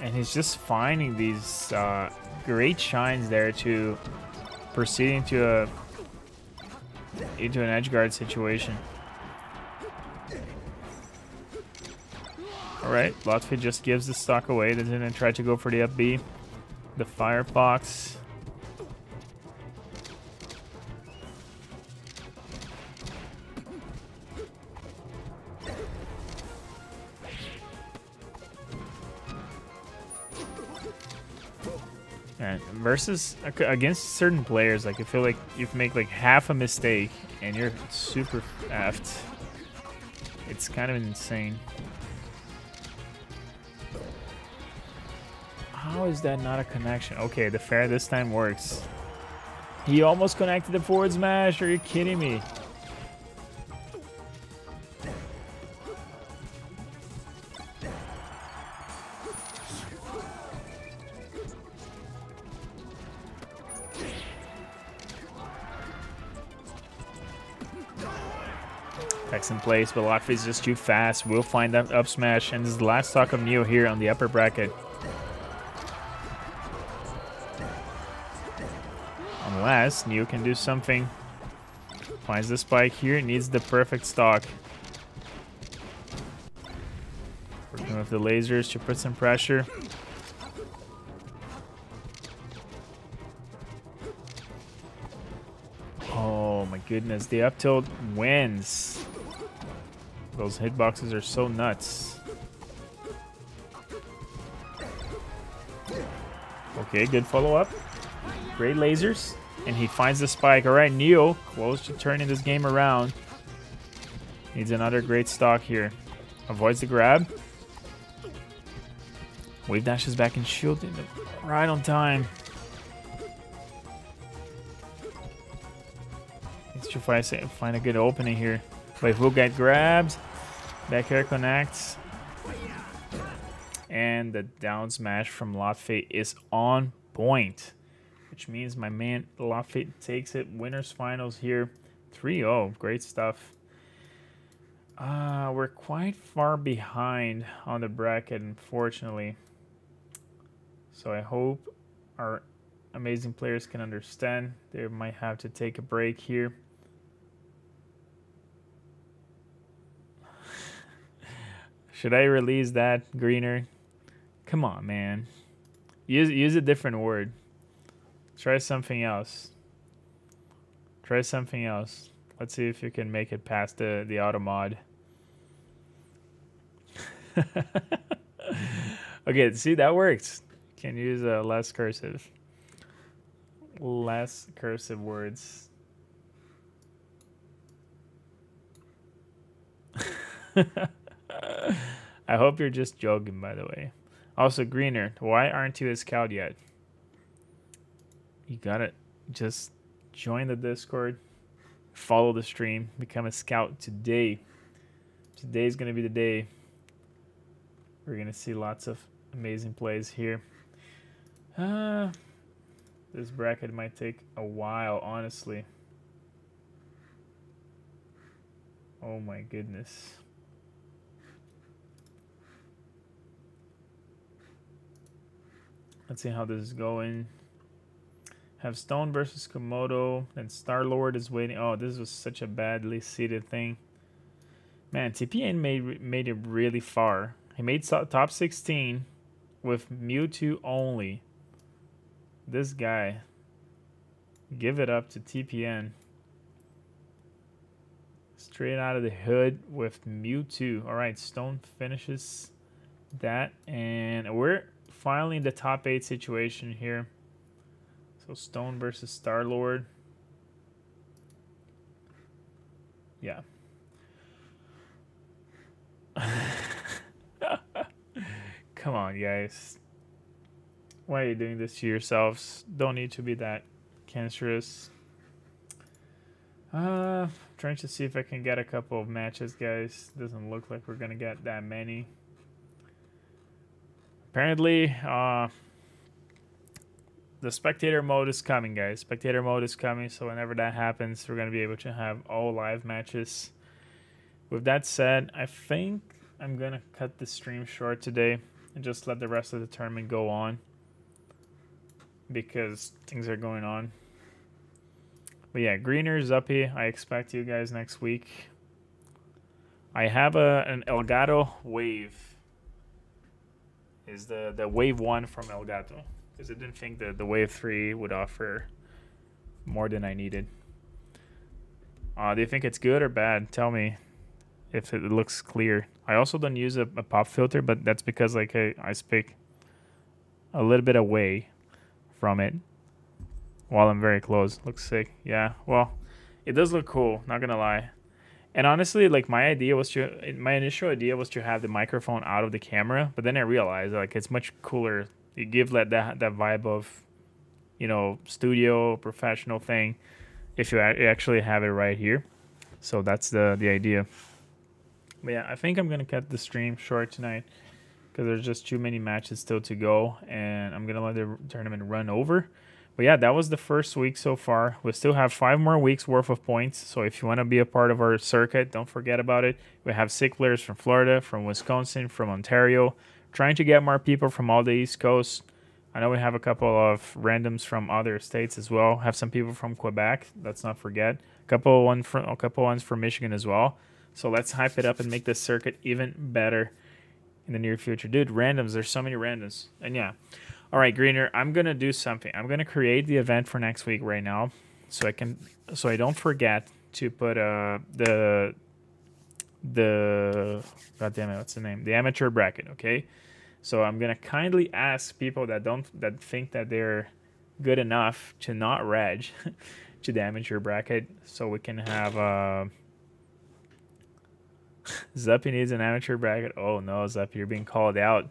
And he's just finding these uh, great shines there to proceed into a into an edge guard situation. Alright, Lotfi just gives the stock away, They doesn't try to go for the up B. The Firefox. And versus against certain players, like I feel like you make like half a mistake and you're super effed. It's kind of insane. How is that not a connection? Okay, the fair this time works. He almost connected the forward smash. Are you kidding me? Tex in place, but is just too fast. We'll find that up smash, and this is the last stock of Neo here on the upper bracket. Unless Neo can do something. Finds the spike here, needs the perfect stock. Working with the lasers to put some pressure. Oh my goodness, the up tilt wins. Those hitboxes are so nuts. Okay, good follow up. Great lasers. And he finds the spike. All right, Neo, close to turning this game around. Needs another great stock here. Avoids the grab. Wave dashes back and shield right on time. Needs to find, a good opening here. Wave will get grabbed. Back air connects. And the down smash from Lotfi is on point. Which means my man Lotfi takes it. Winners finals here. 3-0. Great stuff. Uh, we're quite far behind on the bracket, unfortunately. So I hope our amazing players can understand. They might have to take a break here. Should I release that, Greener? Come on, man. Use use a different word. Try something else. Try something else. Let's see if you can make it past the, the auto mod. okay, see, that works. Can use uh, less cursive. Less cursive words. I hope you're just joking, by the way. Also, Greener, why aren't you a scout yet? You gotta just join the Discord, follow the stream, become a scout today. Today's gonna be the day. We're gonna see lots of amazing plays here. Uh, this bracket might take a while, honestly. Oh my goodness. Let's see how this is going. Have Stone versus Komodo, and Star Lord is waiting. Oh, this was such a badly seated thing. Man, TPN made made it really far. He made top 16 with Mewtwo only. This guy. Give it up to TPN. Straight out of the hood with Mewtwo. All right, Stone finishes that. And we're finally in the top 8 situation here. So Stone versus Star-Lord. Yeah. Come on, guys. Why are you doing this to yourselves? Don't need to be that cancerous. Uh, trying to see if I can get a couple of matches, guys. Doesn't look like we're gonna get that many. Apparently, uh, the spectator mode is coming, guys. Spectator mode is coming, so whenever that happens, we're gonna be able to have all live matches. With that said, I think I'm gonna cut the stream short today and just let the rest of the tournament go on because things are going on. But yeah, Greener, Zuppy, I expect you guys next week. I have a an Elgato Wave. Is the the Wave one from Elgato because I didn't think that the Wave three would offer more than I needed. Uh, do you think it's good or bad? Tell me if it looks clear. I also don't use a, a pop filter, but that's because like I, I speak a little bit away from it while I'm very close. Looks sick. Yeah, well, it does look cool, not gonna lie. And honestly, like my idea was to, my initial idea was to have the microphone out of the camera, but then I realized like it's much cooler. You give that that, that vibe of, you know, studio professional thing, if you actually have it right here. So that's the the idea. But yeah, I think I'm gonna cut the stream short tonight because there's just too many matches still to go, and I'm gonna let the tournament run over. But yeah, that was the first week so far. We still have five more weeks worth of points. So if you want to be a part of our circuit, don't forget about it. We have sick players from Florida, from Wisconsin, from Ontario, trying to get more people from all the East Coast. I know we have a couple of randoms from other states as well. Have some people from Quebec. Let's not forget. A couple one from a couple ones from Michigan as well. So let's hype it up and make this circuit even better in the near future. Dude, randoms. There's so many randoms. And yeah. All right, Greener, I'm to do something. I'm to create the event for next week right now. so I can so I don't forget to put uh the the god damn it what's the name the amateur bracket okay so i'm gonna kindly ask people that don't that think that they're good enough to not reg to damage your bracket so we can have uh Zuppy needs an amateur bracket oh no Zuppy you're being called out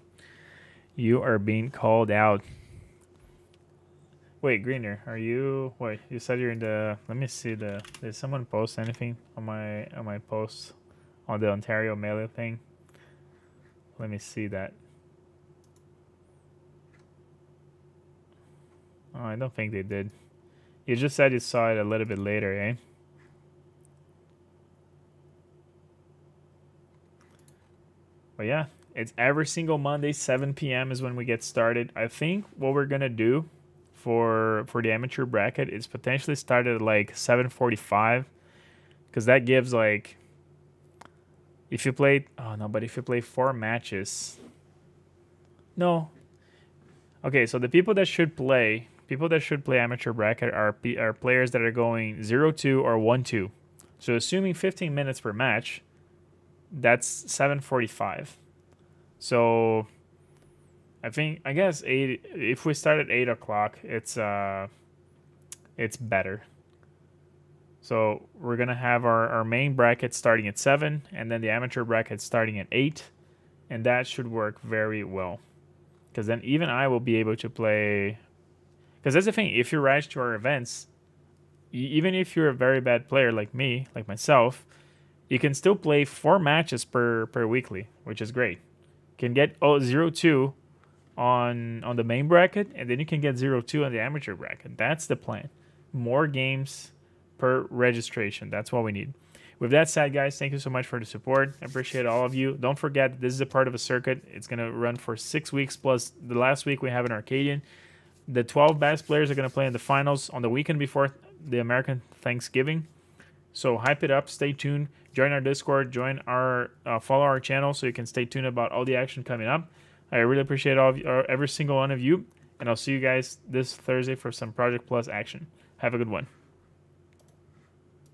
you are being called out wait greener are you wait you said you're in the let me see the did someone post anything on my on my post on the Ontario mailing thing. Let me see that. Oh, I don't think they did. You just said you saw it a little bit later, eh? But yeah, it's every single Monday, 7 p.m. is when we get started. I think what we're gonna do for for the amateur bracket is potentially start at like 7:45, because that gives like if you play, oh no, but if you play four matches, no. Okay, so the people that should play, people that should play amateur bracket are are players that are going 0-2 or 1-2. So assuming 15 minutes per match, that's 7:45. So I think I guess eight. If we start at eight o'clock, it's uh, it's better. So we're gonna have our, our main bracket starting at seven, and then the amateur bracket starting at eight, and that should work very well. Because then even I will be able to play. Because that's the thing. If you rise to our events, even if you're a very bad player like me, like myself, you can still play four matches per per weekly, which is great. You can get oh, zero two on on the main bracket, and then you can get zero two on the amateur bracket. That's the plan. More games per registration. That's what we need. With that said, guys, thank you so much for the support. I appreciate all of you. Don't forget, this is a part of a circuit. It's going to run for six weeks, plus the last week we have an Arcadian. The 12 best players are going to play in the finals on the weekend before the American Thanksgiving. So hype it up. Stay tuned. Join our Discord. Join our uh, follow our channel so you can stay tuned about all the action coming up. I really appreciate all of you, uh, every single one of you, and I'll see you guys this Thursday for some Project Plus action. Have a good one.